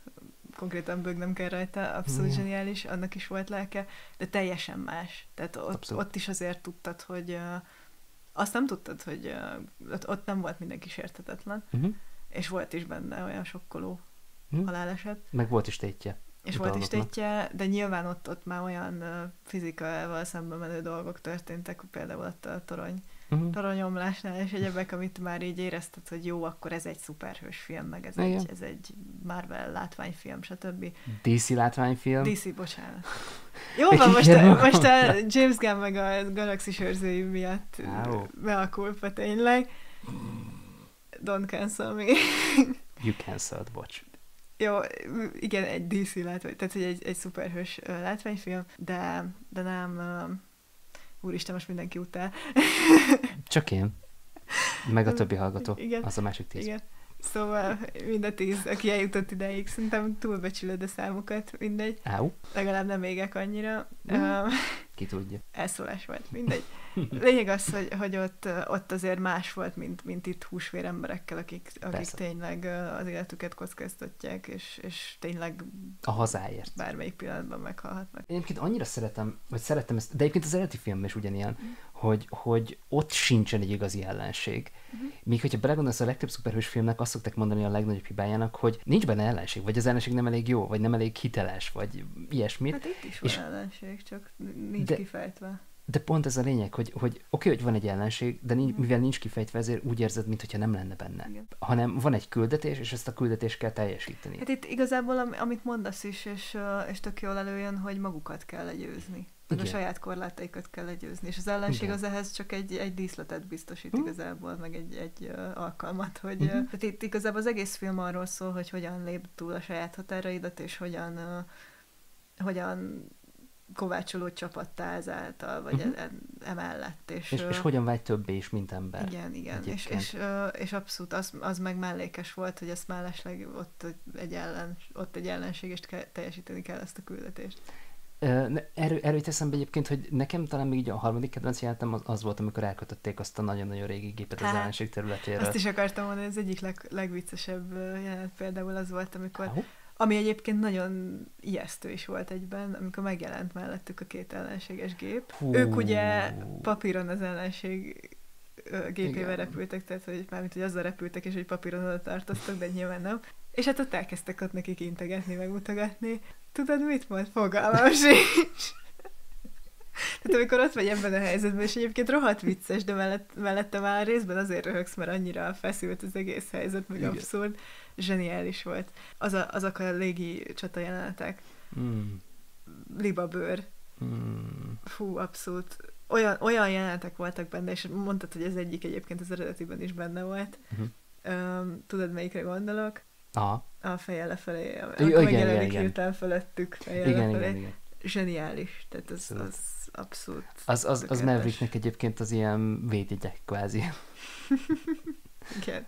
Konkrétan bőg nem kell rajta, abszolút Mhm. zseniális, annak is volt lelke, de teljesen más. Tehát ott, Abszolút. ott is azért tudtad, hogy uh, azt nem tudtad, hogy uh, ott, ott nem volt mindenki sértetetlen, Uh-huh. és volt is benne olyan sokkoló Mhm. haláleset. Meg volt is tétje. És volt is tétje, de nyilván ott, ott már olyan uh, fizikával szembe menő dolgok történtek, például ott a torony, Uh-huh. toronyomlásnál és egyebek, amit már így érezted, hogy jó, akkor ez egy szuperhős film, meg ez, Igen. egy, ez egy Marvel látványfilm, stb. DC látványfilm. DC, bocsánat. Jó van, most, a, most a James Gunn meg a Galaxis őrzői miatt Á, ó. be a kulpa tényleg. Don't cancel me. You cancelled, bocs. Jó, igen, egy DC látvány, tehát hogy egy, egy szuperhős látványfilm, de, de nem, úristen, most mindenki utál. Csak én. Meg a többi hallgató. Igen. Az a másik tíz. Igen. Szóval mind a tíz, aki eljutott ideig, szerintem túlbecsülöd a számokat, mindegy. Áú, Legalább nem égek annyira. Mm. Ki tudja. elszólás volt, mindegy. Lényeg az, hogy, hogy ott, ott azért más volt, mint, mint itt húsvér emberekkel, akik, akik Persze. tényleg az életüket kockáztatják, és, és tényleg A hazáért. bármelyik pillanatban meghalhatnak. Én egyébként annyira szeretem, vagy szerettem ezt, de egyébként az eredeti film is ugyanilyen, Mhm. Hogy, hogy ott sincsen egy igazi ellenség. Mhm. Míg hogyha belegondolsz, a legtöbb szuperhős filmnek azt szokták mondani a legnagyobb hibájának, hogy nincs benne ellenség, vagy az ellenség nem elég jó, vagy nem elég hiteles, vagy ilyesmit. Hát itt is És- van ellenség, csak nincs De- kifejtve. De pont ez a lényeg, hogy, hogy oké, hogy van egy ellenség, de nincs, Mhm. mivel nincs kifejtve, ezért úgy érzed, mintha nem lenne benne. Igen. Hanem van egy küldetés, és ezt a küldetést kell teljesíteni. Hát itt igazából, am- amit mondasz is, és, és tök jól előjön, hogy magukat kell legyőzni. Meg a Igen. saját korlátaikat kell legyőzni. És az ellenség Igen. az ehhez csak egy, egy díszletet biztosít Mhm. igazából, meg egy, egy ö, alkalmat, hogy Mhm. uh itt igazából az egész film arról szól, hogy hogyan lép túl a saját határaidat, és hogyan, ö, hogyan kovácsolódj csapattá ezáltal, vagy Mhm. uh emellett. És, És, és hogyan vágy többé is, mint ember. Igen, igen. És, egyébként. és, és abszolút az, az meg mellékes volt, hogy ezt mellesleg ott egy, ellen, ott egy ellenség, és ke- teljesíteni kell ezt a küldetést. Erről, erről eszembe egyébként, hogy nekem talán még így a harmadik kedvenc jelenetem az, az volt, amikor elkötötték azt a nagyon-nagyon régi gépet az Hát, ellenség területéről. Azt is akartam mondani, az egyik leg, legviccesebb jelenet például az volt, amikor, Áú. ami egyébként nagyon ijesztő is volt egyben, amikor megjelent mellettük a két ellenséges gép. Hú. Ők ugye papíron az ellenség gépével Igen. repültek, tehát hogy mármint, hogy azzal repültek, és hogy papíron oda tartoztak, de nyilván nem. És hát ott elkezdtek ott nekik integetni, megmutogatni. Tudod, mit mond? Fogalmam sincs. Tehát amikor ott vagy ebben a helyzetben, és egyébként rohadt vicces, de mellett, mellette már részben azért röhögsz, mert annyira feszült az egész helyzet, meg Igen. abszurd. Zseniális volt. Az a, azok a légi csata jelenetek. Mm. Libabőr. Mm. Fú, abszolút. Olyan, olyan jelenetek voltak benne, és mondtad, hogy ez egyik egyébként az eredetiben is benne volt. Mhm. Um, tudod, melyikre gondolok? Aha. A feje lefelé, amikor igen, megjelenik igen. hirtelen felettük feje Igen, lefelé. igen, igen. Zseniális. Tehát az, az abszolút Az, az, az. Mavericknek egyébként az ilyen védjegyek kvázi. Igen.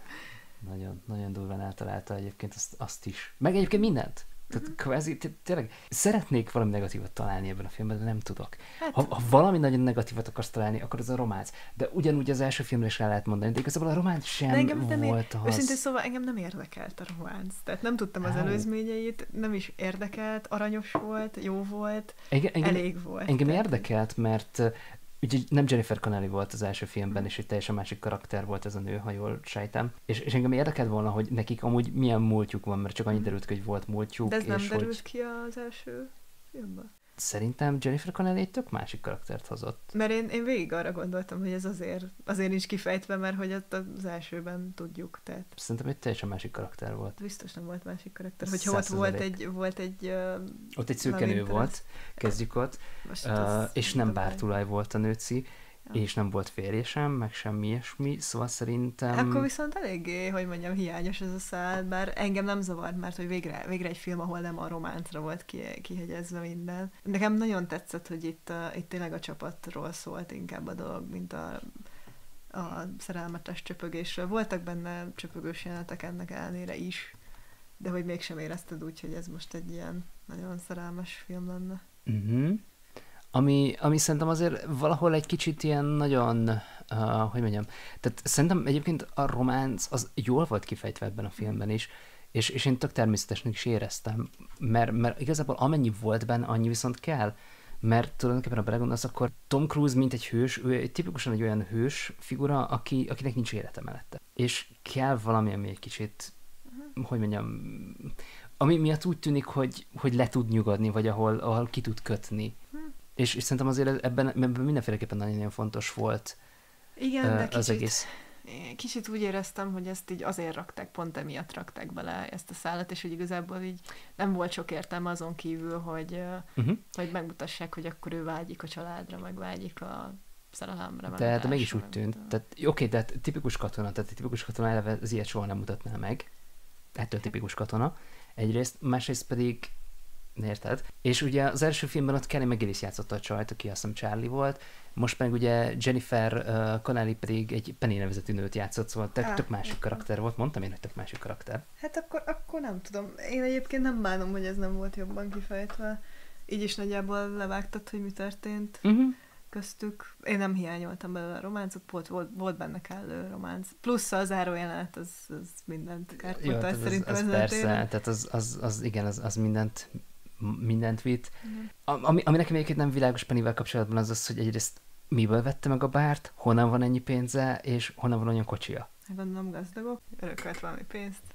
Nagyon, nagyon durván eltalálta egyébként azt, azt is. Meg egyébként mindent. Tehát Mhm. kvázi, tényleg szeretnék valami negatívat találni ebben a filmben, de nem tudok. Hát, Ha, ha valami nagyon negatívat akarsz találni, akkor az a románc. De ugyanúgy az első filmre is rá lehet mondani, de igazából a románc sem De engem nem ér- volt az. Őszintén szóval engem nem érdekelt a románc. Tehát nem tudtam az Á. előzményeit, nem is érdekelt, aranyos volt, jó volt, engem, engem, elég volt. engem Tehát- érdekelt, mert ugye nem Jennifer Connelly volt az első filmben, és egy teljesen másik karakter volt ez a nő, ha jól sejtem. És, és engem érdekelt volna, hogy nekik amúgy milyen múltjuk van, mert csak annyi Mhm. derült ki, hogy volt múltjuk, De ez nem és derült hogy ki az első filmben? Szerintem Jennifer Connelly egy tök másik karaktert hozott. Mert én, én végig arra gondoltam, hogy ez azért, azért nincs kifejtve, mert hogy ott az elsőben tudjuk, tehát Szerintem egy teljesen másik karakter volt. biztos nem volt másik karakter. Hogyha ott volt egy, volt egy uh, Ott egy szőke nő Love volt, kezdjük ott, most uh, és nem bártulaj volt a nőci, ja. és nem volt férje sem, meg semmi ilyesmi, szóval szerintem... Akkor viszont eléggé, hogy mondjam, hiányos ez a szál, bár engem nem zavart, mert hogy végre, végre egy film, ahol nem a románcra volt ki, kihegyezve minden. Nekem nagyon tetszett, hogy itt, a, itt tényleg a csapatról szólt inkább a dolog, mint a a szerelmetes csöpögésről. Voltak benne csöpögős jelenetek ennek ellenére is, de hogy mégsem érezted úgy, hogy ez most egy ilyen nagyon szerelmes film lenne. Uh-huh. Ami, ami szerintem azért valahol egy kicsit ilyen nagyon, uh, hogy mondjam, tehát szerintem egyébként a románc az jól volt kifejtve ebben a filmben is, és, és én tök természetesnek is éreztem, mert, mert igazából amennyi volt benne, annyi viszont kell, mert tulajdonképpen a belegondolsz, akkor Tom Cruise, mint egy hős, ő egy tipikusan egy olyan hős figura, aki, akinek nincs élete mellette. És kell valami, ami egy kicsit, uh-huh. hogy mondjam, ami miatt úgy tűnik, hogy, hogy le tud nyugodni, vagy ahol, ahol ki tud kötni. És, és szerintem azért ebben, ebben mindenféleképpen nagyon-nagyon fontos volt Igen, de kicsit, az egész. Kicsit úgy éreztem, hogy ezt így azért rakták, pont emiatt rakták bele ezt a szállat, és hogy igazából így nem volt sok értelme azon kívül, hogy, uh-huh. hogy megmutassák, hogy akkor ő vágyik a családra, meg vágyik a szerelemre. De, de mégis úgy tűnt. Tehát, oké, okay, de tipikus katona, tehát tipikus katona eleve az ilyet soha nem mutatná meg. Ettől tipikus katona. Egyrészt, másrészt pedig Érted? És ugye az első filmben ott Kelly McGillis játszotta a csajt, aki azt hiszem Charlie volt, most meg ugye Jennifer uh, Connelly pedig egy Penny nevezetű nőt játszott, szóval tök, tök másik karakter volt. Mondtam én, hogy tök másik karakter. Hát akkor, akkor nem tudom. Én egyébként nem bánom, hogy ez nem volt jobban kifejtve. Így is nagyjából levágtad, hogy mi történt. Uh-huh köztük. Én nem hiányoltam belőle a románcot, volt, volt, volt benne kellő románc. Plusz a zárójelenet, az, az mindent kártyolta, szerintem az, az, az persze, tehát az, az, az, igen, az, az mindent mindent vitt. Mm. Ami, ami nekem egyébként nem világos Pennyvel kapcsolatban az az, hogy egyrészt miből vette meg a bárt, honnan van ennyi pénze, és honnan van olyan kocsia. Gondolom gazdagok, örökölt valami pénzt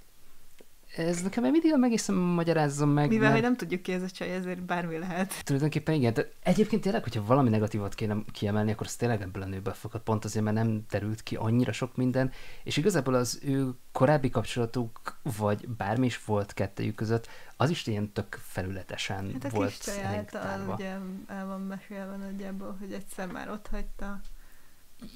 ez nekem mindig a egészen magyarázzon meg. Mivel, mert... hogy nem tudjuk ki ez a csaj, ezért bármi lehet. Tulajdonképpen igen. De egyébként tényleg, hogyha valami negatívat kéne kiemelni, akkor az tényleg ebből a nőből fakad, pont azért, mert nem derült ki annyira sok minden, és igazából az ő korábbi kapcsolatuk, vagy bármi is volt kettejük között, az is ilyen tök felületesen hát a volt kis csaj által ugye el van mesélve nagyjából, hogy egyszer már ott hagyta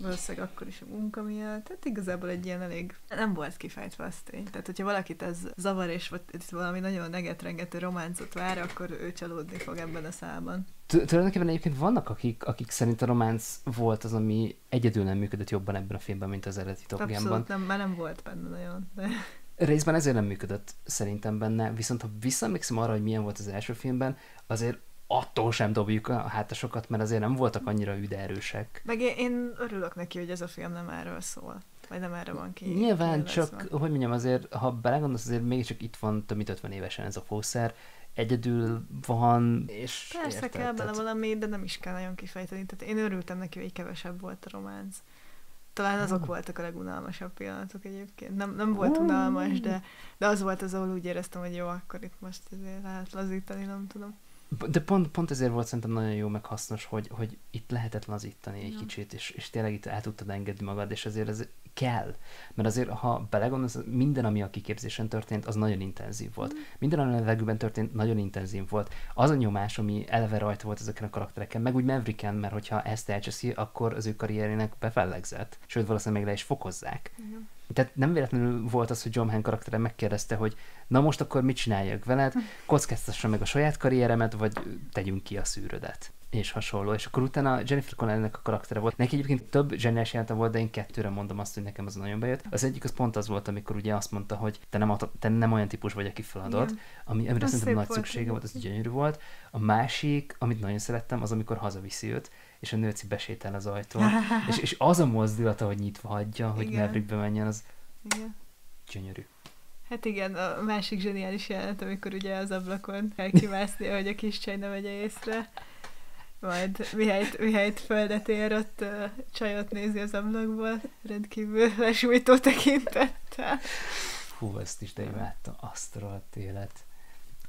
valószínűleg akkor is a munka miatt. Tehát igazából egy ilyen elég nem volt kifejtve azt tény. Tehát, hogyha valakit ez zavar, és itt valami nagyon negetrengető románcot vár, akkor ő csalódni fog ebben a szában. Tulajdonképpen egyébként vannak, akik, akik szerint a románc volt az, ami egyedül nem működött jobban ebben a filmben, mint az eredeti Top Abszolút, nem, már nem volt benne nagyon. De... Részben ezért nem működött szerintem benne, viszont ha visszaemlékszem arra, hogy milyen volt az első filmben, azért attól sem dobjuk a hátasokat, mert azért nem voltak annyira üde erősek. Meg én, én örülök neki, hogy ez a film nem erről szól. Vagy nem erre van ki. Nyilván csak, hogy mondjam, azért, ha belegondolsz, azért mégiscsak itt van több mint 50 évesen ez a fószer, egyedül van, és Persze érted, kell bele valami, de nem is kell nagyon kifejteni. Tehát én örültem neki, hogy kevesebb volt a románc. Talán azok hmm. voltak a legunalmasabb pillanatok egyébként. Nem, nem volt hmm. unalmas, de, de az volt az, ahol úgy éreztem, hogy jó, akkor itt most azért lehet lazítani, nem tudom. De pont, pont ezért volt szerintem nagyon jó, meg hasznos, hogy, hogy itt lehetett lazítani egy ja. kicsit, és, és tényleg itt el tudtad engedni magad, és azért ez kell. Mert azért, ha belegondolsz, minden, ami a kiképzésen történt, az nagyon intenzív volt. Mm. Minden, ami a levegőben történt, nagyon intenzív volt. Az a nyomás, ami eleve rajta volt ezeken a karaktereken, meg úgy Mavericken, mert hogyha ezt elcseszi, akkor az ő karrierének befellegzett. Sőt, valószínűleg meg le is fokozzák. Mm. Tehát nem véletlenül volt az, hogy John Hamm karaktere megkérdezte, hogy na most akkor mit csináljak veled, kockáztassa meg a saját karrieremet, vagy tegyünk ki a szűrödet és hasonló. És akkor utána Jennifer Connelly-nek a karaktere volt. Neki egyébként több zseniás jelente volt, de én kettőre mondom azt, hogy nekem az nagyon bejött. Az egyik az pont az volt, amikor ugye azt mondta, hogy te nem, ad, te nem olyan típus vagy, aki feladott, ami, amire az szerintem nagy volt, szüksége volt, az gyönyörű volt. A másik, amit nagyon szerettem, az amikor hazaviszi őt, és a nőci besétel az ajtón, és, és az a mozdulata, hogy nyitva hagyja, hogy Maverick menjen, az Igen. gyönyörű. Hát igen, a másik zseniális jelent, amikor ugye az ablakon kell kimászni, hogy a kis csaj ne vegye észre. Majd mihelyt, mihelyt földet ér, ott uh, csajot nézi az ablakból, rendkívül lesújtó tekintettel. Hú, ezt is de imádtam, azt élet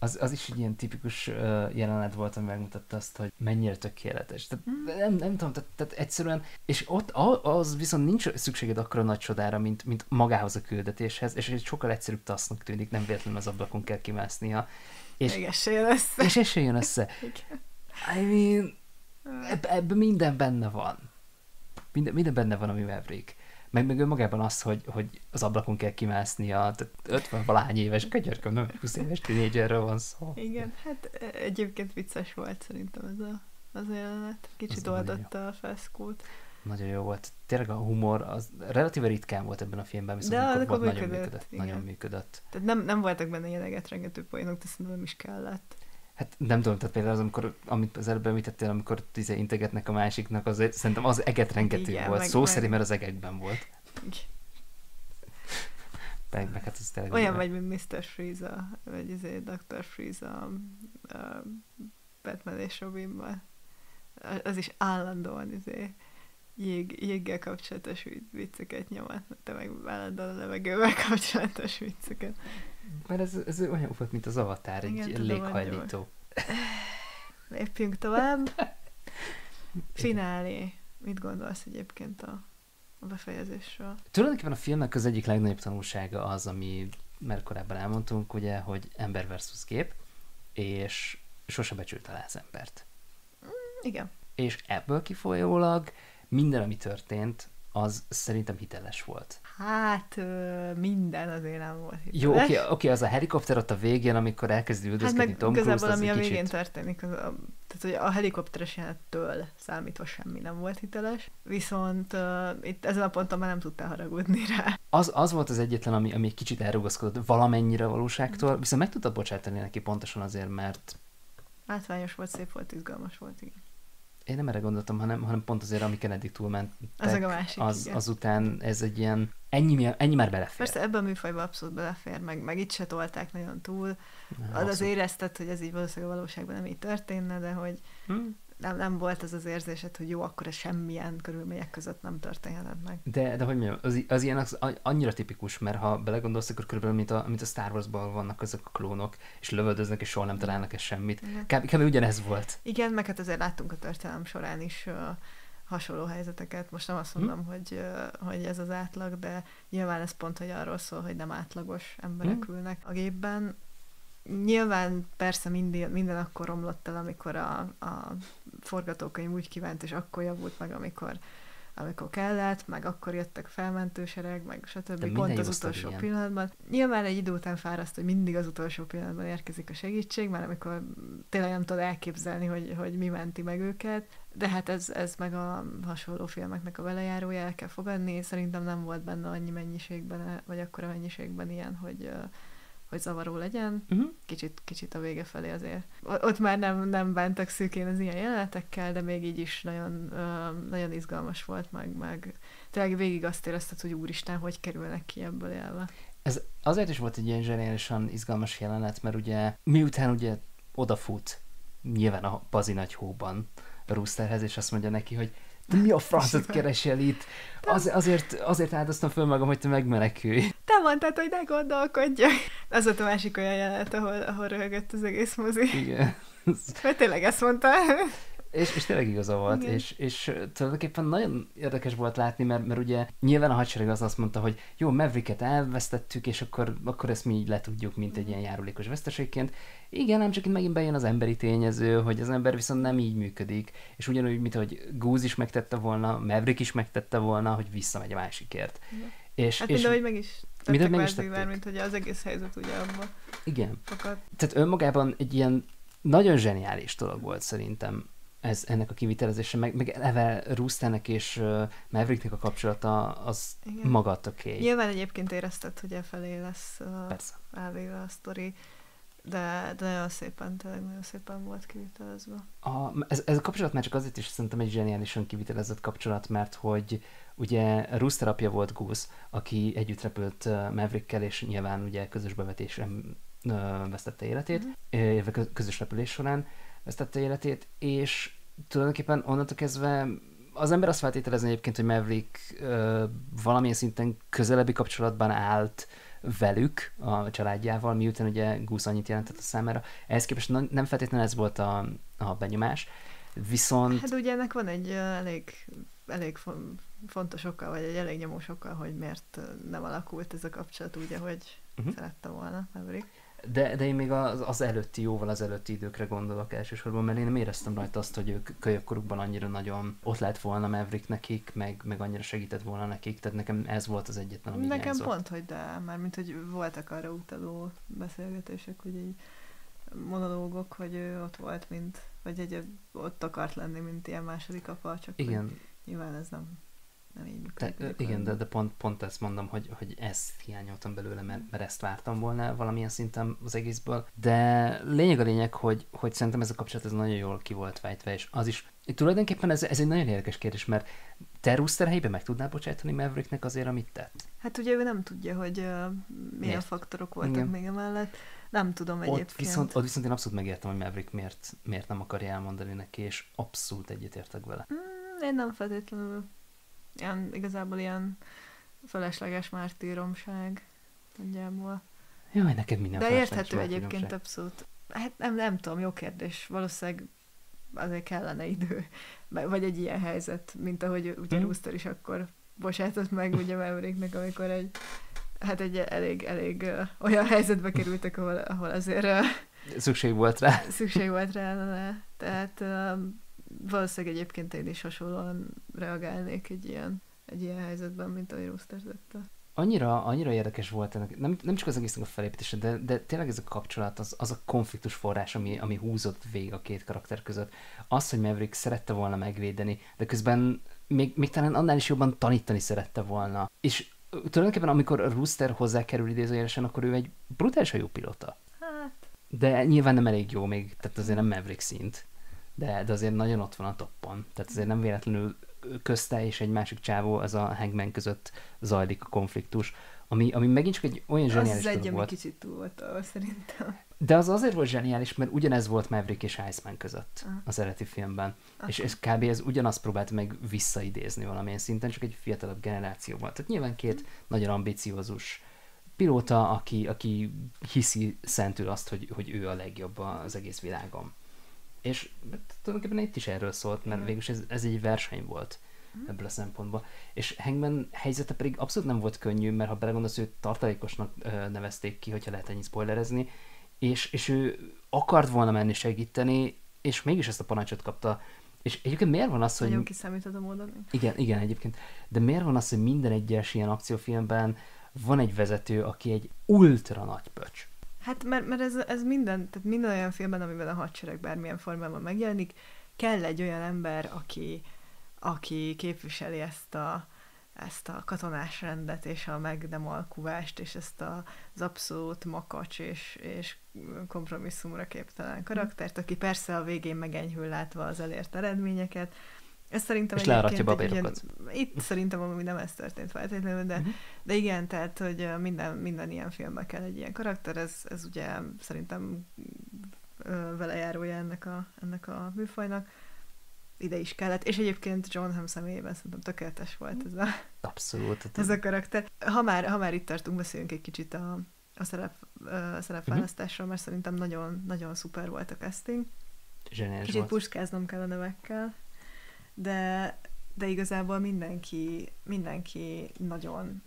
az, az is egy ilyen tipikus jelenet volt, ami megmutatta azt, hogy mennyire tökéletes. Tehát, mm. nem, nem tudom, tehát, tehát egyszerűen, és ott az viszont nincs szükséged akkora nagy csodára, mint, mint magához a küldetéshez, és egy sokkal egyszerűbb tasznak tűnik, nem véletlenül az ablakon kell kimásznia. És, Még ez jön össze. És se jön össze. I mean, ebben ebbe minden benne van. Minden, minden benne van, ami Maverick. Meg, meg önmagában az, hogy, hogy az ablakon kell kimásznia, tehát 50 valány éves könyörköm, nem 20 éves tínédzserről van szó. Igen, hát e- egyébként vicces volt szerintem ez a, az jelenet. Kicsit Az oldotta a feszkót. Nagyon jó volt. Tényleg a humor az relatíve ritkán volt ebben a filmben, viszont De amikor volt, nagyon működött, működött. igen. Nagyon működött. Tehát nem, nem voltak benne ilyeneget rengető poénok, de szerintem nem is kellett. Hát nem tudom, tehát például az, amikor, amit az előbb említettél, amikor izé integetnek a másiknak, az, szerintem az eget rengető Igen, volt. meg- Szó meg- szerint, mert az egekben volt. Meg, meg hát ez tényleg Olyan vagy, mint Mr. Freeze, vagy izé Dr. Freeze a, a Batman és Robinban. Az is állandóan izé jég, jéggel kapcsolatos vicceket nyomat, te meg állandóan a levegővel kapcsolatos vicceket. Mert ez, ez olyan volt, mint az avatár, egy Igen, Igen, tudom, léghajlító. Lépjünk tovább. Finálé. Mit gondolsz egyébként a, a befejezésről? Tulajdonképpen a filmnek az egyik legnagyobb tanulsága az, ami már korábban elmondtunk, ugye, hogy ember versus gép, és sose becsült alá az embert. Igen. És ebből kifolyólag minden, ami történt, az szerintem hiteles volt. Hát minden azért nem volt Jó, hiteles. oké, oké, az a helikopter ott a végén, amikor elkezd Hát üldözkedni meg Tom Cruise, az ami a egy végén kicsit... történik, az a, tehát hogy a helikopteres jelenettől számítva semmi nem volt hiteles, viszont uh, itt ezen a ponton már nem tudtál haragudni rá. Az, az volt az egyetlen, ami, ami egy kicsit elrugaszkodott valamennyire valóságtól, viszont meg tudtad bocsátani neki pontosan azért, mert Látványos volt, szép volt, izgalmas volt, igen. Én nem erre gondoltam, hanem, hanem pont azért, amiken eddig túlmentek, Az a másik, az, igen. azután ez egy ilyen, ennyi, ennyi már belefér. Persze ebben a műfajban abszolút belefér, meg, meg itt se tolták nagyon túl. Az, az érezted, hogy ez így valószínűleg a valóságban nem így történne, de hogy Hm? Nem, nem volt az az érzésed, hogy jó, akkor ez semmilyen körülmények között nem történhetett meg. De, de hogy mondjam, az, az ilyen az annyira tipikus, mert ha belegondolsz, akkor körülbelül, mint a, mint a Star Wars-ban vannak azok a klónok, és lövöldöznek, és soha nem találnak ezt semmit. Kb. kb. ugyanez volt. Igen, meg hát azért láttunk a történelem során is uh, hasonló helyzeteket. Most nem azt mondom, hogy, uh, hogy ez az átlag, de nyilván ez pont, hogy arról szól, hogy nem átlagos emberek Hm. ülnek a gépben. Nyilván persze minden, minden akkor romlott el, amikor a, a forgatókönyv úgy kívánt, és akkor javult meg, amikor amikor kellett, meg akkor jöttek felmentősereg, meg stb. Pont az utolsó ilyen. pillanatban. Nyilván egy idő után fáraszt, hogy mindig az utolsó pillanatban érkezik a segítség, már amikor tényleg nem tudod elképzelni, hogy, hogy mi menti meg őket, de hát ez, ez meg a hasonló filmeknek a velejárója, el kell fogadni. Szerintem nem volt benne annyi mennyiségben, vagy akkora mennyiségben ilyen, hogy, hogy zavaró legyen. Uh-huh. Kicsit, kicsit a vége felé azért. Ott már nem, nem bántak szűkén az ilyen jelenetekkel, de még így is nagyon, nagyon izgalmas volt, meg, meg tényleg végig azt érezted, hogy úristen, hogy kerülnek ki ebből élve. Ez azért is volt egy ilyen zseniálisan izgalmas jelenet, mert ugye miután ugye odafut nyilván a bazi nagy hóban Roosterhez, és azt mondja neki, hogy mi a francot keresel itt? Az, azért, azért áldoztam föl magam, hogy te megmenekülj. Te mondtad, hogy ne gondolkodjak. Az volt a másik olyan jelenet, ahol, ahol röhögött az egész mozi. Igen. Mert tényleg ezt mondta. És, és tényleg igaza volt, Igen. és, és tulajdonképpen nagyon érdekes volt látni, mert, mert ugye nyilván a hadsereg az azt mondta, hogy jó, Mavericket elvesztettük, és akkor, akkor ezt mi így letudjuk, mint egy ilyen járulékos veszteségként. Igen, nem csak itt megint bejön az emberi tényező, hogy az ember viszont nem így működik, és ugyanúgy, mint hogy Goose is megtette volna, Maverick is megtette volna, hogy visszamegy a másikért. Igen. És, Hát és mindegy, meg is tettek meg is tették. mint hogy az egész helyzet ugye abban igen, fakad. tehát önmagában egy ilyen nagyon zseniális dolog volt szerintem ez, ennek a kivitelezése, meg, meg eleve Roosternek és uh, Mavericknek a kapcsolata az Igen. maga tökély. Nyilván egyébként érezted, hogy e felé lesz uh, Persze. elvéve a sztori, de, de nagyon szépen, tényleg nagyon szépen volt kivitelezve. A, ez, ez a kapcsolat már csak azért is szerintem egy zseniálisan kivitelezett kapcsolat, mert hogy ugye Rooster apja volt Goose, aki együtt repült Maverickkel, és nyilván ugye közös bevetésen vesztette életét, kö- közös repülés során vesztette életét, és tulajdonképpen onnantól kezdve az ember azt feltételezni egyébként, hogy Maverick uh, valamilyen szinten közelebbi kapcsolatban állt velük, a családjával, miután ugye Goose annyit jelentett a számára. Ehhez képest nem feltétlenül ez volt a, a benyomás, viszont... Hát ugye ennek van egy elég, elég fon- fontos oka, vagy egy elég nyomós oka, hogy miért nem alakult ez a kapcsolat úgy, ahogy uh-huh. szerette volna Maverick. De, de én még az, az előtti, jóval az előtti időkre gondolok elsősorban, mert én nem éreztem rajta azt, hogy ők kölyökkorukban annyira nagyon ott lett volna Maverick nekik, meg, meg annyira segített volna nekik, tehát nekem ez volt az egyetlen, ami Nekem hiányzott. pont, hogy de, mármint, hogy voltak arra utaló beszélgetések, hogy így monológok, hogy ő ott volt, mint, vagy egy, ott akart lenni, mint ilyen második apa, csak Igen, nyilván ez nem, nem így működik. igen de, de pont, pont ezt mondom, hogy, hogy ezt hiányoltam belőle, mert, mert ezt vártam volna valamilyen szinten az egészből. De lényeg a lényeg, hogy, hogy szerintem ez a kapcsolat ez nagyon jól ki volt fejtve, és az is, tulajdonképpen ez, ez egy nagyon érdekes kérdés, mert te Rooster helyében meg tudnál bocsátani Mavericknek azért, amit tett? Hát ugye ő nem tudja, hogy uh, milyen Miért? faktorok voltak Igen. még emellett. Nem tudom Ott egyébként. viszont, ott viszont én abszolút megértem, hogy Maverick miért, miért nem akarja elmondani neki, és abszolút egyetértek vele. Mm, én nem feltétlenül. Ilyen, igazából ilyen felesleges mártíromság nagyjából. Jaj, neked minden De érthető egyébként abszolút. Hát nem, nem tudom, jó kérdés. Valószínűleg azért kellene idő. Vagy egy ilyen helyzet, mint ahogy ugye Mhm. Rooster is akkor bocsátott meg ugye Mavericknek, amikor egy hát egy elég, elég uh, olyan helyzetbe kerültek, ahol, ahol azért uh, Szükség volt rá. szükség volt rá ellene. Tehát uh, valószínűleg egyébként én is hasonlóan reagálnék egy ilyen, egy ilyen helyzetben, mint ahogy Rooster tette. Annyira, annyira érdekes volt ennek, nem, nem csak az egésznek a felépítése, de, de tényleg ez a kapcsolat, az, az a konfliktus forrás, ami, ami húzott végig a két karakter között. Az, hogy Maverick szerette volna megvédeni, de közben még, még talán annál is jobban tanítani szerette volna. És tulajdonképpen amikor a Rooster hozzákerül idézőjelesen, akkor ő egy brutálisan jó pilota. Hát, De nyilván nem elég jó még, tehát azért nem Maverick szint, de, de azért nagyon ott van a toppon. Tehát azért nem véletlenül közte és egy másik csávó, az a Hangman között zajlik a konfliktus, ami, ami megint csak egy olyan az zseniális az egy, dolog ami volt. kicsit túl volt ahol szerintem. De az azért volt zseniális, mert ugyanez volt Maverick és Iceman között Aha. az eredeti filmben. Aha. És ez kb. ez ugyanazt próbált meg visszaidézni valamilyen szinten, csak egy fiatalabb generációban. Tehát nyilván két nagyon ambiciózus pilóta, aki, aki hiszi szentül azt, hogy, hogy ő a legjobb az egész világon. És tulajdonképpen itt is erről szólt, mert végülis ez, ez egy verseny volt ebből a szempontból. És Hangman helyzete pedig abszolút nem volt könnyű, mert ha belegondolsz, őt tartalékosnak nevezték ki, hogyha lehet ennyi spoilerezni, és, és ő akart volna menni segíteni, és mégis ezt a parancsot kapta. És egyébként miért van az, hogy... Nagyon kiszámítható módon. Igen, igen, egyébként. De miért van az, hogy minden egyes ilyen akciófilmben van egy vezető, aki egy ultra nagy pöcs? Hát mert, mert ez, ez minden, tehát minden olyan filmben, amiben a hadsereg bármilyen formában megjelenik, kell egy olyan ember, aki, aki képviseli ezt a, ezt a katonás rendet, és a meg és ezt a, az abszolút makacs és, és kompromisszumra képtelen karaktert, aki persze a végén megenyhül látva az elért eredményeket. Ez szerintem És learatja babérokat. Itt szerintem amúgy nem ez történt feltétlenül, de, Mhm. de igen, tehát, hogy minden, minden ilyen filmben kell egy ilyen karakter, ez, ez ugye szerintem ö, velejárója ennek a, ennek a műfajnak. Ide is kellett, és egyébként John Hamm személyében szerintem tökéletes volt ez a, Abszolút. Ez a karakter. Ha már, ha már itt tartunk, beszéljünk egy kicsit a, a szerep, ö, szerepválasztásról, mert szerintem nagyon, nagyon szuper volt a casting. zseniális Kicsit volt. puskáznom kell a nevekkel, de, de igazából mindenki, mindenki nagyon,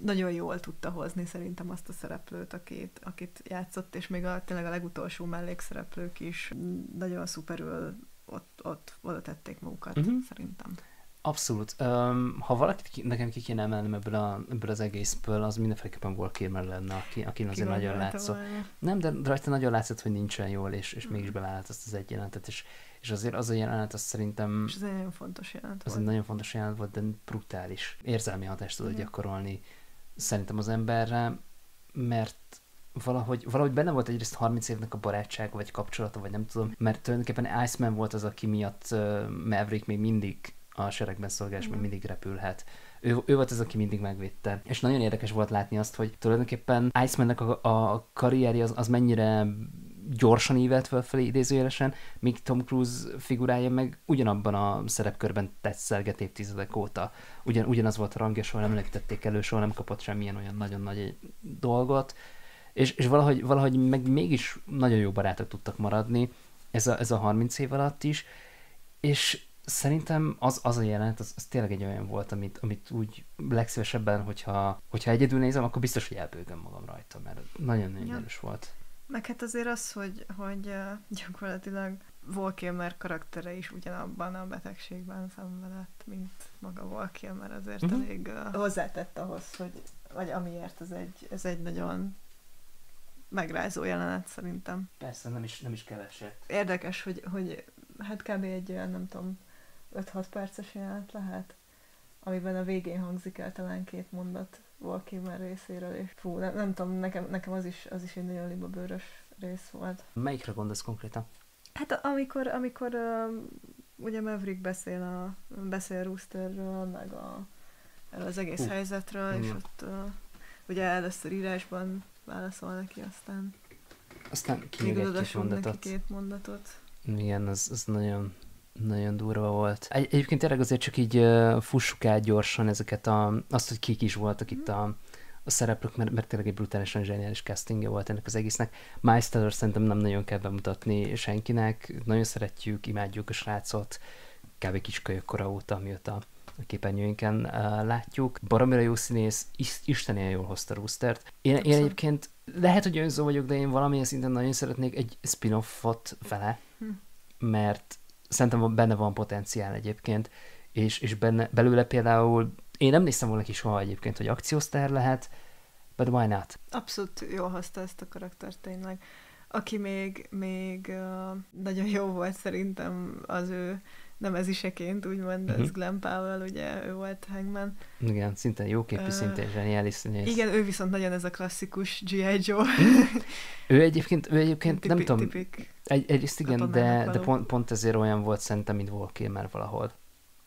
nagyon jól tudta hozni szerintem azt a szereplőt, akit, akit játszott, és még a, tényleg a legutolsó mellékszereplők is nagyon szuperül ott, ott oda tették magukat, uh-huh. szerintem. Abszolút. Um, ha valakit ki, nekem ki kéne emelnem ebből, a, ebből az egészből, az mindenféleképpen Walt Kilmer lenne, aki, akin azért nagyon Kigondolta látszott. volna. Nem, de rajta nagyon látszott, hogy nincsen jól, és, és Mhm. mégis bevállalt azt az egy jelentet, és, és azért az a jelenet, az szerintem És ez egy nagyon fontos jelent az egy nagyon fontos jelenet volt, de brutális. Érzelmi hatást tudod Igen. gyakorolni szerintem az emberre, mert valahogy, valahogy benne volt egyrészt 30 évnek a barátsága, vagy kapcsolata, vagy nem tudom, mert tulajdonképpen Iceman volt az, aki miatt uh, Maverick még mindig a seregben szolgál, és még Igen. mindig repülhet. Ő, ő volt az, aki mindig megvédte. És nagyon érdekes volt látni azt, hogy tulajdonképpen Icemannek a, a karrierje az, az mennyire gyorsan ívelt fölfelé idézőjelesen, míg Tom Cruise figurája meg ugyanabban a szerepkörben tetszelget évtizedek óta. Ugyan, ugyanaz volt a rangja, soha nem lekítették elő, soha nem kapott semmilyen olyan nagyon nagy dolgot, és, és valahogy, valahogy meg mégis nagyon jó barátok tudtak maradni ez a, ez a 30 év alatt is, és szerintem az, az a jelenet, az, az tényleg egy olyan volt, amit, amit úgy legszívesebben, hogyha, hogyha egyedül nézem, akkor biztos, hogy elbőgöm magam rajta, mert nagyon-nagyon ja. erős volt. Meg hát azért az, hogy, hogy gyakorlatilag Val Kilmer karaktere is ugyanabban a betegségben szenvedett, mint maga Val Kilmer, azért uh-huh. elég uh, hozzátett ahhoz, hogy vagy amiért ez egy, ez egy nagyon megrázó jelenet szerintem. Persze, nem is, nem is keveset. Érdekes, hogy, hogy hát kb. egy olyan, nem tudom, 5-6 perces jelenet lehet, amiben a végén hangzik el talán két mondat Walkimer részéről, és fú, nem, nem tudom, nekem, nekem az, is, az is egy nagyon libabőrös rész volt. Melyikre gondolsz konkrétan? Hát amikor, amikor uh, ugye Maverick beszél, a, beszél Roosterről, meg a, az egész uh, helyzetről, és ott uh, ugye először írásban válaszol neki, aztán aztán mondatot. Neki két mondatot. Igen, az, az nagyon, nagyon durva volt. Egy, egyébként tényleg azért csak így uh, fussuk el gyorsan ezeket a, azt, hogy kik is voltak itt a, a szereplők, mert, mert tényleg egy brutálisan zseniális castingja volt ennek az egésznek. Miles Teller szerintem nem nagyon kell bemutatni senkinek, nagyon szeretjük, imádjuk a srácot, kb. kiskölyökkora óta, amióta a képernyőinken uh, látjuk. Baromira jó színész, is, istenien jól hozta Roostert. Én, én egyébként lehet, hogy önzó vagyok, de én valamilyen szinten nagyon szeretnék egy spin-offot vele, hm. mert szerintem benne van potenciál egyébként, és, és benne, belőle például én nem néztem volna ki soha egyébként, hogy akciósztár lehet, but why not? Abszolút jól hozta ezt a karaktert tényleg. Aki még, még uh, nagyon jó volt szerintem az ő nem ez iseként, úgymond, uh-huh. ez mhm. Glenn Powell, ugye ő volt Hangman. Igen, szinte jóképű, uh, szinte zseniális színész. Igen, ő viszont nagyon ez a klasszikus G.I. Joe. ő egyébként, ő egyébként Tipi, nem tudom, tipik egy, egyrészt igen, de, de pont, pont ezért olyan volt szerintem, mint Wall Kilmer valahol.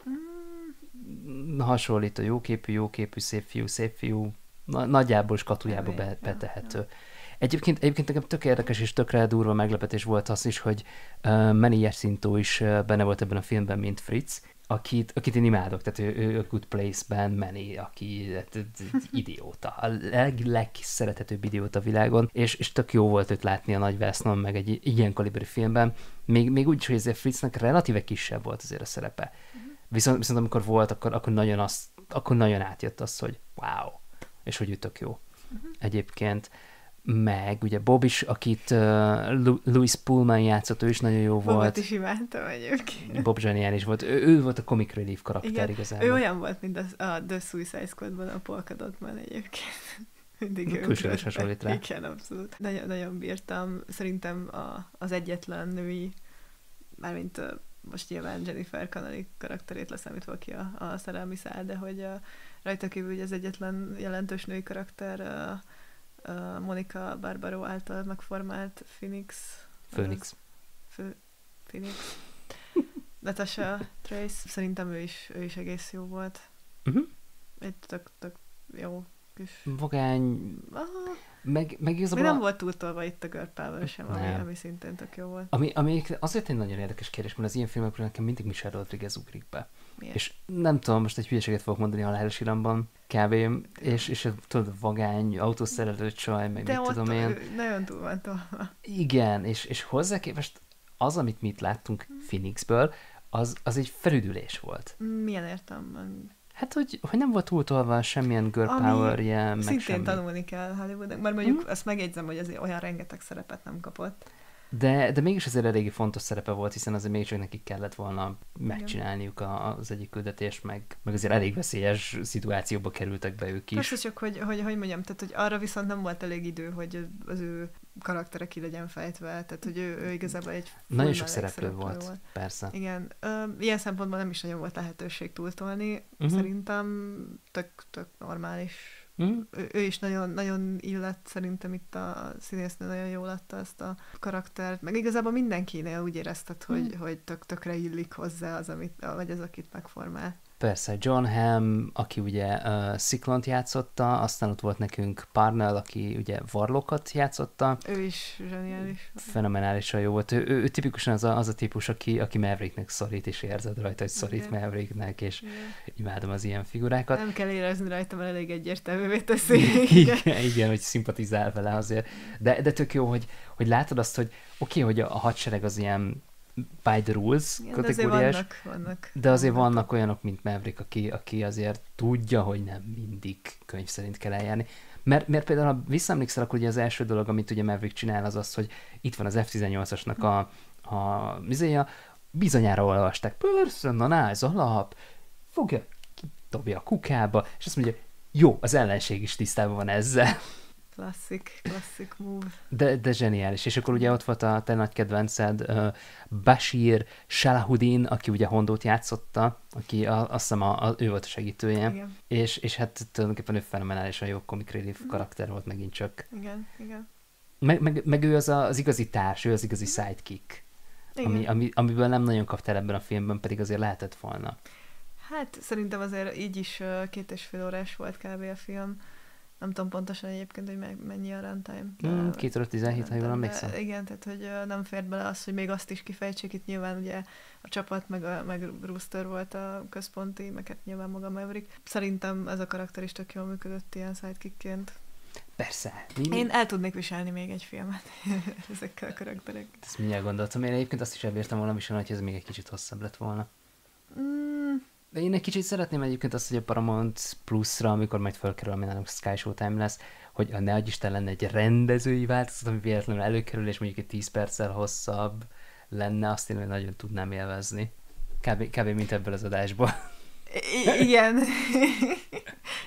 Mm. Hasonlít a jóképű, jóképű, szép fiú, szép fiú, na, nagyjából skatujába be, betehető. Ja, ja. Egyébként, egyébként nekem tök érdekes és tökre durva meglepetés volt az is, hogy uh, Manny Jacinto is uh, benne volt ebben a filmben, mint Fritz, akit, akit én imádok, tehát ő, ő a Good Place-ben Manny, aki hát, idióta, a leg, legszerethetőbb idióta a világon, és, és tök jó volt őt látni a Nagy Vásznon, meg egy ilyen kaliberű filmben, még, még úgy is, hogy ezért Fritznek relatíve kisebb volt azért a szerepe. Uh-huh. Viszont, viszont amikor volt, akkor, akkor, nagyon az, akkor nagyon átjött az, hogy wow, és hogy ő tök jó. Uh-huh. Egyébként meg ugye Bob is, akit uh, Louis Pullman játszott, ő is nagyon jó Bobot volt. is imádtam egyébként. Bob zseniális volt. Ő, ő volt a comic relief karakter Igen, igazából. Ő olyan volt, mint a, a The Suicide Squadban a Polka Dotman egyébként. Mindig Külsős hasonlít rá. Igen, abszolút. Nagyon, nagyon bírtam. Szerintem a, az egyetlen női, mármint a, most nyilván Jennifer Connelly karakterét leszámítva ki a, a szerelmi szál, de hogy a, rajta kívül az egyetlen jelentős női karakter a, Monica Barbaro által megformált Phoenix. Phoenix. Fő, Phoenix. Natasha Trace, szerintem ő is, ő is egész jó volt. Uh-huh. Egy tök, tök jó kis... Vagány... Aha. Meg, meg igazából... nem volt túltolva itt a Girl Power sem, ami, ami szintén tök jó volt. Ami, ami azért egy nagyon érdekes kérdés, mert az ilyen filmekről nekem mindig Michelle Rodriguez ugrik be. Miért? És nem tudom, most egy hülyeséget fogok mondani a halálos iramban, kb. És, és tudod, vagány, autószerelő csaj, meg De mit tudom én. nagyon túl van tolva. Igen, és, és hozzá képest az, amit mi itt láttunk hmm. Phoenixből, az, az egy felüdülés volt. Milyen értelemben? Hát, hogy, hogy nem volt túltolva semmilyen girl power-je, meg szintén semmi. tanulni kell Hollywoodnak, mert mondjuk mm. azt megjegyzem, hogy azért olyan rengeteg szerepet nem kapott. De, de mégis azért eléggé fontos szerepe volt, hiszen azért mégiscsak nekik kellett volna megcsinálniuk a, az egyik küldetést, meg, meg azért elég veszélyes szituációba kerültek be ők is. Persze csak, hogy, hogy, hogy mondjam, tehát hogy arra viszont nem volt elég idő, hogy az ő karaktere ki legyen fejtve, tehát hogy ő, ő igazából egy Nagyon sok szereplő, szereplő volt, volt, persze. Igen, ö, ilyen szempontból nem is nagyon volt lehetőség túltolni, uh-huh. szerintem tök, tök normális Mm. Ő, ő is nagyon, nagyon illett, szerintem itt a színésznő nagyon jól adta ezt a karaktert, meg igazából mindenkinél úgy érezted, hogy, mm. hogy tök, tökre illik hozzá az, amit, vagy az, akit megformál. Persze, John Hamm, aki ugye uh, Sziklont játszotta, aztán ott volt nekünk Parnell, aki ugye Varlokat játszotta. Ő is zseniális. Fenomenálisan jó volt. Ő, ő, ő tipikusan az a, az a típus, aki, aki Mavericknek szorít, és érzed rajta, hogy szorít Igen. Mavericknek, és Igen. imádom az ilyen figurákat. Nem kell érezni rajta, mert elég egyértelművé teszi. igen, igen, hogy szimpatizál vele azért. De, de tök jó, hogy, hogy látod azt, hogy oké, okay, hogy a hadsereg az ilyen by the rules Igen, de azért kategóriás, vannak, vannak. de azért vannak olyanok, mint Maverick, aki, aki azért tudja, hogy nem mindig könyv szerint kell eljárni. Mert, mert például, ha visszaemlékszel, akkor ugye az első dolog, amit ugye Maverick csinál, az az, hogy itt van az F-18-asnak a, a mizéja, bizonyára olvasták, persze, na náz, alap, fogja, dobja a kukába, és azt mondja, jó, az ellenség is tisztában van ezzel. Klasszik, klasszik move. De, de zseniális. És akkor ugye ott volt a te nagy kedvenced, uh, Bashir Salahuddin, aki ugye Hondót játszotta, aki a, azt hiszem a, a, ő volt a segítője. Igen, És, és hát tulajdonképpen ő fenomenálisan jó comic relief karakter volt megint csak. igen, igen. Meg, meg, meg ő az a, az igazi társ, ő az igazi sidekick, igen. ami, ami, amiből nem nagyon kaptál ebben a filmben, pedig azért lehetett volna. Hát szerintem azért így is két és fél órás volt kb. a film. Nem tudom pontosan egyébként, hogy me- mennyi a runtime. Mm, 2 óra 17, ha jól emlékszem. Igen, tehát hogy nem fért bele az, hogy még azt is kifejtsék. Itt nyilván ugye a csapat, meg, a, meg Rooster volt a központi, meg hát nyilván maga Maverick. Szerintem ez a karakter is tök jól működött ilyen sidekickként. Persze. Mi, Én el tudnék viselni még egy filmet ezekkel a karakterekkel. Ezt mindjárt gondoltam. Én egyébként azt is elbírtam volna viselni, hogy ez még egy kicsit hosszabb lett volna. Mm, De én egy kicsit szeretném egyébként azt, hogy a Paramount Plus-ra, amikor majd fölkerül, ami nálunk Sky Showtime lesz, hogy a ne Isten lenne egy rendezői változat, ami véletlenül előkerül, és mondjuk egy 10 perccel hosszabb lenne, azt én nagyon tudnám élvezni. Kb. kb. mint ebből az adásból. I- igen.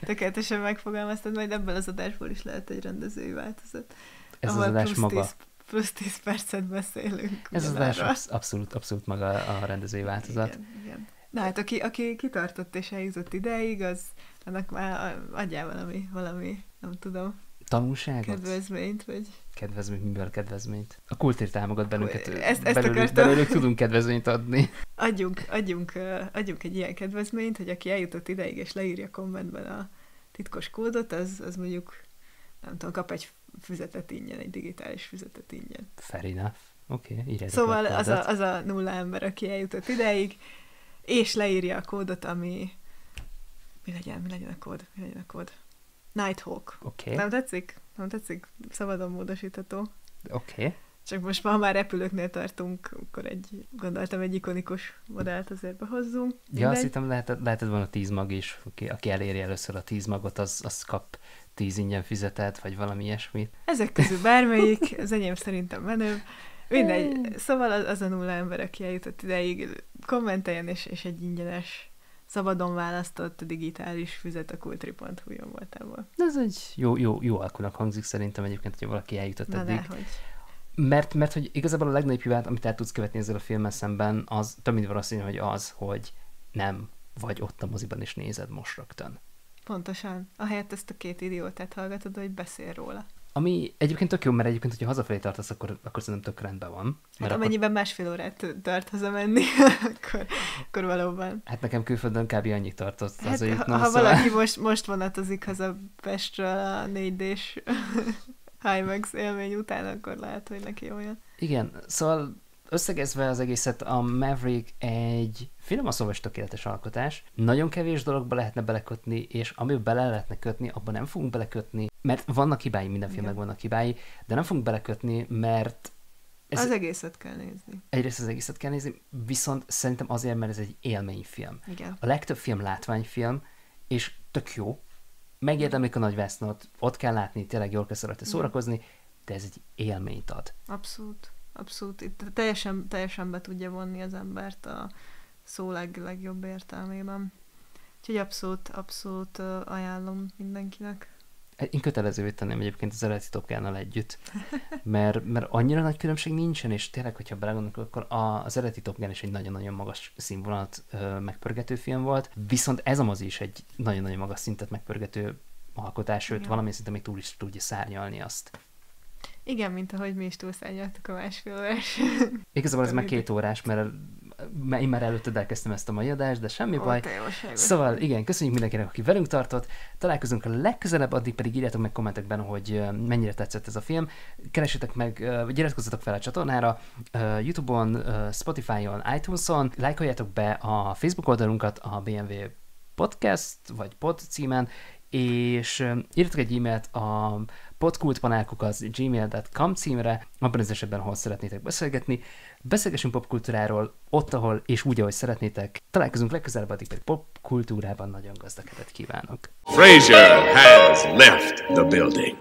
Tökéletesen megfogalmaztad, majd ebből az adásból is lehet egy rendezői változat. Ez az adás plusz maga. 10, plusz 10 percet beszélünk. Ez az adás abszolút, abszolút maga a rendezői változat. Igen, igen. Na hát, aki, aki kitartott és eljutott ideig, az annak már adjál valami, valami, nem tudom, Tanulságot? kedvezményt, vagy... Kedvezményt, miből kedvezményt? A kultír támogat bennünket. Ezt- ezt belőlük, akartam. belőlük tudunk kedvezményt adni. Adjunk, adjunk, adjunk egy ilyen kedvezményt, hogy aki eljutott ideig és leírja kommentben a titkos kódot, az, az mondjuk, nem tudom, kap egy füzetet ingyen, egy digitális füzetet ingyen. Fair enough. Oké, okay, Szóval a az a, az a nulla ember, aki eljutott ideig, és leírja a kódot, ami... Mi legyen, mi legyen a kód? Mi legyen a kód? Nighthawk. Oké, Nem tetszik? Nem tetszik? Szabadon módosítható. oké. Csak most ha már repülőknél tartunk, akkor egy, gondoltam, egy ikonikus modellt azért behozzunk. Ja, azt Mindegy. hittem lehetett, lehetett volna tíz mag is, aki, aki eléri először a tíz magot, az, az kap tíz ingyen fizetet, vagy valami ilyesmit. Ezek közül bármelyik, az enyém szerintem menőbb. Mindegy, szóval az, az a nulla ember, aki eljutott ideig, kommenteljen, és, és egy ingyenes, szabadon választott digitális füzet a kultri.hu voltából. Ez egy jó, jó, jó alkunak hangzik szerintem egyébként, hogy valaki eljutott Na eddig. de, hogy... Mert, mert hogy igazából a legnagyobb hibát, amit el tudsz követni ezzel a filmmel szemben, az több mint valószínű, hogy az, hogy nem vagy ott a moziban és nézed most rögtön. Pontosan. Ahelyett ezt a két idiótát hallgatod, hogy beszél róla. Ami egyébként tök jó, mert egyébként, hogyha hazafelé tartasz, akkor, akkor szerintem tök rendben van. Mert Hát akkor, amennyiben másfél órát tart hazamenni, akkor, akkor valóban. hát nekem külföldön kb. annyit tartott Hát, az ha, ha szóval... valaki most, most vonatozik haza Pestről a 4D-s IMAX élmény után, akkor lehet, hogy neki olyan. Igen, szóval összegezve az egészet, a Maverick egy finoman szóval is tökéletes alkotás. Nagyon kevés dologba lehetne belekötni, és amiben bele lehetne kötni, abban nem fogunk belekötni, mert vannak hibái, minden filmnek vannak hibái, de nem fogunk belekötni, mert Ez... Az egészet kell nézni. egyrészt az egészet kell nézni, viszont szerintem azért, mert ez egy élményfilm. Igen. A legtöbb film látványfilm, és tök jó, megérdemlik a nagyvásznot, ott kell látni, tényleg jól kell szeretni szórakozni, de ez egy élményt ad. Abszolút. Abszolút. Itt teljesen, teljesen be tudja vonni az embert a szó leg, legjobb értelmében. Úgyhogy abszolút, abszolút ajánlom mindenkinek. Én kötelezővé tenném egyébként az eredeti Top Gun-nal együtt, mert, mert annyira nagy különbség nincsen, és tényleg, hogyha belegondolok, akkor az eredeti Top Gun is egy nagyon-nagyon magas színvonalat megpörgető film volt, viszont ez a mozi is egy nagyon-nagyon magas szintet megpörgető alkotás, sőt, Igen. valami szinte még túl is tudja szárnyalni azt. Igen, mint ahogy mi is túlszárnyaltuk a másfél órás. Igazából ez már két órás, mert én már előtte elkezdtem ezt a mai adást, de semmi Ó, baj. Szóval igen, köszönjük mindenkinek, aki velünk tartott. Találkozunk a legközelebb, addig pedig írjátok meg kommentekben, hogy mennyire tetszett ez a film. Keressetek meg, vagy iratkozzatok fel a csatornára, Youtube-on, Spotify-on, iTunes-on, lájkoljátok be a Facebook oldalunkat, a BMW podcast, vagy pod címen, és írjatok egy e-mailt a podkultpanelkukat gmail.com címre, abban az esetben, hol szeretnétek beszélgetni. Beszélgessünk popkultúráról ott, ahol és úgy, ahogy szeretnétek. Találkozunk legközelebb, addig pedig popkultúrában nagyon gazdag kívánok. Fraser has left the building.